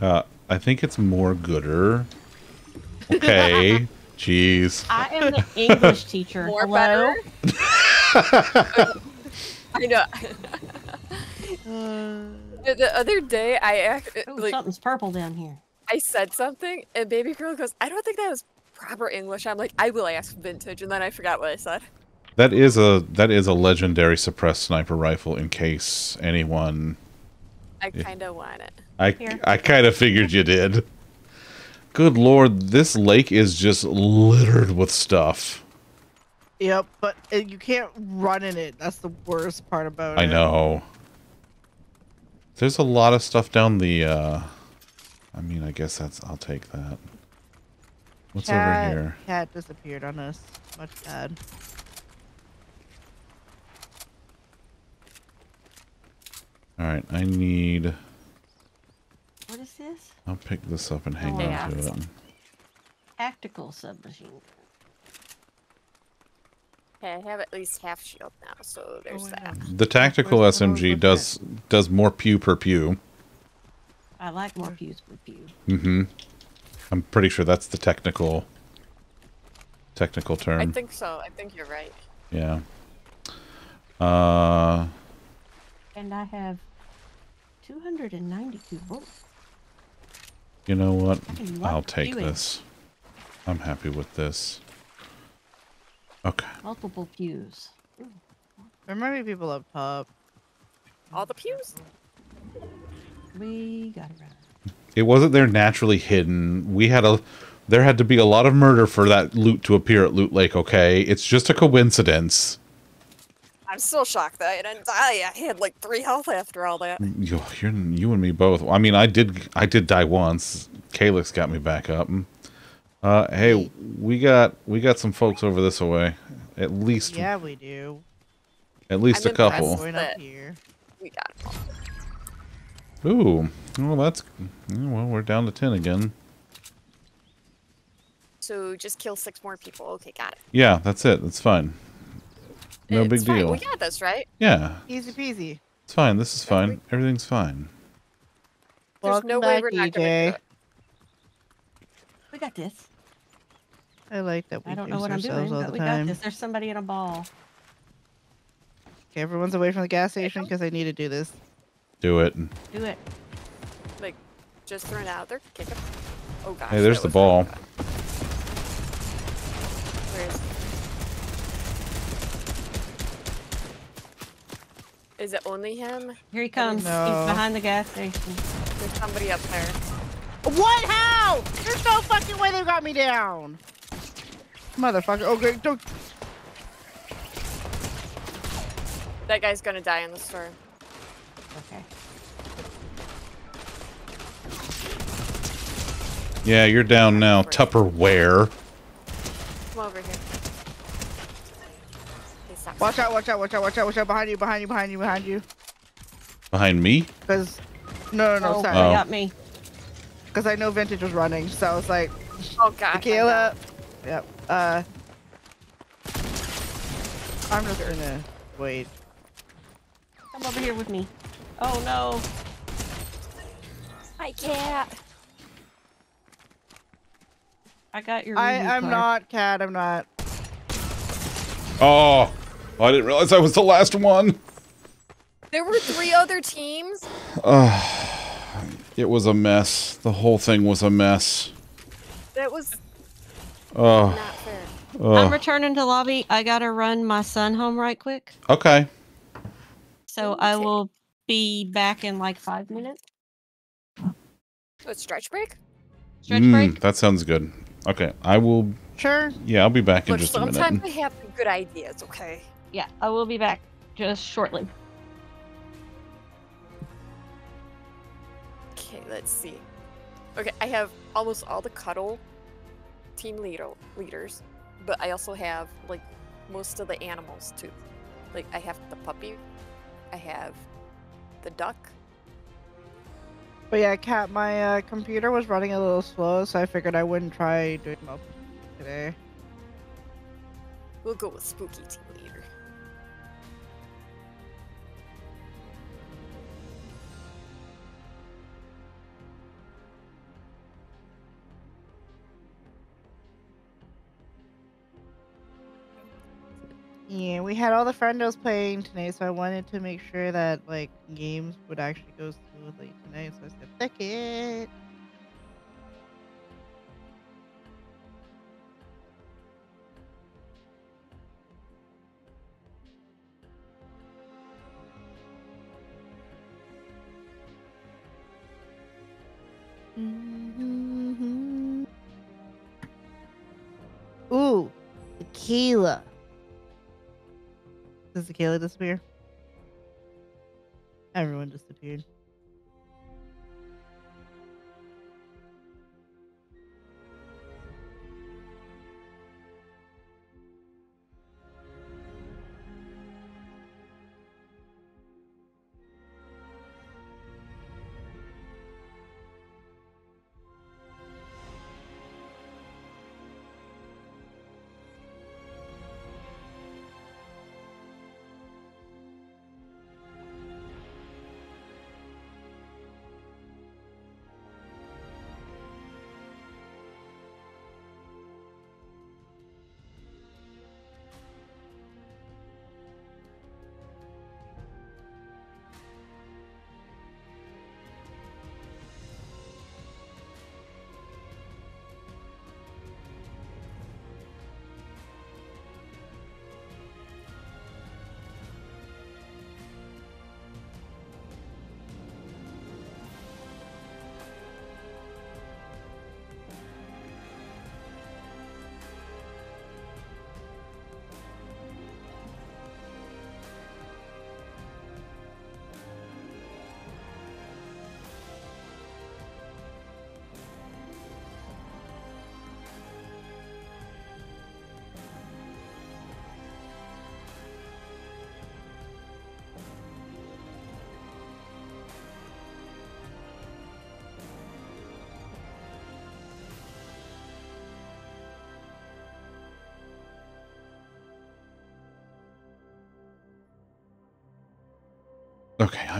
Uh, I think it's more gooder. Okay. Jeez. I am the English teacher. more Hello? better. I know. the, the other day, I act, Oh, like something's purple down here. I said something, and baby girl goes, "I don't think that was proper English. I'm like, I will ask vintage, and then I forgot what I said. That is a that is a legendary suppressed sniper rifle. In case anyone, I kind of want it. I Here. I kind of figured you did. Good lord, this lake is just littered with stuff. Yep, but uh, you can't run in it. That's the worst part about I it. I know. There's a lot of stuff down the. uh I mean, I guess that's. I'll take that. What's cat, over here? Cat disappeared on us. Much bad. All right, I need. What is this? I'll pick this up and hang Oh, on yeah. to it. Tactical submachine. Okay, I have at least half shield now, so there's that. The tactical Where's the SMG one does does more pew per pew. I like more pews per pew. Mm-hmm. I'm pretty sure that's the technical technical term. I think so. I think you're right. Yeah. Uh, And I have 292 volts. you know what? I love I'll take pewing. this. I'm happy with this. Okay. Multiple pews. Ooh, There might be people up top. All the pews. we got it right. It wasn't there naturally hidden. We had a there had to be a lot of murder for that loot to appear at Loot Lake, okay? It's just a coincidence. I'm still shocked that I didn't die. I had like three health after all that. You, you're, you and me both. I mean, I did I did die once. Calyx got me back up. Uh, hey, we got we got some folks over this way. At least Yeah, we do. at least I'm a couple. impressed. Going That- up here. We got it. all. Ooh, well that's well we're down to ten again. So just kill six more people. Okay, got it. Yeah, that's it. That's fine. No It's big fine. deal. We got this, right? Yeah, Easy peasy. it's fine. This is fine. Everything's fine. There's Welcome no way back, we're not gonna EJ. do it. We got this. I like that we I don't know what I'm ourselves doing, all but the we time. got this. There's somebody in a ball. Okay, everyone's away from the gas station because I need to do this. Do it. Do it. Like, just throw it out there. Kick it. Oh gosh. Hey, there's the ball. really. Where is Is it only him? Here he comes. No. He's behind the gas station. There's somebody up there. What? How? There's no fucking way they got me down. Motherfucker. Oh, great. Don't. That guy's gonna die in the storm. Okay. Yeah, you're down now. Tupperware. Come over here. Hey. Watch out, watch out, watch out, watch out, watch out. Behind you, behind you, behind you, behind you. Behind me? Because. No, no, no, oh, sorry. Oh. got me. Because I know Vintage was running, so I was like, Oh gosh. I Michaela. Yep. Uh. I'm just gonna wait. Come over here with me. Oh no. Hi, cat. I got your. I I'm card. not, Cat. I'm not. Oh, I didn't realize I was the last one. There were three other teams. It was a mess. The whole thing was a mess. That was Oh, not fair. I'm returning to lobby. I gotta run my son home right quick. Okay. So I will be back in like five minutes. So it's stretch break. Stretch Mm, break. that sounds good. Okay, I will. Sure. Yeah, I'll be back in Look, just a minute. sometimes minute. I have some good ideas. Okay. Yeah, I will be back just shortly. Okay, let's see. Okay, I have almost all the cuddle team leader leaders, but I also have like most of the animals too. Like I have the puppy, I have the duck. But yeah, Cat, my uh, computer was running a little slow, so I figured I wouldn't try doing multiple today. We'll go with spooky team Yeah, we had all the friendos playing tonight, so I wanted to make sure that like games would actually go smoothly tonight. So I said, "Fuck it." Mm -hmm. Ooh, tequila. Does Kaila disappear? Everyone disappeared.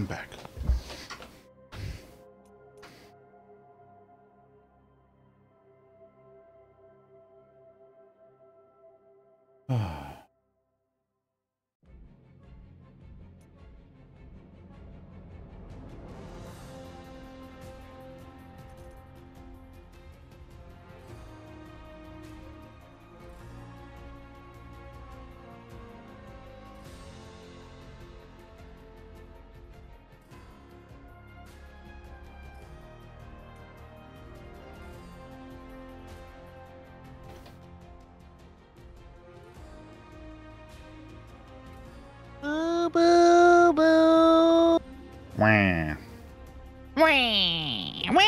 I'm back. Wah. Wah, wah.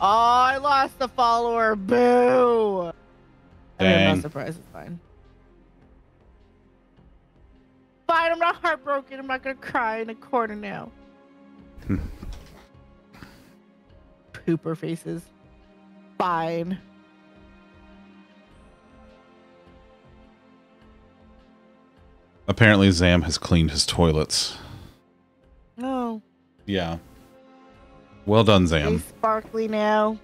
oh, I lost a follower. Boo. I mean, I'm not surprised. It's fine. Fine. I'm not heartbroken. I'm not gonna cry in a corner now. Pooper faces. Fine. Apparently, Zam has cleaned his toilets. No. Yeah. Well done, Zam. sparkly now.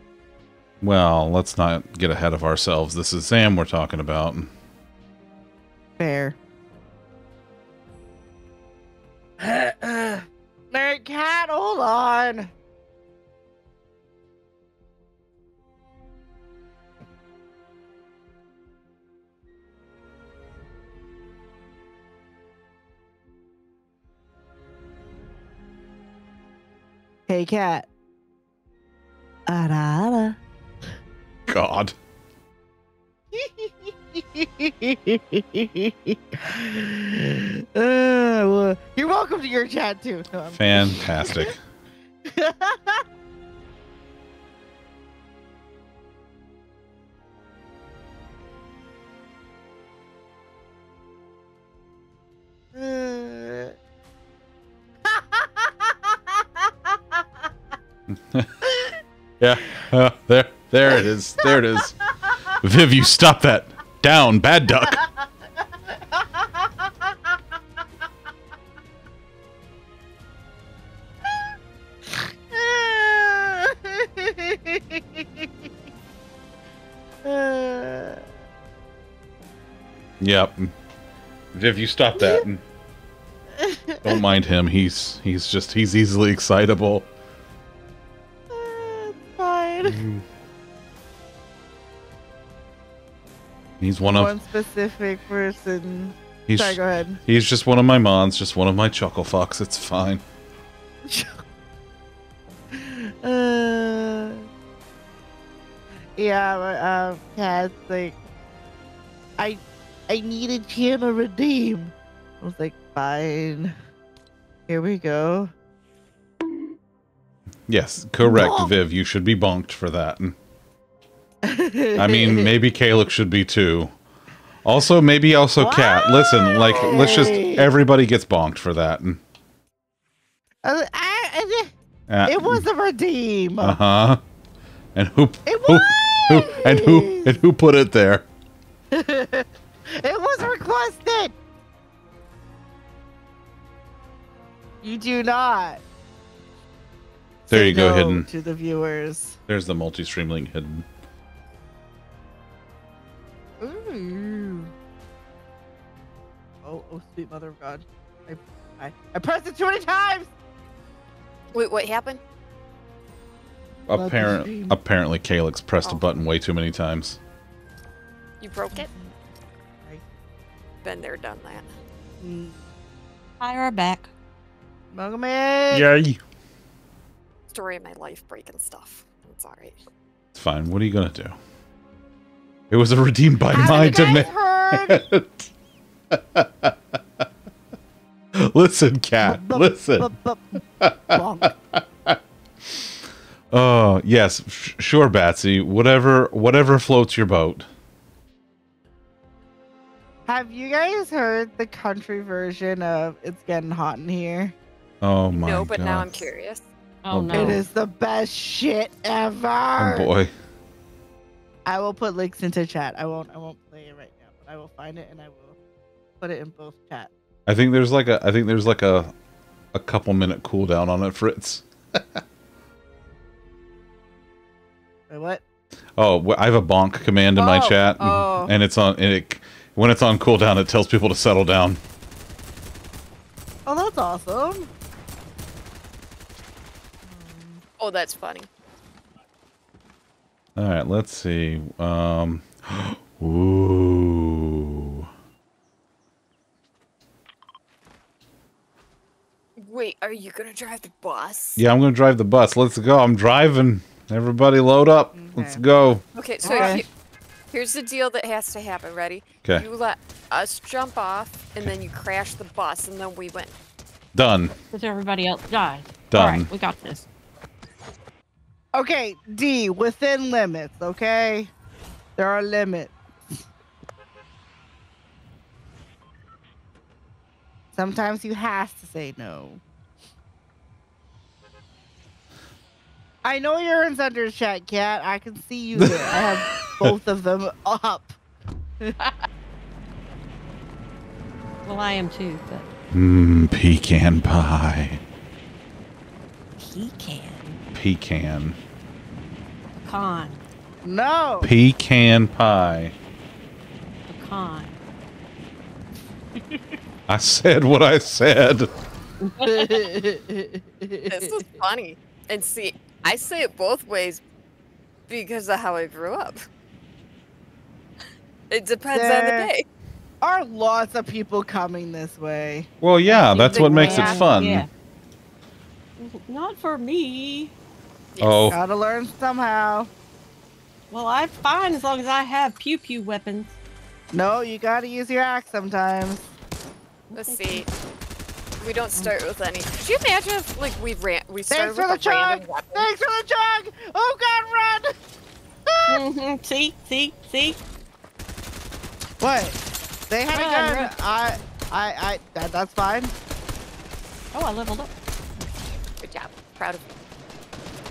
Well, let's not get ahead of ourselves. This is Zam we're talking about. Fair. Cat. Ada, ada. God. uh, well, you're welcome to your chat too. No, Fantastic. Yeah. Uh, there. There it is. There it is. Viv, you stop that. Down, bad duck. Yep. Viv, you stop that. Don't mind him. He's he's just he's easily excitable. He's one of One specific person. he's Sorry, go ahead. he's just one of my mons, just one of my chuckle fucks. It's fine. Uh, Yeah, uh, Cat's like, I, I need a channel redeem. I was like, fine. Here we go. Yes, correct, Bonk. Viv. You should be bonked for that. I mean, maybe Calyx should be too. Also, maybe also Cat. Listen, like, let's just everybody gets bonked for that. Uh, I- Uh, it was a redeem. Uh huh. And who? It who, who? And who? And who put it there? it was requested. You do not. There say you go, no hidden. to the viewers. There's the multi-stream link hidden. Ooh. Oh, oh, sweet mother of God! I, I, I pressed it too many times. Wait, what happened? Apparent, apparently, Calyx pressed Oh. a button way too many times. You broke it? Right. Been there, done that. Mm. Hi, we're back. Mogaman. Yay! Story of my life breaking stuff. It's alright. It's fine. What are you gonna do? It was a redeemed by Have my you guys demand. heard? listen, cat. Bu- bu- Listen. bu- bu- Oh yes, sh- sure, Batsy. Whatever, whatever floats your boat. Have you guys heard the country version of "It's Getting Hot in Here"? Oh my no, but god. now I'm curious. Oh, Oh, no. It is the best shit ever. Oh boy. I will put links into chat. I won't. I won't play it right now, but I will find it and I will put it in both chat. I think there's like a I think there's like a a couple minute cooldown on it, Fritz. Wait, what? Oh, I have a bonk command in my Oh, chat, oh. and it's on. And it when it's on cooldown, it tells people to settle down. Oh, that's awesome. Oh, that's funny. All right, let's see. Um, ooh, Wait, are you gonna drive the bus? yeah, I'm gonna drive the bus. Let's go. I'm driving. Everybody, load up. Let's go. Okay, so Okay. if you, here's the deal that has to happen. Ready? Okay. You let us jump off, and then you crash the bus, and then we win. Done. Because everybody else died. Done. All right, we got this. Okay, D, within limits. Okay, there are limits. Sometimes you have to say no. I know you're in Thunder's chat, Cat. I can see you there. I have both of them up. Well, I am too, but Mmm, pecan pie. pecan. Pecan. Pecan. No. Pecan pie. Pecan. I said what I said. This is funny. And see, I say it both ways because of how I grew up. It depends on the There day. are lots of people coming this way. Well, yeah, that's what makes it fun. yeah. Not for me. Oh, Gotta learn somehow. Well, I'm fine as long as I have pew pew weapons. No, you gotta use your axe sometimes. Let's see. We don't start with any. Could you imagine if, like, we ran, we started Thanks for the with a random chug! weapon? Thanks for the chug! Oh god, run! Mhm, see, see, see. What? They had Run, a gun. run. I, I, I. That, that's fine. Oh, I leveled up. Good job. Proud of you.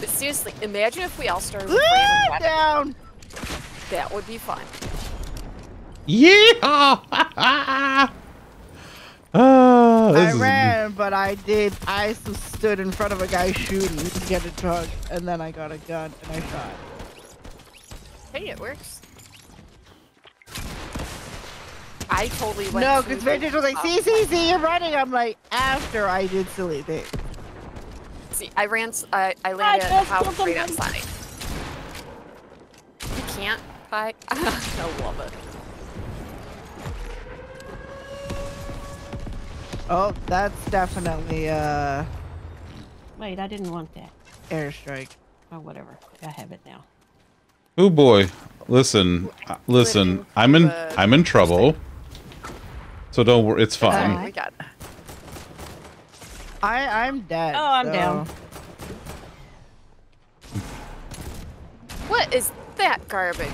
But seriously, imagine if we all started with Woo! Down. That would be fun. yeah! Ah, this I is- ran, but I did. I stood in front of a guy shooting to get a chug, and then I got a gun and I shot. Hey, it works. I totally went. No, because the- Vintage was like, oh, "See, see, see, you're running." I'm like, after I did silly things. See, I ran. i landed at just the house killed outside. You can't. I. I love it. Oh, that's definitely uh Wait, I didn't want that. airstrike. Oh, whatever. I have it now. Oh boy. Listen, uh, listen. I'm in I'm in trouble. So don't worry, it's fine. Oh, we got. I I'm dead. Oh, I'm so- down. What is that garbage?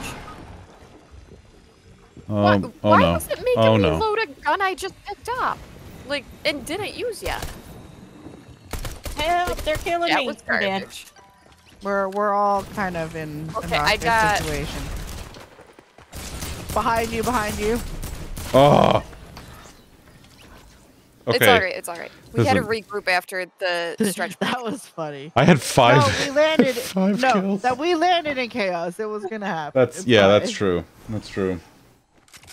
Um, Why- oh Why no. was it making Oh me no. load a gun I just picked up? Like, and didn't use yet? Help! They're killing That me. was I'm dead. garbage. We're we're all kind of in Okay, an I awkward got- situation. Behind you, behind you. Oh. Okay. It's alright, it's alright. We had to Listen. regroup after the stretch. that was funny. I had five. No, we landed. five no, kills. that we landed in chaos. It was gonna happen. That's It's yeah, that's true. That's true.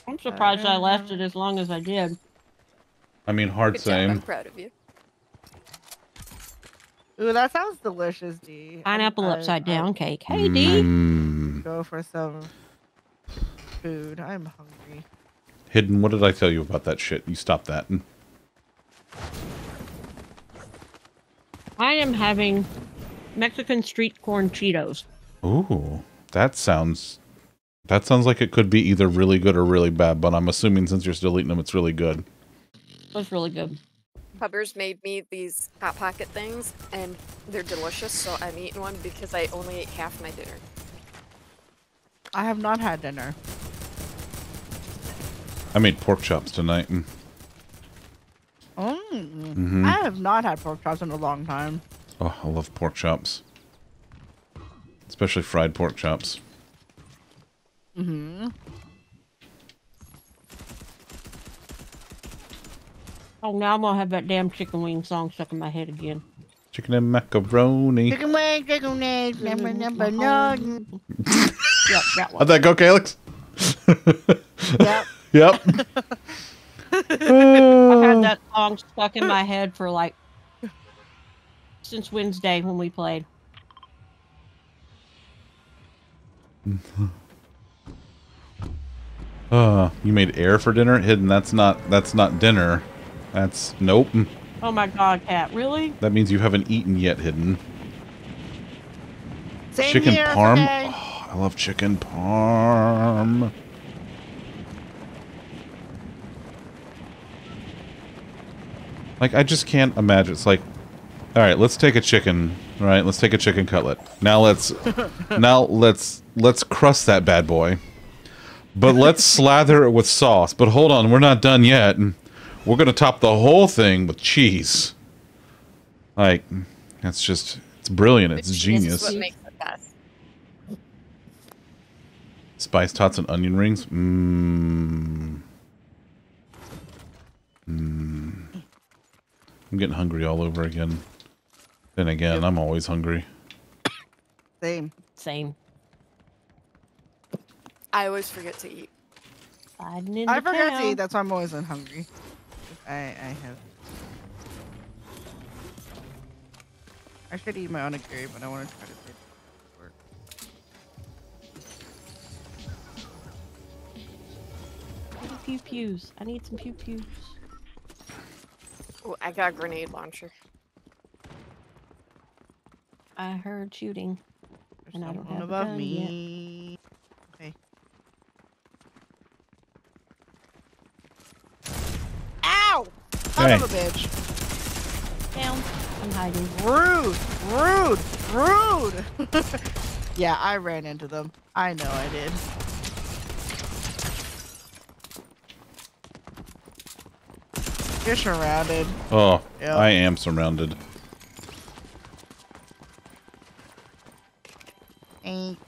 I'm surprised I lasted as long as I did. I mean, hard Good job, I'm proud of you. Ooh, that sounds delicious, D. Pineapple I- upside I- down cake. Hey, D. Mm. Go for some food. I'm hungry. Hidden. What did I tell you about that shit? You stop that. I am having Mexican street corn Cheetos. Ooh, that sounds. That sounds like it could be either really good or really bad. But I'm assuming since you're still eating them, it's really good. That's really good. Pubbers made me these hot pocket things, and they're delicious. So I'm eating one because I only ate half my dinner. I have not had dinner. I made pork chops tonight. Mm. Mm. Mhm. I have not had pork chops in a long time. Oh, I love pork chops, especially fried pork chops. Mm-hmm. Oh, now I'm gonna have that damn chicken wing song stuck in my head again. Chicken and macaroni. Chicken wing, chicken wing, number number no. Yep, that one. How'd that go, Calyx? Yep. Yep. I've had that song stuck in my head for like since Wednesday when we played. Uh, you made air for dinner? Hidden. That's not. That's not dinner. That's nope. Oh my god, cat, really? That means you haven't eaten yet. Hidden. Same chicken here, parm. okay. Oh, I love chicken parm. Like I just can't imagine. It's like, all right, let's take a chicken. All right, let's take a chicken cutlet. Now let's, now let's let's crust that bad boy. But let's slather it with sauce. But hold on, we're not done yet. We're gonna top the whole thing with cheese. Like, that's just it's brilliant. It's genius. it. Spice tots and onion rings. Mmm. Mmm. I'm getting hungry all over again. Then again, I'm always hungry. Same. Same. I always forget to eat. Sliding into I forgot to eat. That's why I'm always hungry. I I have. I should eat my own onigiri, but I want to try to save it work. What are pew pews? I need some pew pews. Oh, I got a grenade launcher. I heard shooting. There's And I don't someone have a above gun me. Okay. Ow! Son of a bitch. Down. I'm hiding. Rude! Rude! Rude! yeah, I ran into them. I know I did. You're surrounded. Oh, Yep. I am surrounded. Ain't.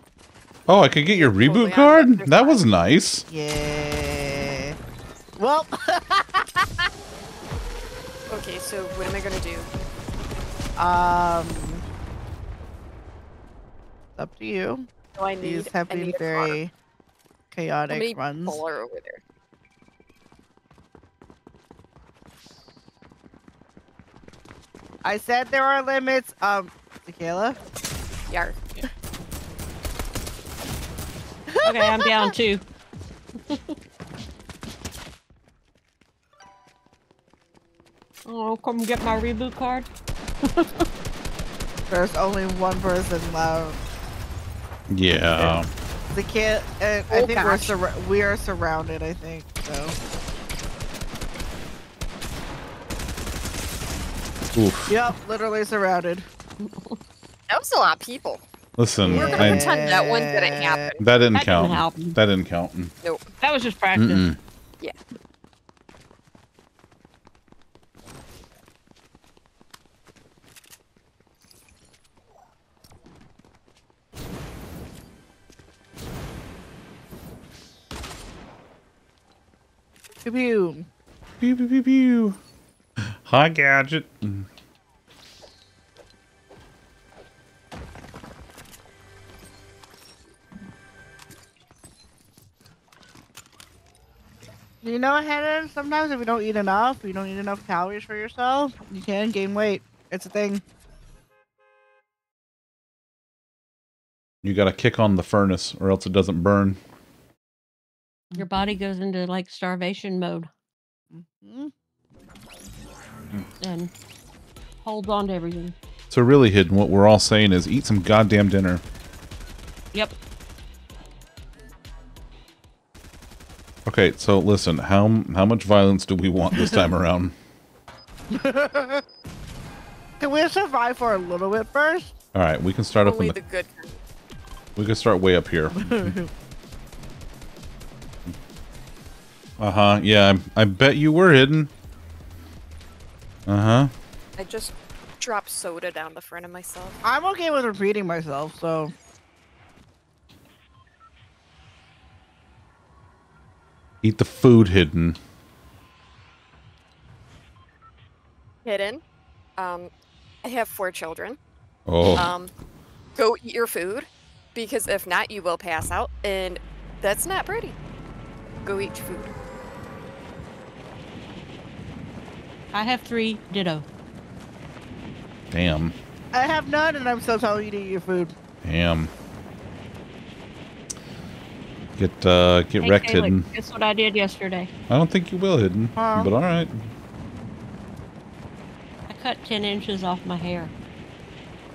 Oh, I could get your reboot Totally card? That was nice. Yeah. Well, Okay, so what am I gonna do? um, it's up to you. Do I need? These have I been need very How chaotic many runs. people are over there? I said there are limits. Um, Tequila. Yar. Okay, I'm down too. oh, come get my reboot card. There's only one person left. Yeah. They can't. Uh, I Oh, think we're sur- we are surrounded. I think so. Oof. Yep, literally surrounded. That was a lot of people. Listen, We're gonna I, pretend that one didn't happen. that didn't That didn't count. happen. That didn't count. Nope. That was just practice. Mm-mm. Yeah. Pew pew. Pew pew pew pew. Hi, gadget. You know, Hannah, sometimes if you don't eat enough, you don't eat enough calories for yourself, you can gain weight. It's a thing. You got to kick on the furnace, or else it doesn't burn. Your body goes into like starvation mode mm-hmm. Mhm. and holds on to everything. So really, hidden. What we're all saying is, eat some goddamn dinner. Yep. Okay, so listen. How how much violence do we want this time around? Can we survive for a little bit first? All right, we can start up in the. the good. We can start way up here. Uh huh. Yeah, I, I bet you were hidden. Uh huh. I just dropped soda down the front of myself. I'm okay with repeating myself, so Eat the food hidden. Hidden. Um, I have four children. Oh. Um, go eat your food, because if not, you will pass out, and that's not pretty. Go eat your food. I have three. Ditto. Damn. I have none, and I'm still telling you to eat your food. Damn. Get uh get Hey, wrecked Caleb, hidden. Guess what I did yesterday? I don't think you will hidden, Huh? but all right. I cut 10 inches off my hair.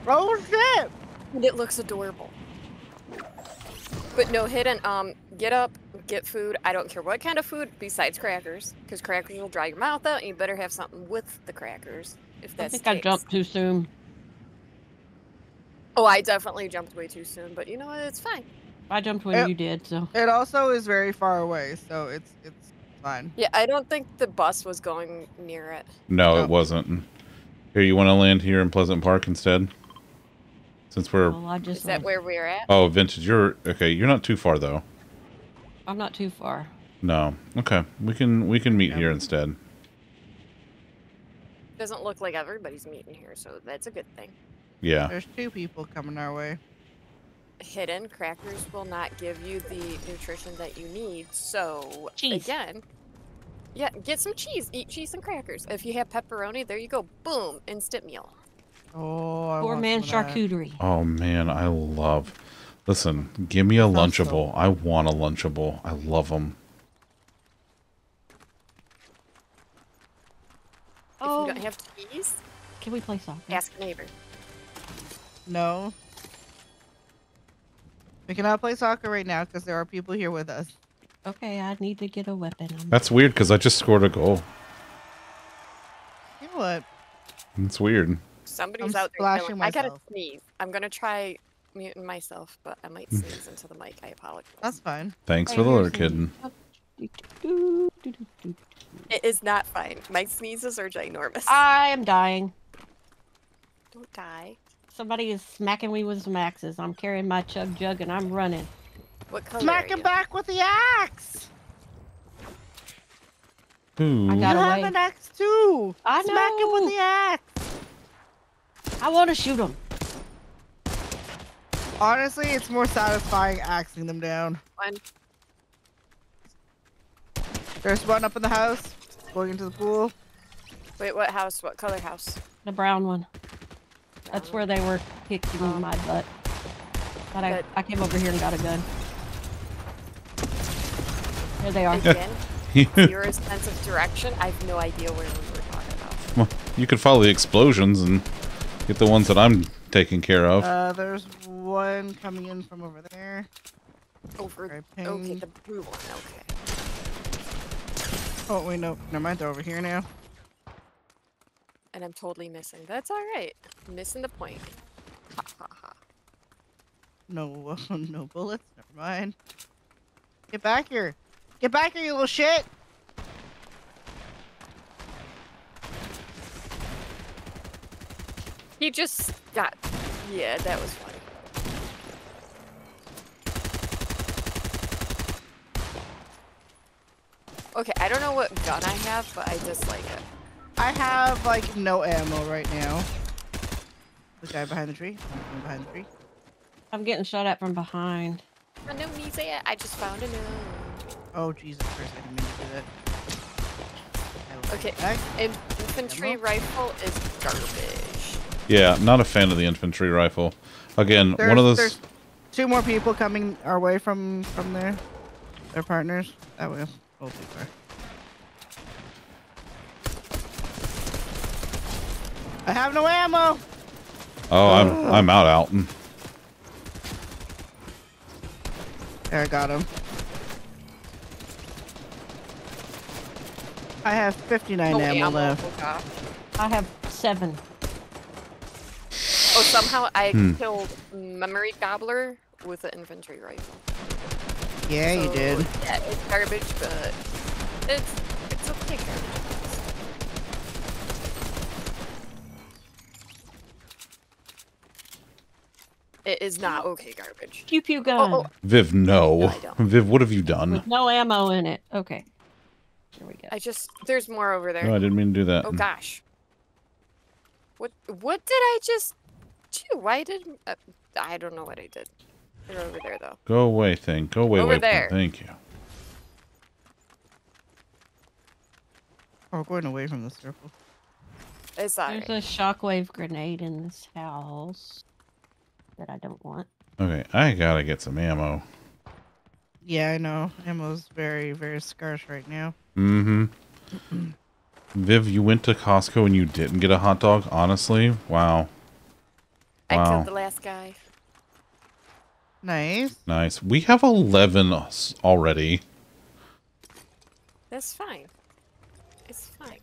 Oh shit! And it looks adorable. But no, hidden. Um, get up, get food. I don't care what kind of food besides crackers, because crackers will dry your mouth out, and you better have something with the crackers. If that's I that's think I jumped too soon. Oh, I definitely jumped way too soon, but you know what? It's fine. I jumped when Yep. you did, so. It also is very far away, so it's it's fine. Yeah, I don't think the bus was going near it. No, Oh. it wasn't. Here, you want to land here in Pleasant Park instead? Since we're Well, I just. Is that where we're at? oh vintage, you're okay. You're not too far though. I'm not too far. No. Okay, we can we can meet here instead. Doesn't look like everybody's meeting here, so that's a good thing. Yeah. There's two people coming our way. Hidden crackers will not give you the nutrition that you need. So Cheese. again, yeah, get some cheese. Eat cheese and crackers. If you have pepperoni, there you go. Boom, instant meal. Oh, I Poor want man some that. charcuterie. Oh man, I love. Listen, give me a lunchable. I want a lunchable. I love them. Oh. If Oh, you don't oh. have cheese, can we play soccer? ask a neighbor. No. We cannot play soccer right now because there are people here with us. Okay, I need to get a weapon. I'm- That's weird because I just scored a goal. You know what? It's weird. Somebody's I'm out there. splashing Going, I gotta sneeze. I'm gonna try muting myself, but I might hmm. sneeze into the mic. I apologize. That's fine. Thanks Hey, for the here's lurk, hidden. Do, do, do, do. It is not fine. My sneezes are ginormous. I am dying. Don't die. Somebody is smacking me with some axes. I'm carrying my chug jug and I'm running. What color Smack him back with the axe. Ooh. I You got have an axe too. I Smack him with the axe. I want to shoot him. Honestly, it's more satisfying axing them down. One. There's one up in the house, going into the pool. Wait, what house? What color house? The brown one. That's where they were kicking my oh. butt. But I, I came over here and got a gun. There they are. Again, you zero sense of direction. I have no idea where we were talking about. you could follow the explosions and get the ones that I'm taking care of. Uh, there's one coming in from over there. Over. Right, Okay, the blue one. Okay. Oh wait, no, never mind. They're over here now. And I'm totally missing. That's all right. Missing the point. Ha ha ha. No, no bullets. Never mind. Get back here. Get back here, you little shit. He just got. Yeah, that was funny. Okay, I don't know what gun I have, but I dislike it. I have like no ammo right now. The guy behind the tree. I'm behind the tree. I'm getting shot at from behind. A new Mizea. I just found a new. Oh Jesus Christ! I didn't mean to do that. Okay, take it back. in- infantry Ammo? rifle is garbage. Yeah, not a fan of the infantry rifle. Again, There's, one of those. there's two more people coming our way from from there. Their partners. That way. We'll be fine. I have no ammo. Oh, I'm I'm out out. There, I got him. I have 59 Oh, ammo, ammo. left. Oh, God. I have seven. Oh, somehow I Hmm. killed Memory Gobbler with an infantry rifle. Yeah, you did. Yeah, it's garbage, but it's it's okay garbage. It is not okay garbage. Pew pew gun. Oh, oh, Viv, no. No, I don't. Viv, what have you done? With no ammo in it. Okay. Here we go. I just there's more over there. No, I didn't mean to do that. Oh gosh. What what did I just do? Why did uh, I don't know what I did. They're over there though. Go away, thing. Go away, Over there. Thank you. Oh, we're going away from the circle. It's There's alright. a shockwave grenade in this house that I don't want. Okay, I gotta get some ammo. Yeah, I know. Ammo's very, very scarce right now. Mm-hmm. Viv, you went to Costco and you didn't get a hot dog? Honestly? Wow. I Wow. killed the last guy. Nice. Nice. We have 11 s- already. That's fine. It's fine.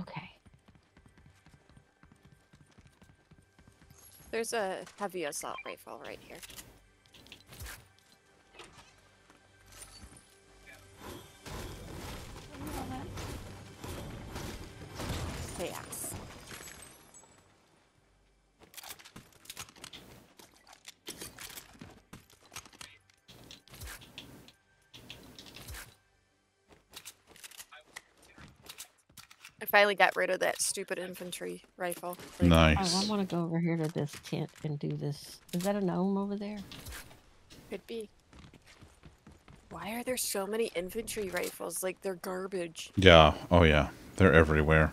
Okay. There's a heavy assault rifle right here. Chaos. Finally got rid of that stupid infantry rifle. Oh, Nice. I want to go over here to this tent and do this. Is that a gnome over there? Could be. Why are there so many infantry rifles? Like they're garbage. Yeah. Oh, yeah. They're everywhere.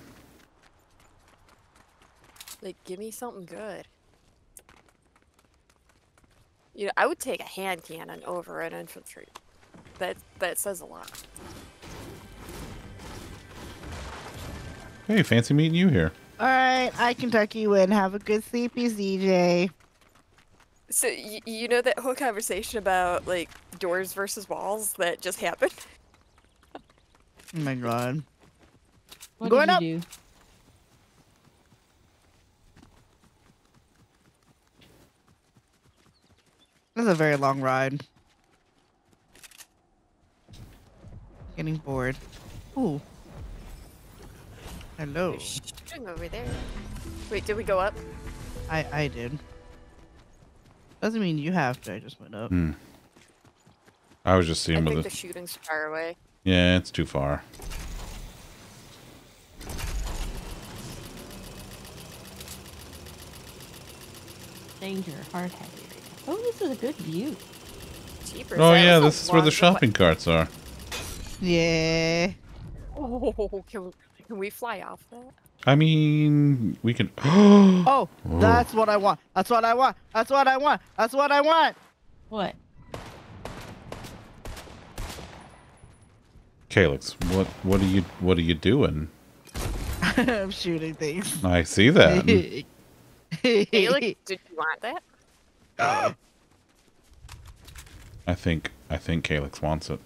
Like give me something good. You know, I would take a hand cannon over an infantry. That that says a lot. Hey, fancy meeting you here. All right, I Kentucky win. Have a good sleepy, ZJ. So y- you know that whole conversation about like doors versus walls that just happened. Oh my god. What Going did up. you do? This is a very long ride. Getting bored. Ooh. Hello. There's shooting over there. Wait, did we go up? I I did. Doesn't mean you have to. I just went up. Hmm. I was just I seeing think with the it. shooting's far away. Yeah, it's too far. Danger, hard hat area. Oh, this is a good view. Jeepers, Oh, yeah, this is where the long zip line. shopping carts are. Yeah. Oh, can, can we fly off that? I mean, we can. Oh, Oh. that's what I want. That's what I want. That's what I want. That's what I want. What? Calyx, what what are you what are you doing? I'm shooting things. I see that. Hey, did you want that? Uh, I think I think Calyx wants it.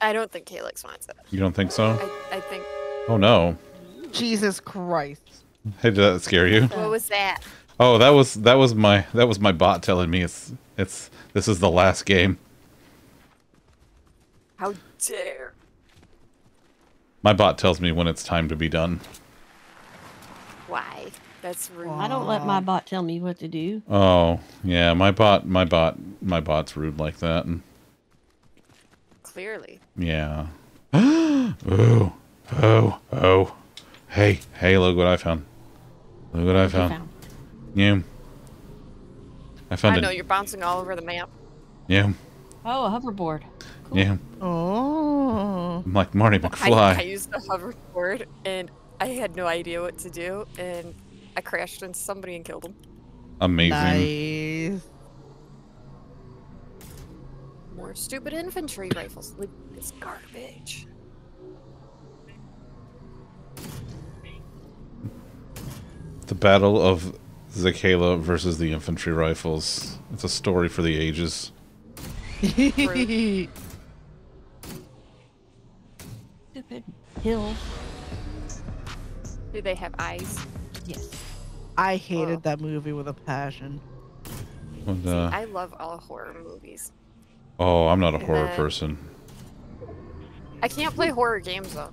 I don't think Calyx wants it. You don't think so? I, I think. Oh no. Jesus Christ. Hey, did that scare you? What was that? Oh, that was that was my that was my bot telling me it's it's this is the last game. How dare. My bot tells me when it's time to be done. Why? That's rude. I don't let my bot tell me what to do. Oh, yeah, my bot my bot my bot's rude like that and Clearly. yeah. oh, oh, oh. Hey, hey, look what I found. Look what I found. found? Yeah. I found I it. know you're bouncing all over the map. Yeah. Oh, a hoverboard. Yeah. Oh. I'm like Marty I, McFly. I used a hoverboard and I had no idea what to do and I crashed into somebody and killed him. Amazing. Nice. More stupid infantry rifles. Like this garbage. The battle of Zakela versus the infantry rifles. It's a story for the ages. Stupid hill. Do they have eyes? Yes. I hated that movie with a passion. And, See, uh, I love all horror movies. oh, I'm not a and horror then- person. I can't play horror games though.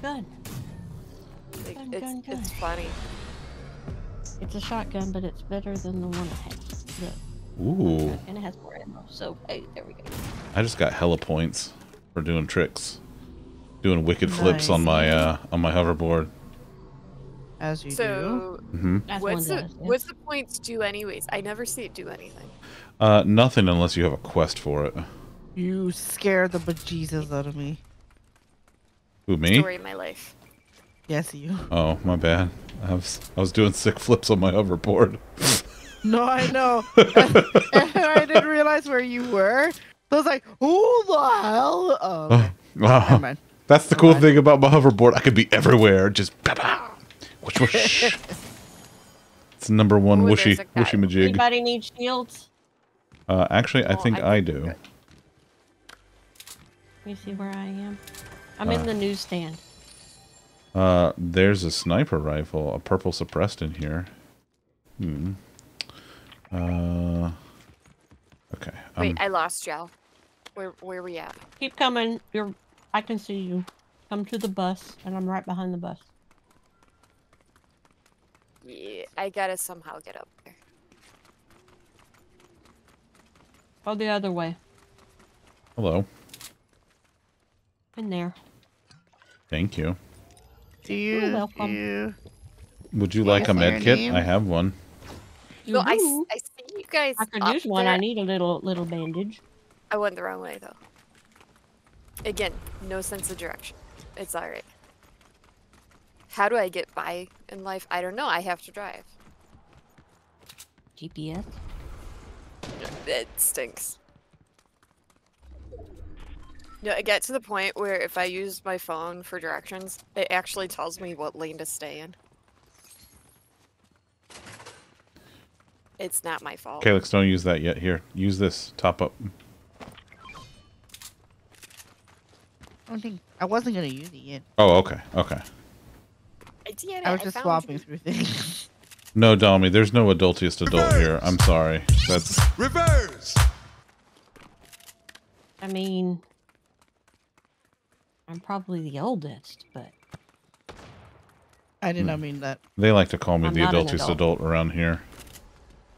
Good. Like, Gun, it's gun, gun. it's funny. It's a shotgun, but it's better than the one I had. The, Ooh, and it has more ammo. So, hey, there we go. I just got hella points for doing tricks, doing wicked flips on my uh on my hoverboard. As you So Mm-hmm. What's one the does, yeah. what's the points do anyways? I never see it do anything. Uh, nothing unless you have a quest for it. You scared the bejesus out of me. Who me? Story of my life. Yes, you. Oh, my bad. I was I was doing sick flips on my hoverboard. No, I know. and I didn't realize where you were. So I was like, who the hell? Oh, okay. Wow. Never mind. That's the cool thing about my hoverboard. I could be everywhere. Just ba ba. Whoosh whoosh. it's number one Ooh, whooshy there's a guy. whooshy majig. Anybody need shields? Uh, actually, I Oh, think I I do. Let me see where I am. I'm Uh. in the newsstand. Uh, there's a sniper rifle, a purple suppressed in here. Hmm. Uh. Okay. Wait, um, I lost Joe. Where where are we at? Keep coming. You're. I can see you. Come to the bus, and I'm right behind the bus. Yeah, I gotta somehow get up there. Go the other way. hello. In there. Thank you. Do you? welcome. You... Would you like a say med kit? name? I have one. No, I, s- Yoo-hoo. I see you guys. I could use one. I need a little little bandage. I went the wrong way though. Again, no sense of direction. It's alright. How do I get by in life? I don't know. I have to drive. GPS. It stinks. No, I get to the point where if I use my phone for directions, it actually tells me what lane to stay in. It's not my fault. Calyx, don't use that yet. Here, use this. Top up. I don't think I wasn't gonna use it yet. Oh, okay. Okay. I did I it, was just found swapping you. through things. No, Dalmy, there's no adultiest adult here. I'm sorry. That's Reverse. I mean, I'm probably the oldest, but I did Hmm. not mean that. they like to call me I'm the not an adultiest adult. adult around here.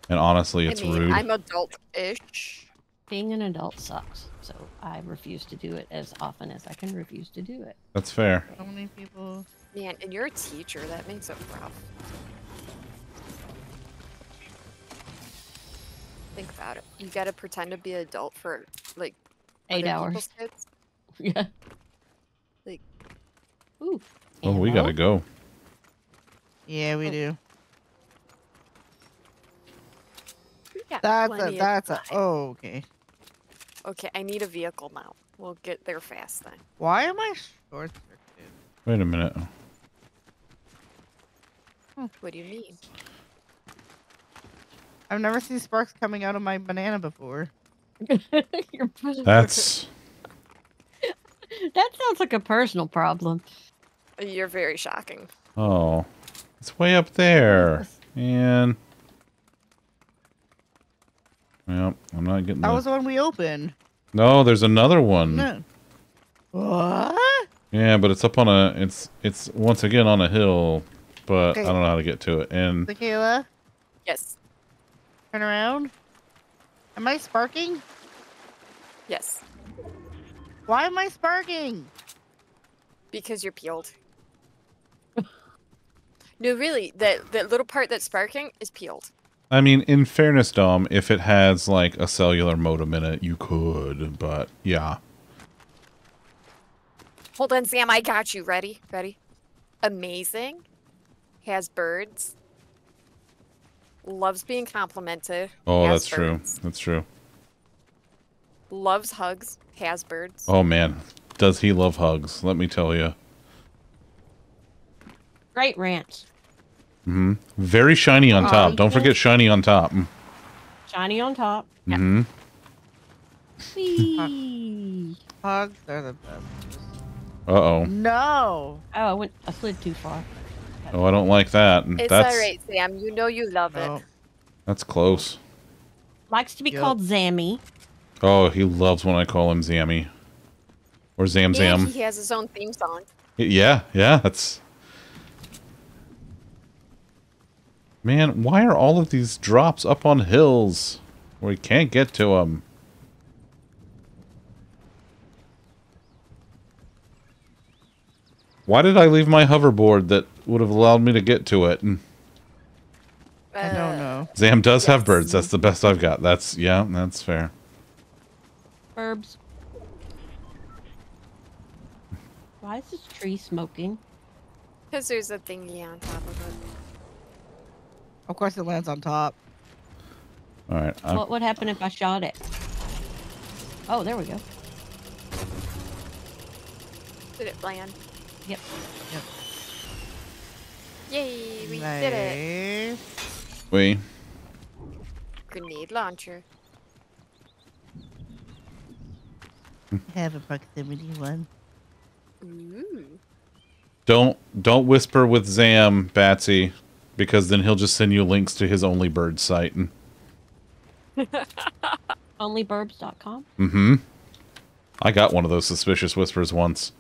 And honestly, it's I mean, rude. I'm adult-ish. being an adult sucks. So I refuse to do it as often as I can refuse to do it. That's fair. So many people. Man, and you're a teacher. That makes it rough. Think about it. You gotta pretend to be an adult for like Eight hours. Yeah. Like, Ooh. Oh, we gotta go. Yeah, we oh. do. we That's a. That's a. Oh, okay. Okay, I need a vehicle now. We'll get there fast then. Why am I short circuited? Wait a minute. Hmm, what do you mean? I've never seen sparks coming out of my banana before. Your- That's that sounds like a personal problem. You're very shocking. oh, it's way up there, and Yep, I'm not getting. That the- was the one we opened. No, there's another one. No. What? Yeah, but it's up on a. It's it's once again on a hill, but Okay. I don't know how to get to it. And Michaela, Yes. turn around. Am I sparking? Yes. Why am I sparking? Because you're peeled. no, really, that that little part that's sparking is peeled. I mean, in fairness, Dom, if it has like a cellular modem in it, you could. But yeah, Hold on, Sam. I got you. Ready? Ready? Amazing. Has birds. Loves being complimented. oh, has that's true. That's true. Loves hugs. Has birds. Oh man, does he love hugs? Let me tell you. Great ranch. Mm-hmm. Very shiny on Aw, top. Don't forget shiny on top. Shiny on top. Mm hmm. Whee! Hogs are the best. Uh oh. No. Oh, I went. I slid too far. Oh, I don't like that. It's that's alright, Sam. You know you love it. Oh. that's close. Likes to be Yep. called Zammy. Oh, he loves when I call him Zammy or Zam And Zam. he has his own theme song. Yeah, yeah, that's. Man, why are all of these drops up on hills where we can't get to them? Why did I leave my hoverboard that would have allowed me to get to it? And I don't uh, know. Zam does have birds. That's the best I've got. That's yeah, that's fair. Herbs. Why is this tree smoking? Because there's a thingy on top of it. Of course, it lands on top. All right, I, What would happen if I shot it? Oh, there we go. Did it land? Yep. Yep. Yay, we did it. We. Grenade launcher. Have a proximity one. Ooh. Don't don't whisper with Zam, Batsy, because then he'll just send you links to his only bird site. And, Onlyburbs.com. mm-hmm. I got one of those suspicious whispers once.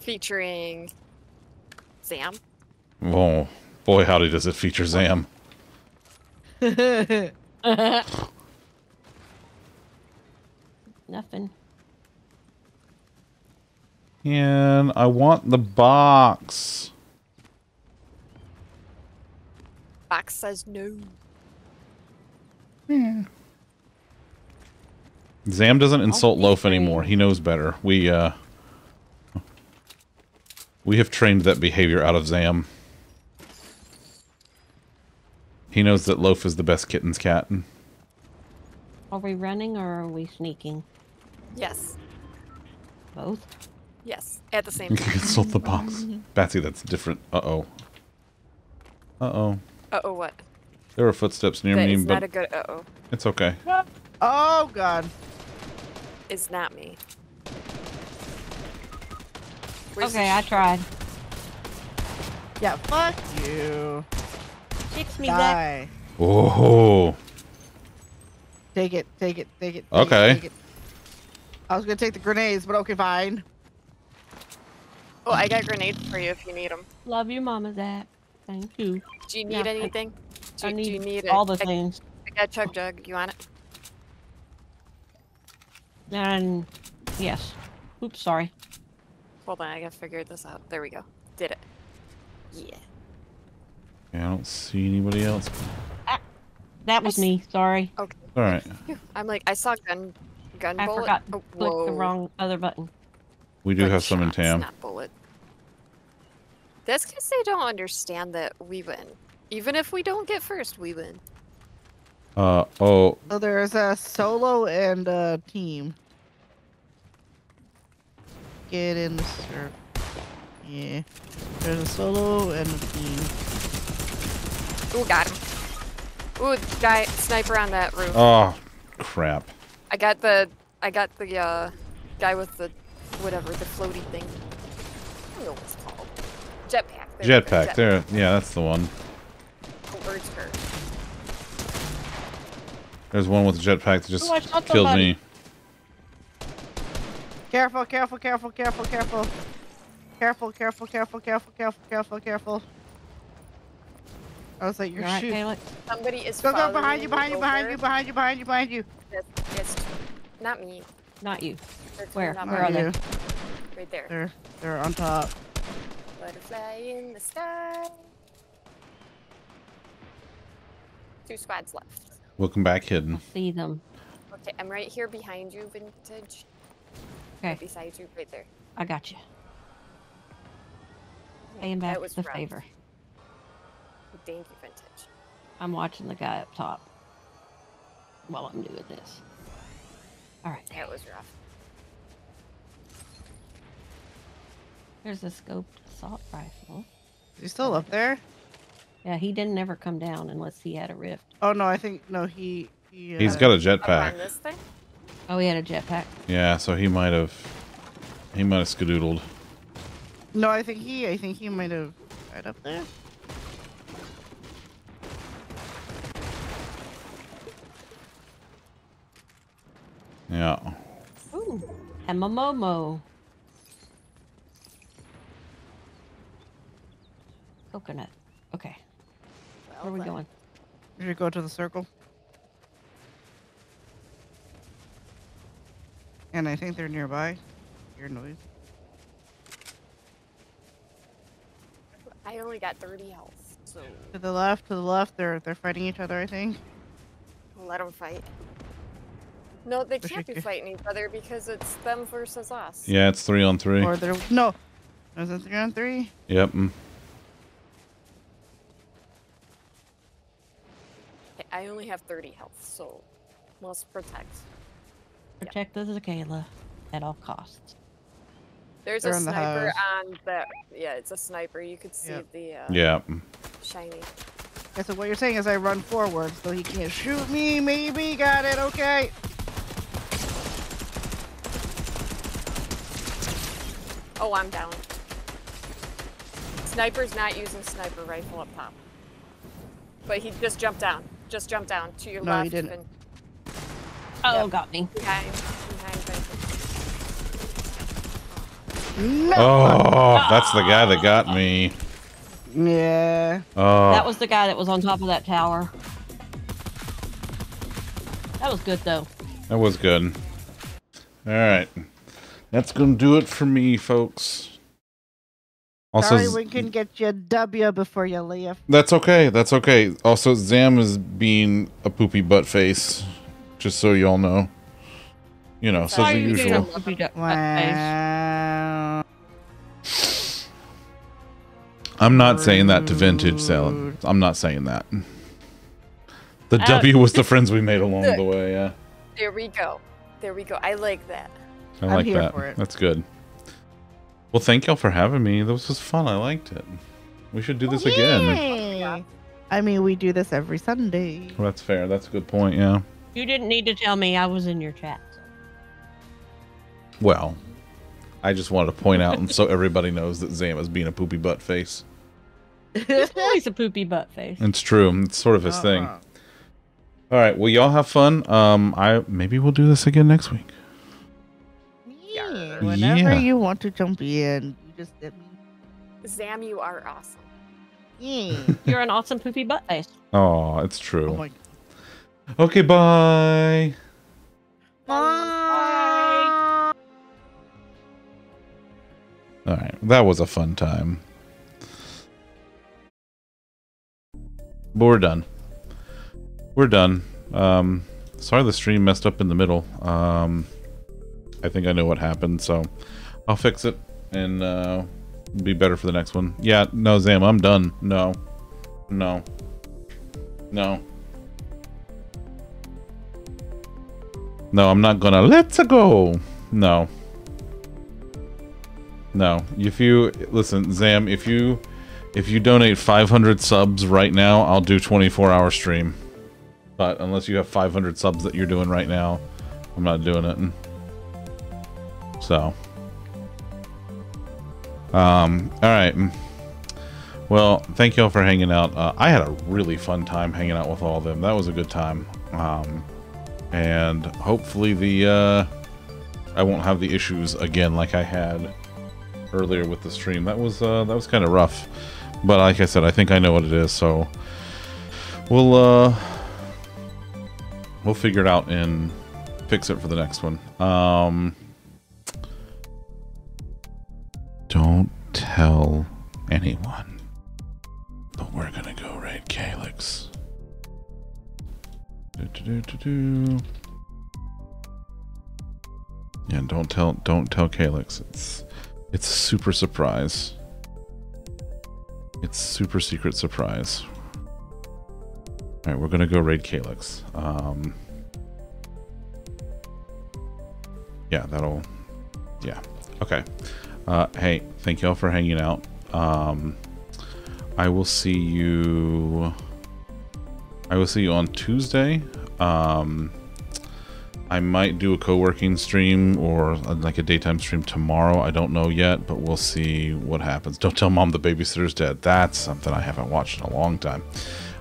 Featuring Zam. Oh boy, howdy does it feature Zam. Nothing. And I want the box. Box says no. Yeah. Zam doesn't insult Loaf anymore. He knows better. We uh we have trained that behavior out of Zam. He knows that Loaf is the best kitten's cat. Are we running or are we sneaking? Yes. Both. Yes. At the same time. can consult the box. Batsy, that's different. Uh-oh. Uh-oh. Uh oh, what? There were footsteps near That me, is but not a good uh oh. it's okay. Oh God. It's not me. Where's okay, I tried. Yeah. Fuck you. Fix me, Zach. Die. Oh. Take it. Take it. Take it. take it, Okay. take it. I was gonna take the grenades, but okay, fine. Oh, I got grenades for you if you need them. Love you, Mama Zach. Thank you. Do you Yeah, need I- anything? Do, I do need, you need all a, the I- things. I got chug jug. You want it? And yes. Oops, sorry. Hold on, I gotta figure this out. There we go. Did it. Yeah. Yeah, I don't see anybody else. Ah, that was me. Sorry. Okay. All right. I'm like, I saw gun, gun I bullet. forgot Oh, to click the wrong other button. We do Good have some in shots, Tam. Not bullet. That's because they don't understand that we win. Even if we don't get first, we win. Uh oh. So there's a solo and a team. Get in the circle. Yeah. There's a solo and a team. Ooh, got him. Ooh, guy sniper on that roof. Oh, crap. I got the I got the uh guy with the whatever the floaty thing. I don't know what it's called. Jetpack. There we go, Jetpack. There. Yeah, that's the one. Oh, bird's. There's one with a jetpack that just Ooh, killed somebody. me. Careful, careful, careful, careful, careful. Careful, careful, careful, careful, careful, careful, careful. I was like, you're You alright, shooting. Calyx? Somebody is Go, go, behind you, behind you, behind you, behind you, behind you, behind you. Yes, yes. Not me. Not you. They're Where? not Where are they? Right there. They're, they're on top. Butterfly in the sky. Two squads left. Welcome back, hidden. See them. Okay, I'm right here behind you, Vintage. Okay. Right beside you, right there. I got you. Oh, Paying back That was the rough. favor. Thank you, Vintage. I'm watching the guy up top while I'm doing this. All right, That was rough. there's a scoped assault rifle. Is he still up there? Yeah, he didn't ever come down unless he had a rift. Oh no, I think no. He. he uh, He's got a Up jetpack. this thing? Oh, he had a jetpack. Yeah, so he might have. He might have skedoodled. No, I think he. I think he might have right up there. Yeah. Ooh, Momo. Coconut. Okay, where are we Well, going? You should go to the circle. And I think they're nearby. Your noise. I only got 30 health, so To the left, to the left. They're they're fighting each other. I think. let them fight. No, they can't be fighting each other because it's them versus us. Yeah, it's three on three. Or they're no. Is it three on three? Yep. mm. I only have 30 health, so must protect. Protect the Zakayla at all costs. There's They're a in the sniper house. on the. Yeah, it's a sniper. You could see Yep. the uh, Yeah. shiny. Okay, so what you're saying is I run forward so he can't shoot me. Maybe got it. Okay. Oh, I'm down. Sniper's not using sniper rifle up top. But he just jumped down. Just jumped down to your No, he left. didn't. and Oh, got me. Behind, behind Vincent. Oh, that's the guy that got me. Yeah. Oh. That was the guy that was on top of that tower. That was good though. That was good. All right. That's going to do it for me, folks. Also, Sorry, we can get you a W before you leave. that's okay. That's okay. Also, Zam is being a poopy butt face, just so y'all know. You know, so the you usual. didn't look at- Wow. I'm not saying that to vintage Salad. I'm not saying that. The Uh, W was the friends we made along the way. Yeah, There we go. There we go. I like that. I I'm like here that. for it. That's good. Well, thank y'all for having me. This was fun. I liked it. We should do this again. Yay. I mean, we do this every Sunday. Well, that's fair. That's a good point. Yeah. You didn't need to tell me I was in your chat. Well, I just wanted to point out, and so everybody knows that Zam is being a poopy butt face. He's always a poopy butt face. It's true. It's sort of his thing. Uh-uh. All right. Well, y'all have fun. Um, I maybe we'll do this again next week. Yeah, Whenever Yeah. you want to jump in, you just let me. Zam, you are awesome. Yeah. You're an awesome poopy butt face. Oh, it's true. oh my. Okay. Bye. Bye. All right. That was a fun time. But we're done. We're done. Um, sorry the stream messed up in the middle. Um, I think I know what happened, so I'll fix it and uh, be better for the next one. Yeah, no, Zam, I'm done. No. No. No. No, I'm not gonna. Let's go. No. No. If you listen, Zam, if you if you donate 500 subs right now, I'll do 24 hour stream. But unless you have 500 subs that you're doing right now, I'm not doing it. So, um, all right. Well, thank you all for hanging out. Uh, I had a really fun time hanging out with all of them. That was a good time. Um, and hopefully the uh, I won't have the issues again like I had earlier with the stream. That was uh, that was kind of rough, but like I said, I think I know what it is. So we'll uh, we'll figure it out and fix it for the next one. Um, don't tell anyone, but we're gonna go raid Calyx. Do, do, do. Yeah, don't tell don't tell Calyx. It's it's super surprise. It's super secret surprise. Alright, we're gonna go raid Calyx. Um Yeah, that'll yeah. Okay. Uh hey, thank y'all for hanging out. Um I will see you I will see you on Tuesday. Um I might do a co-working stream or uh, like a daytime stream tomorrow. I don't know yet, but we'll see what happens. Don't tell mom the babysitter's dead. That's something I haven't watched in a long time.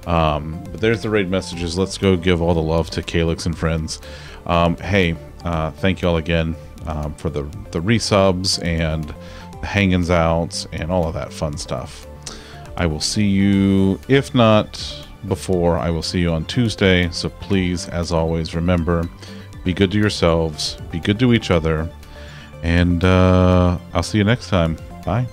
Um, but there's the raid messages. Let's go give all the love to Calyx and friends. Um, hey, uh, thank you all again um, for the the resubs and the hangings outs and all of that fun stuff. I will see you, if not before, I will see you on Tuesday. So please, as always, remember be good to yourselves, be good to each other, and uh, I'll see you next time. Bye.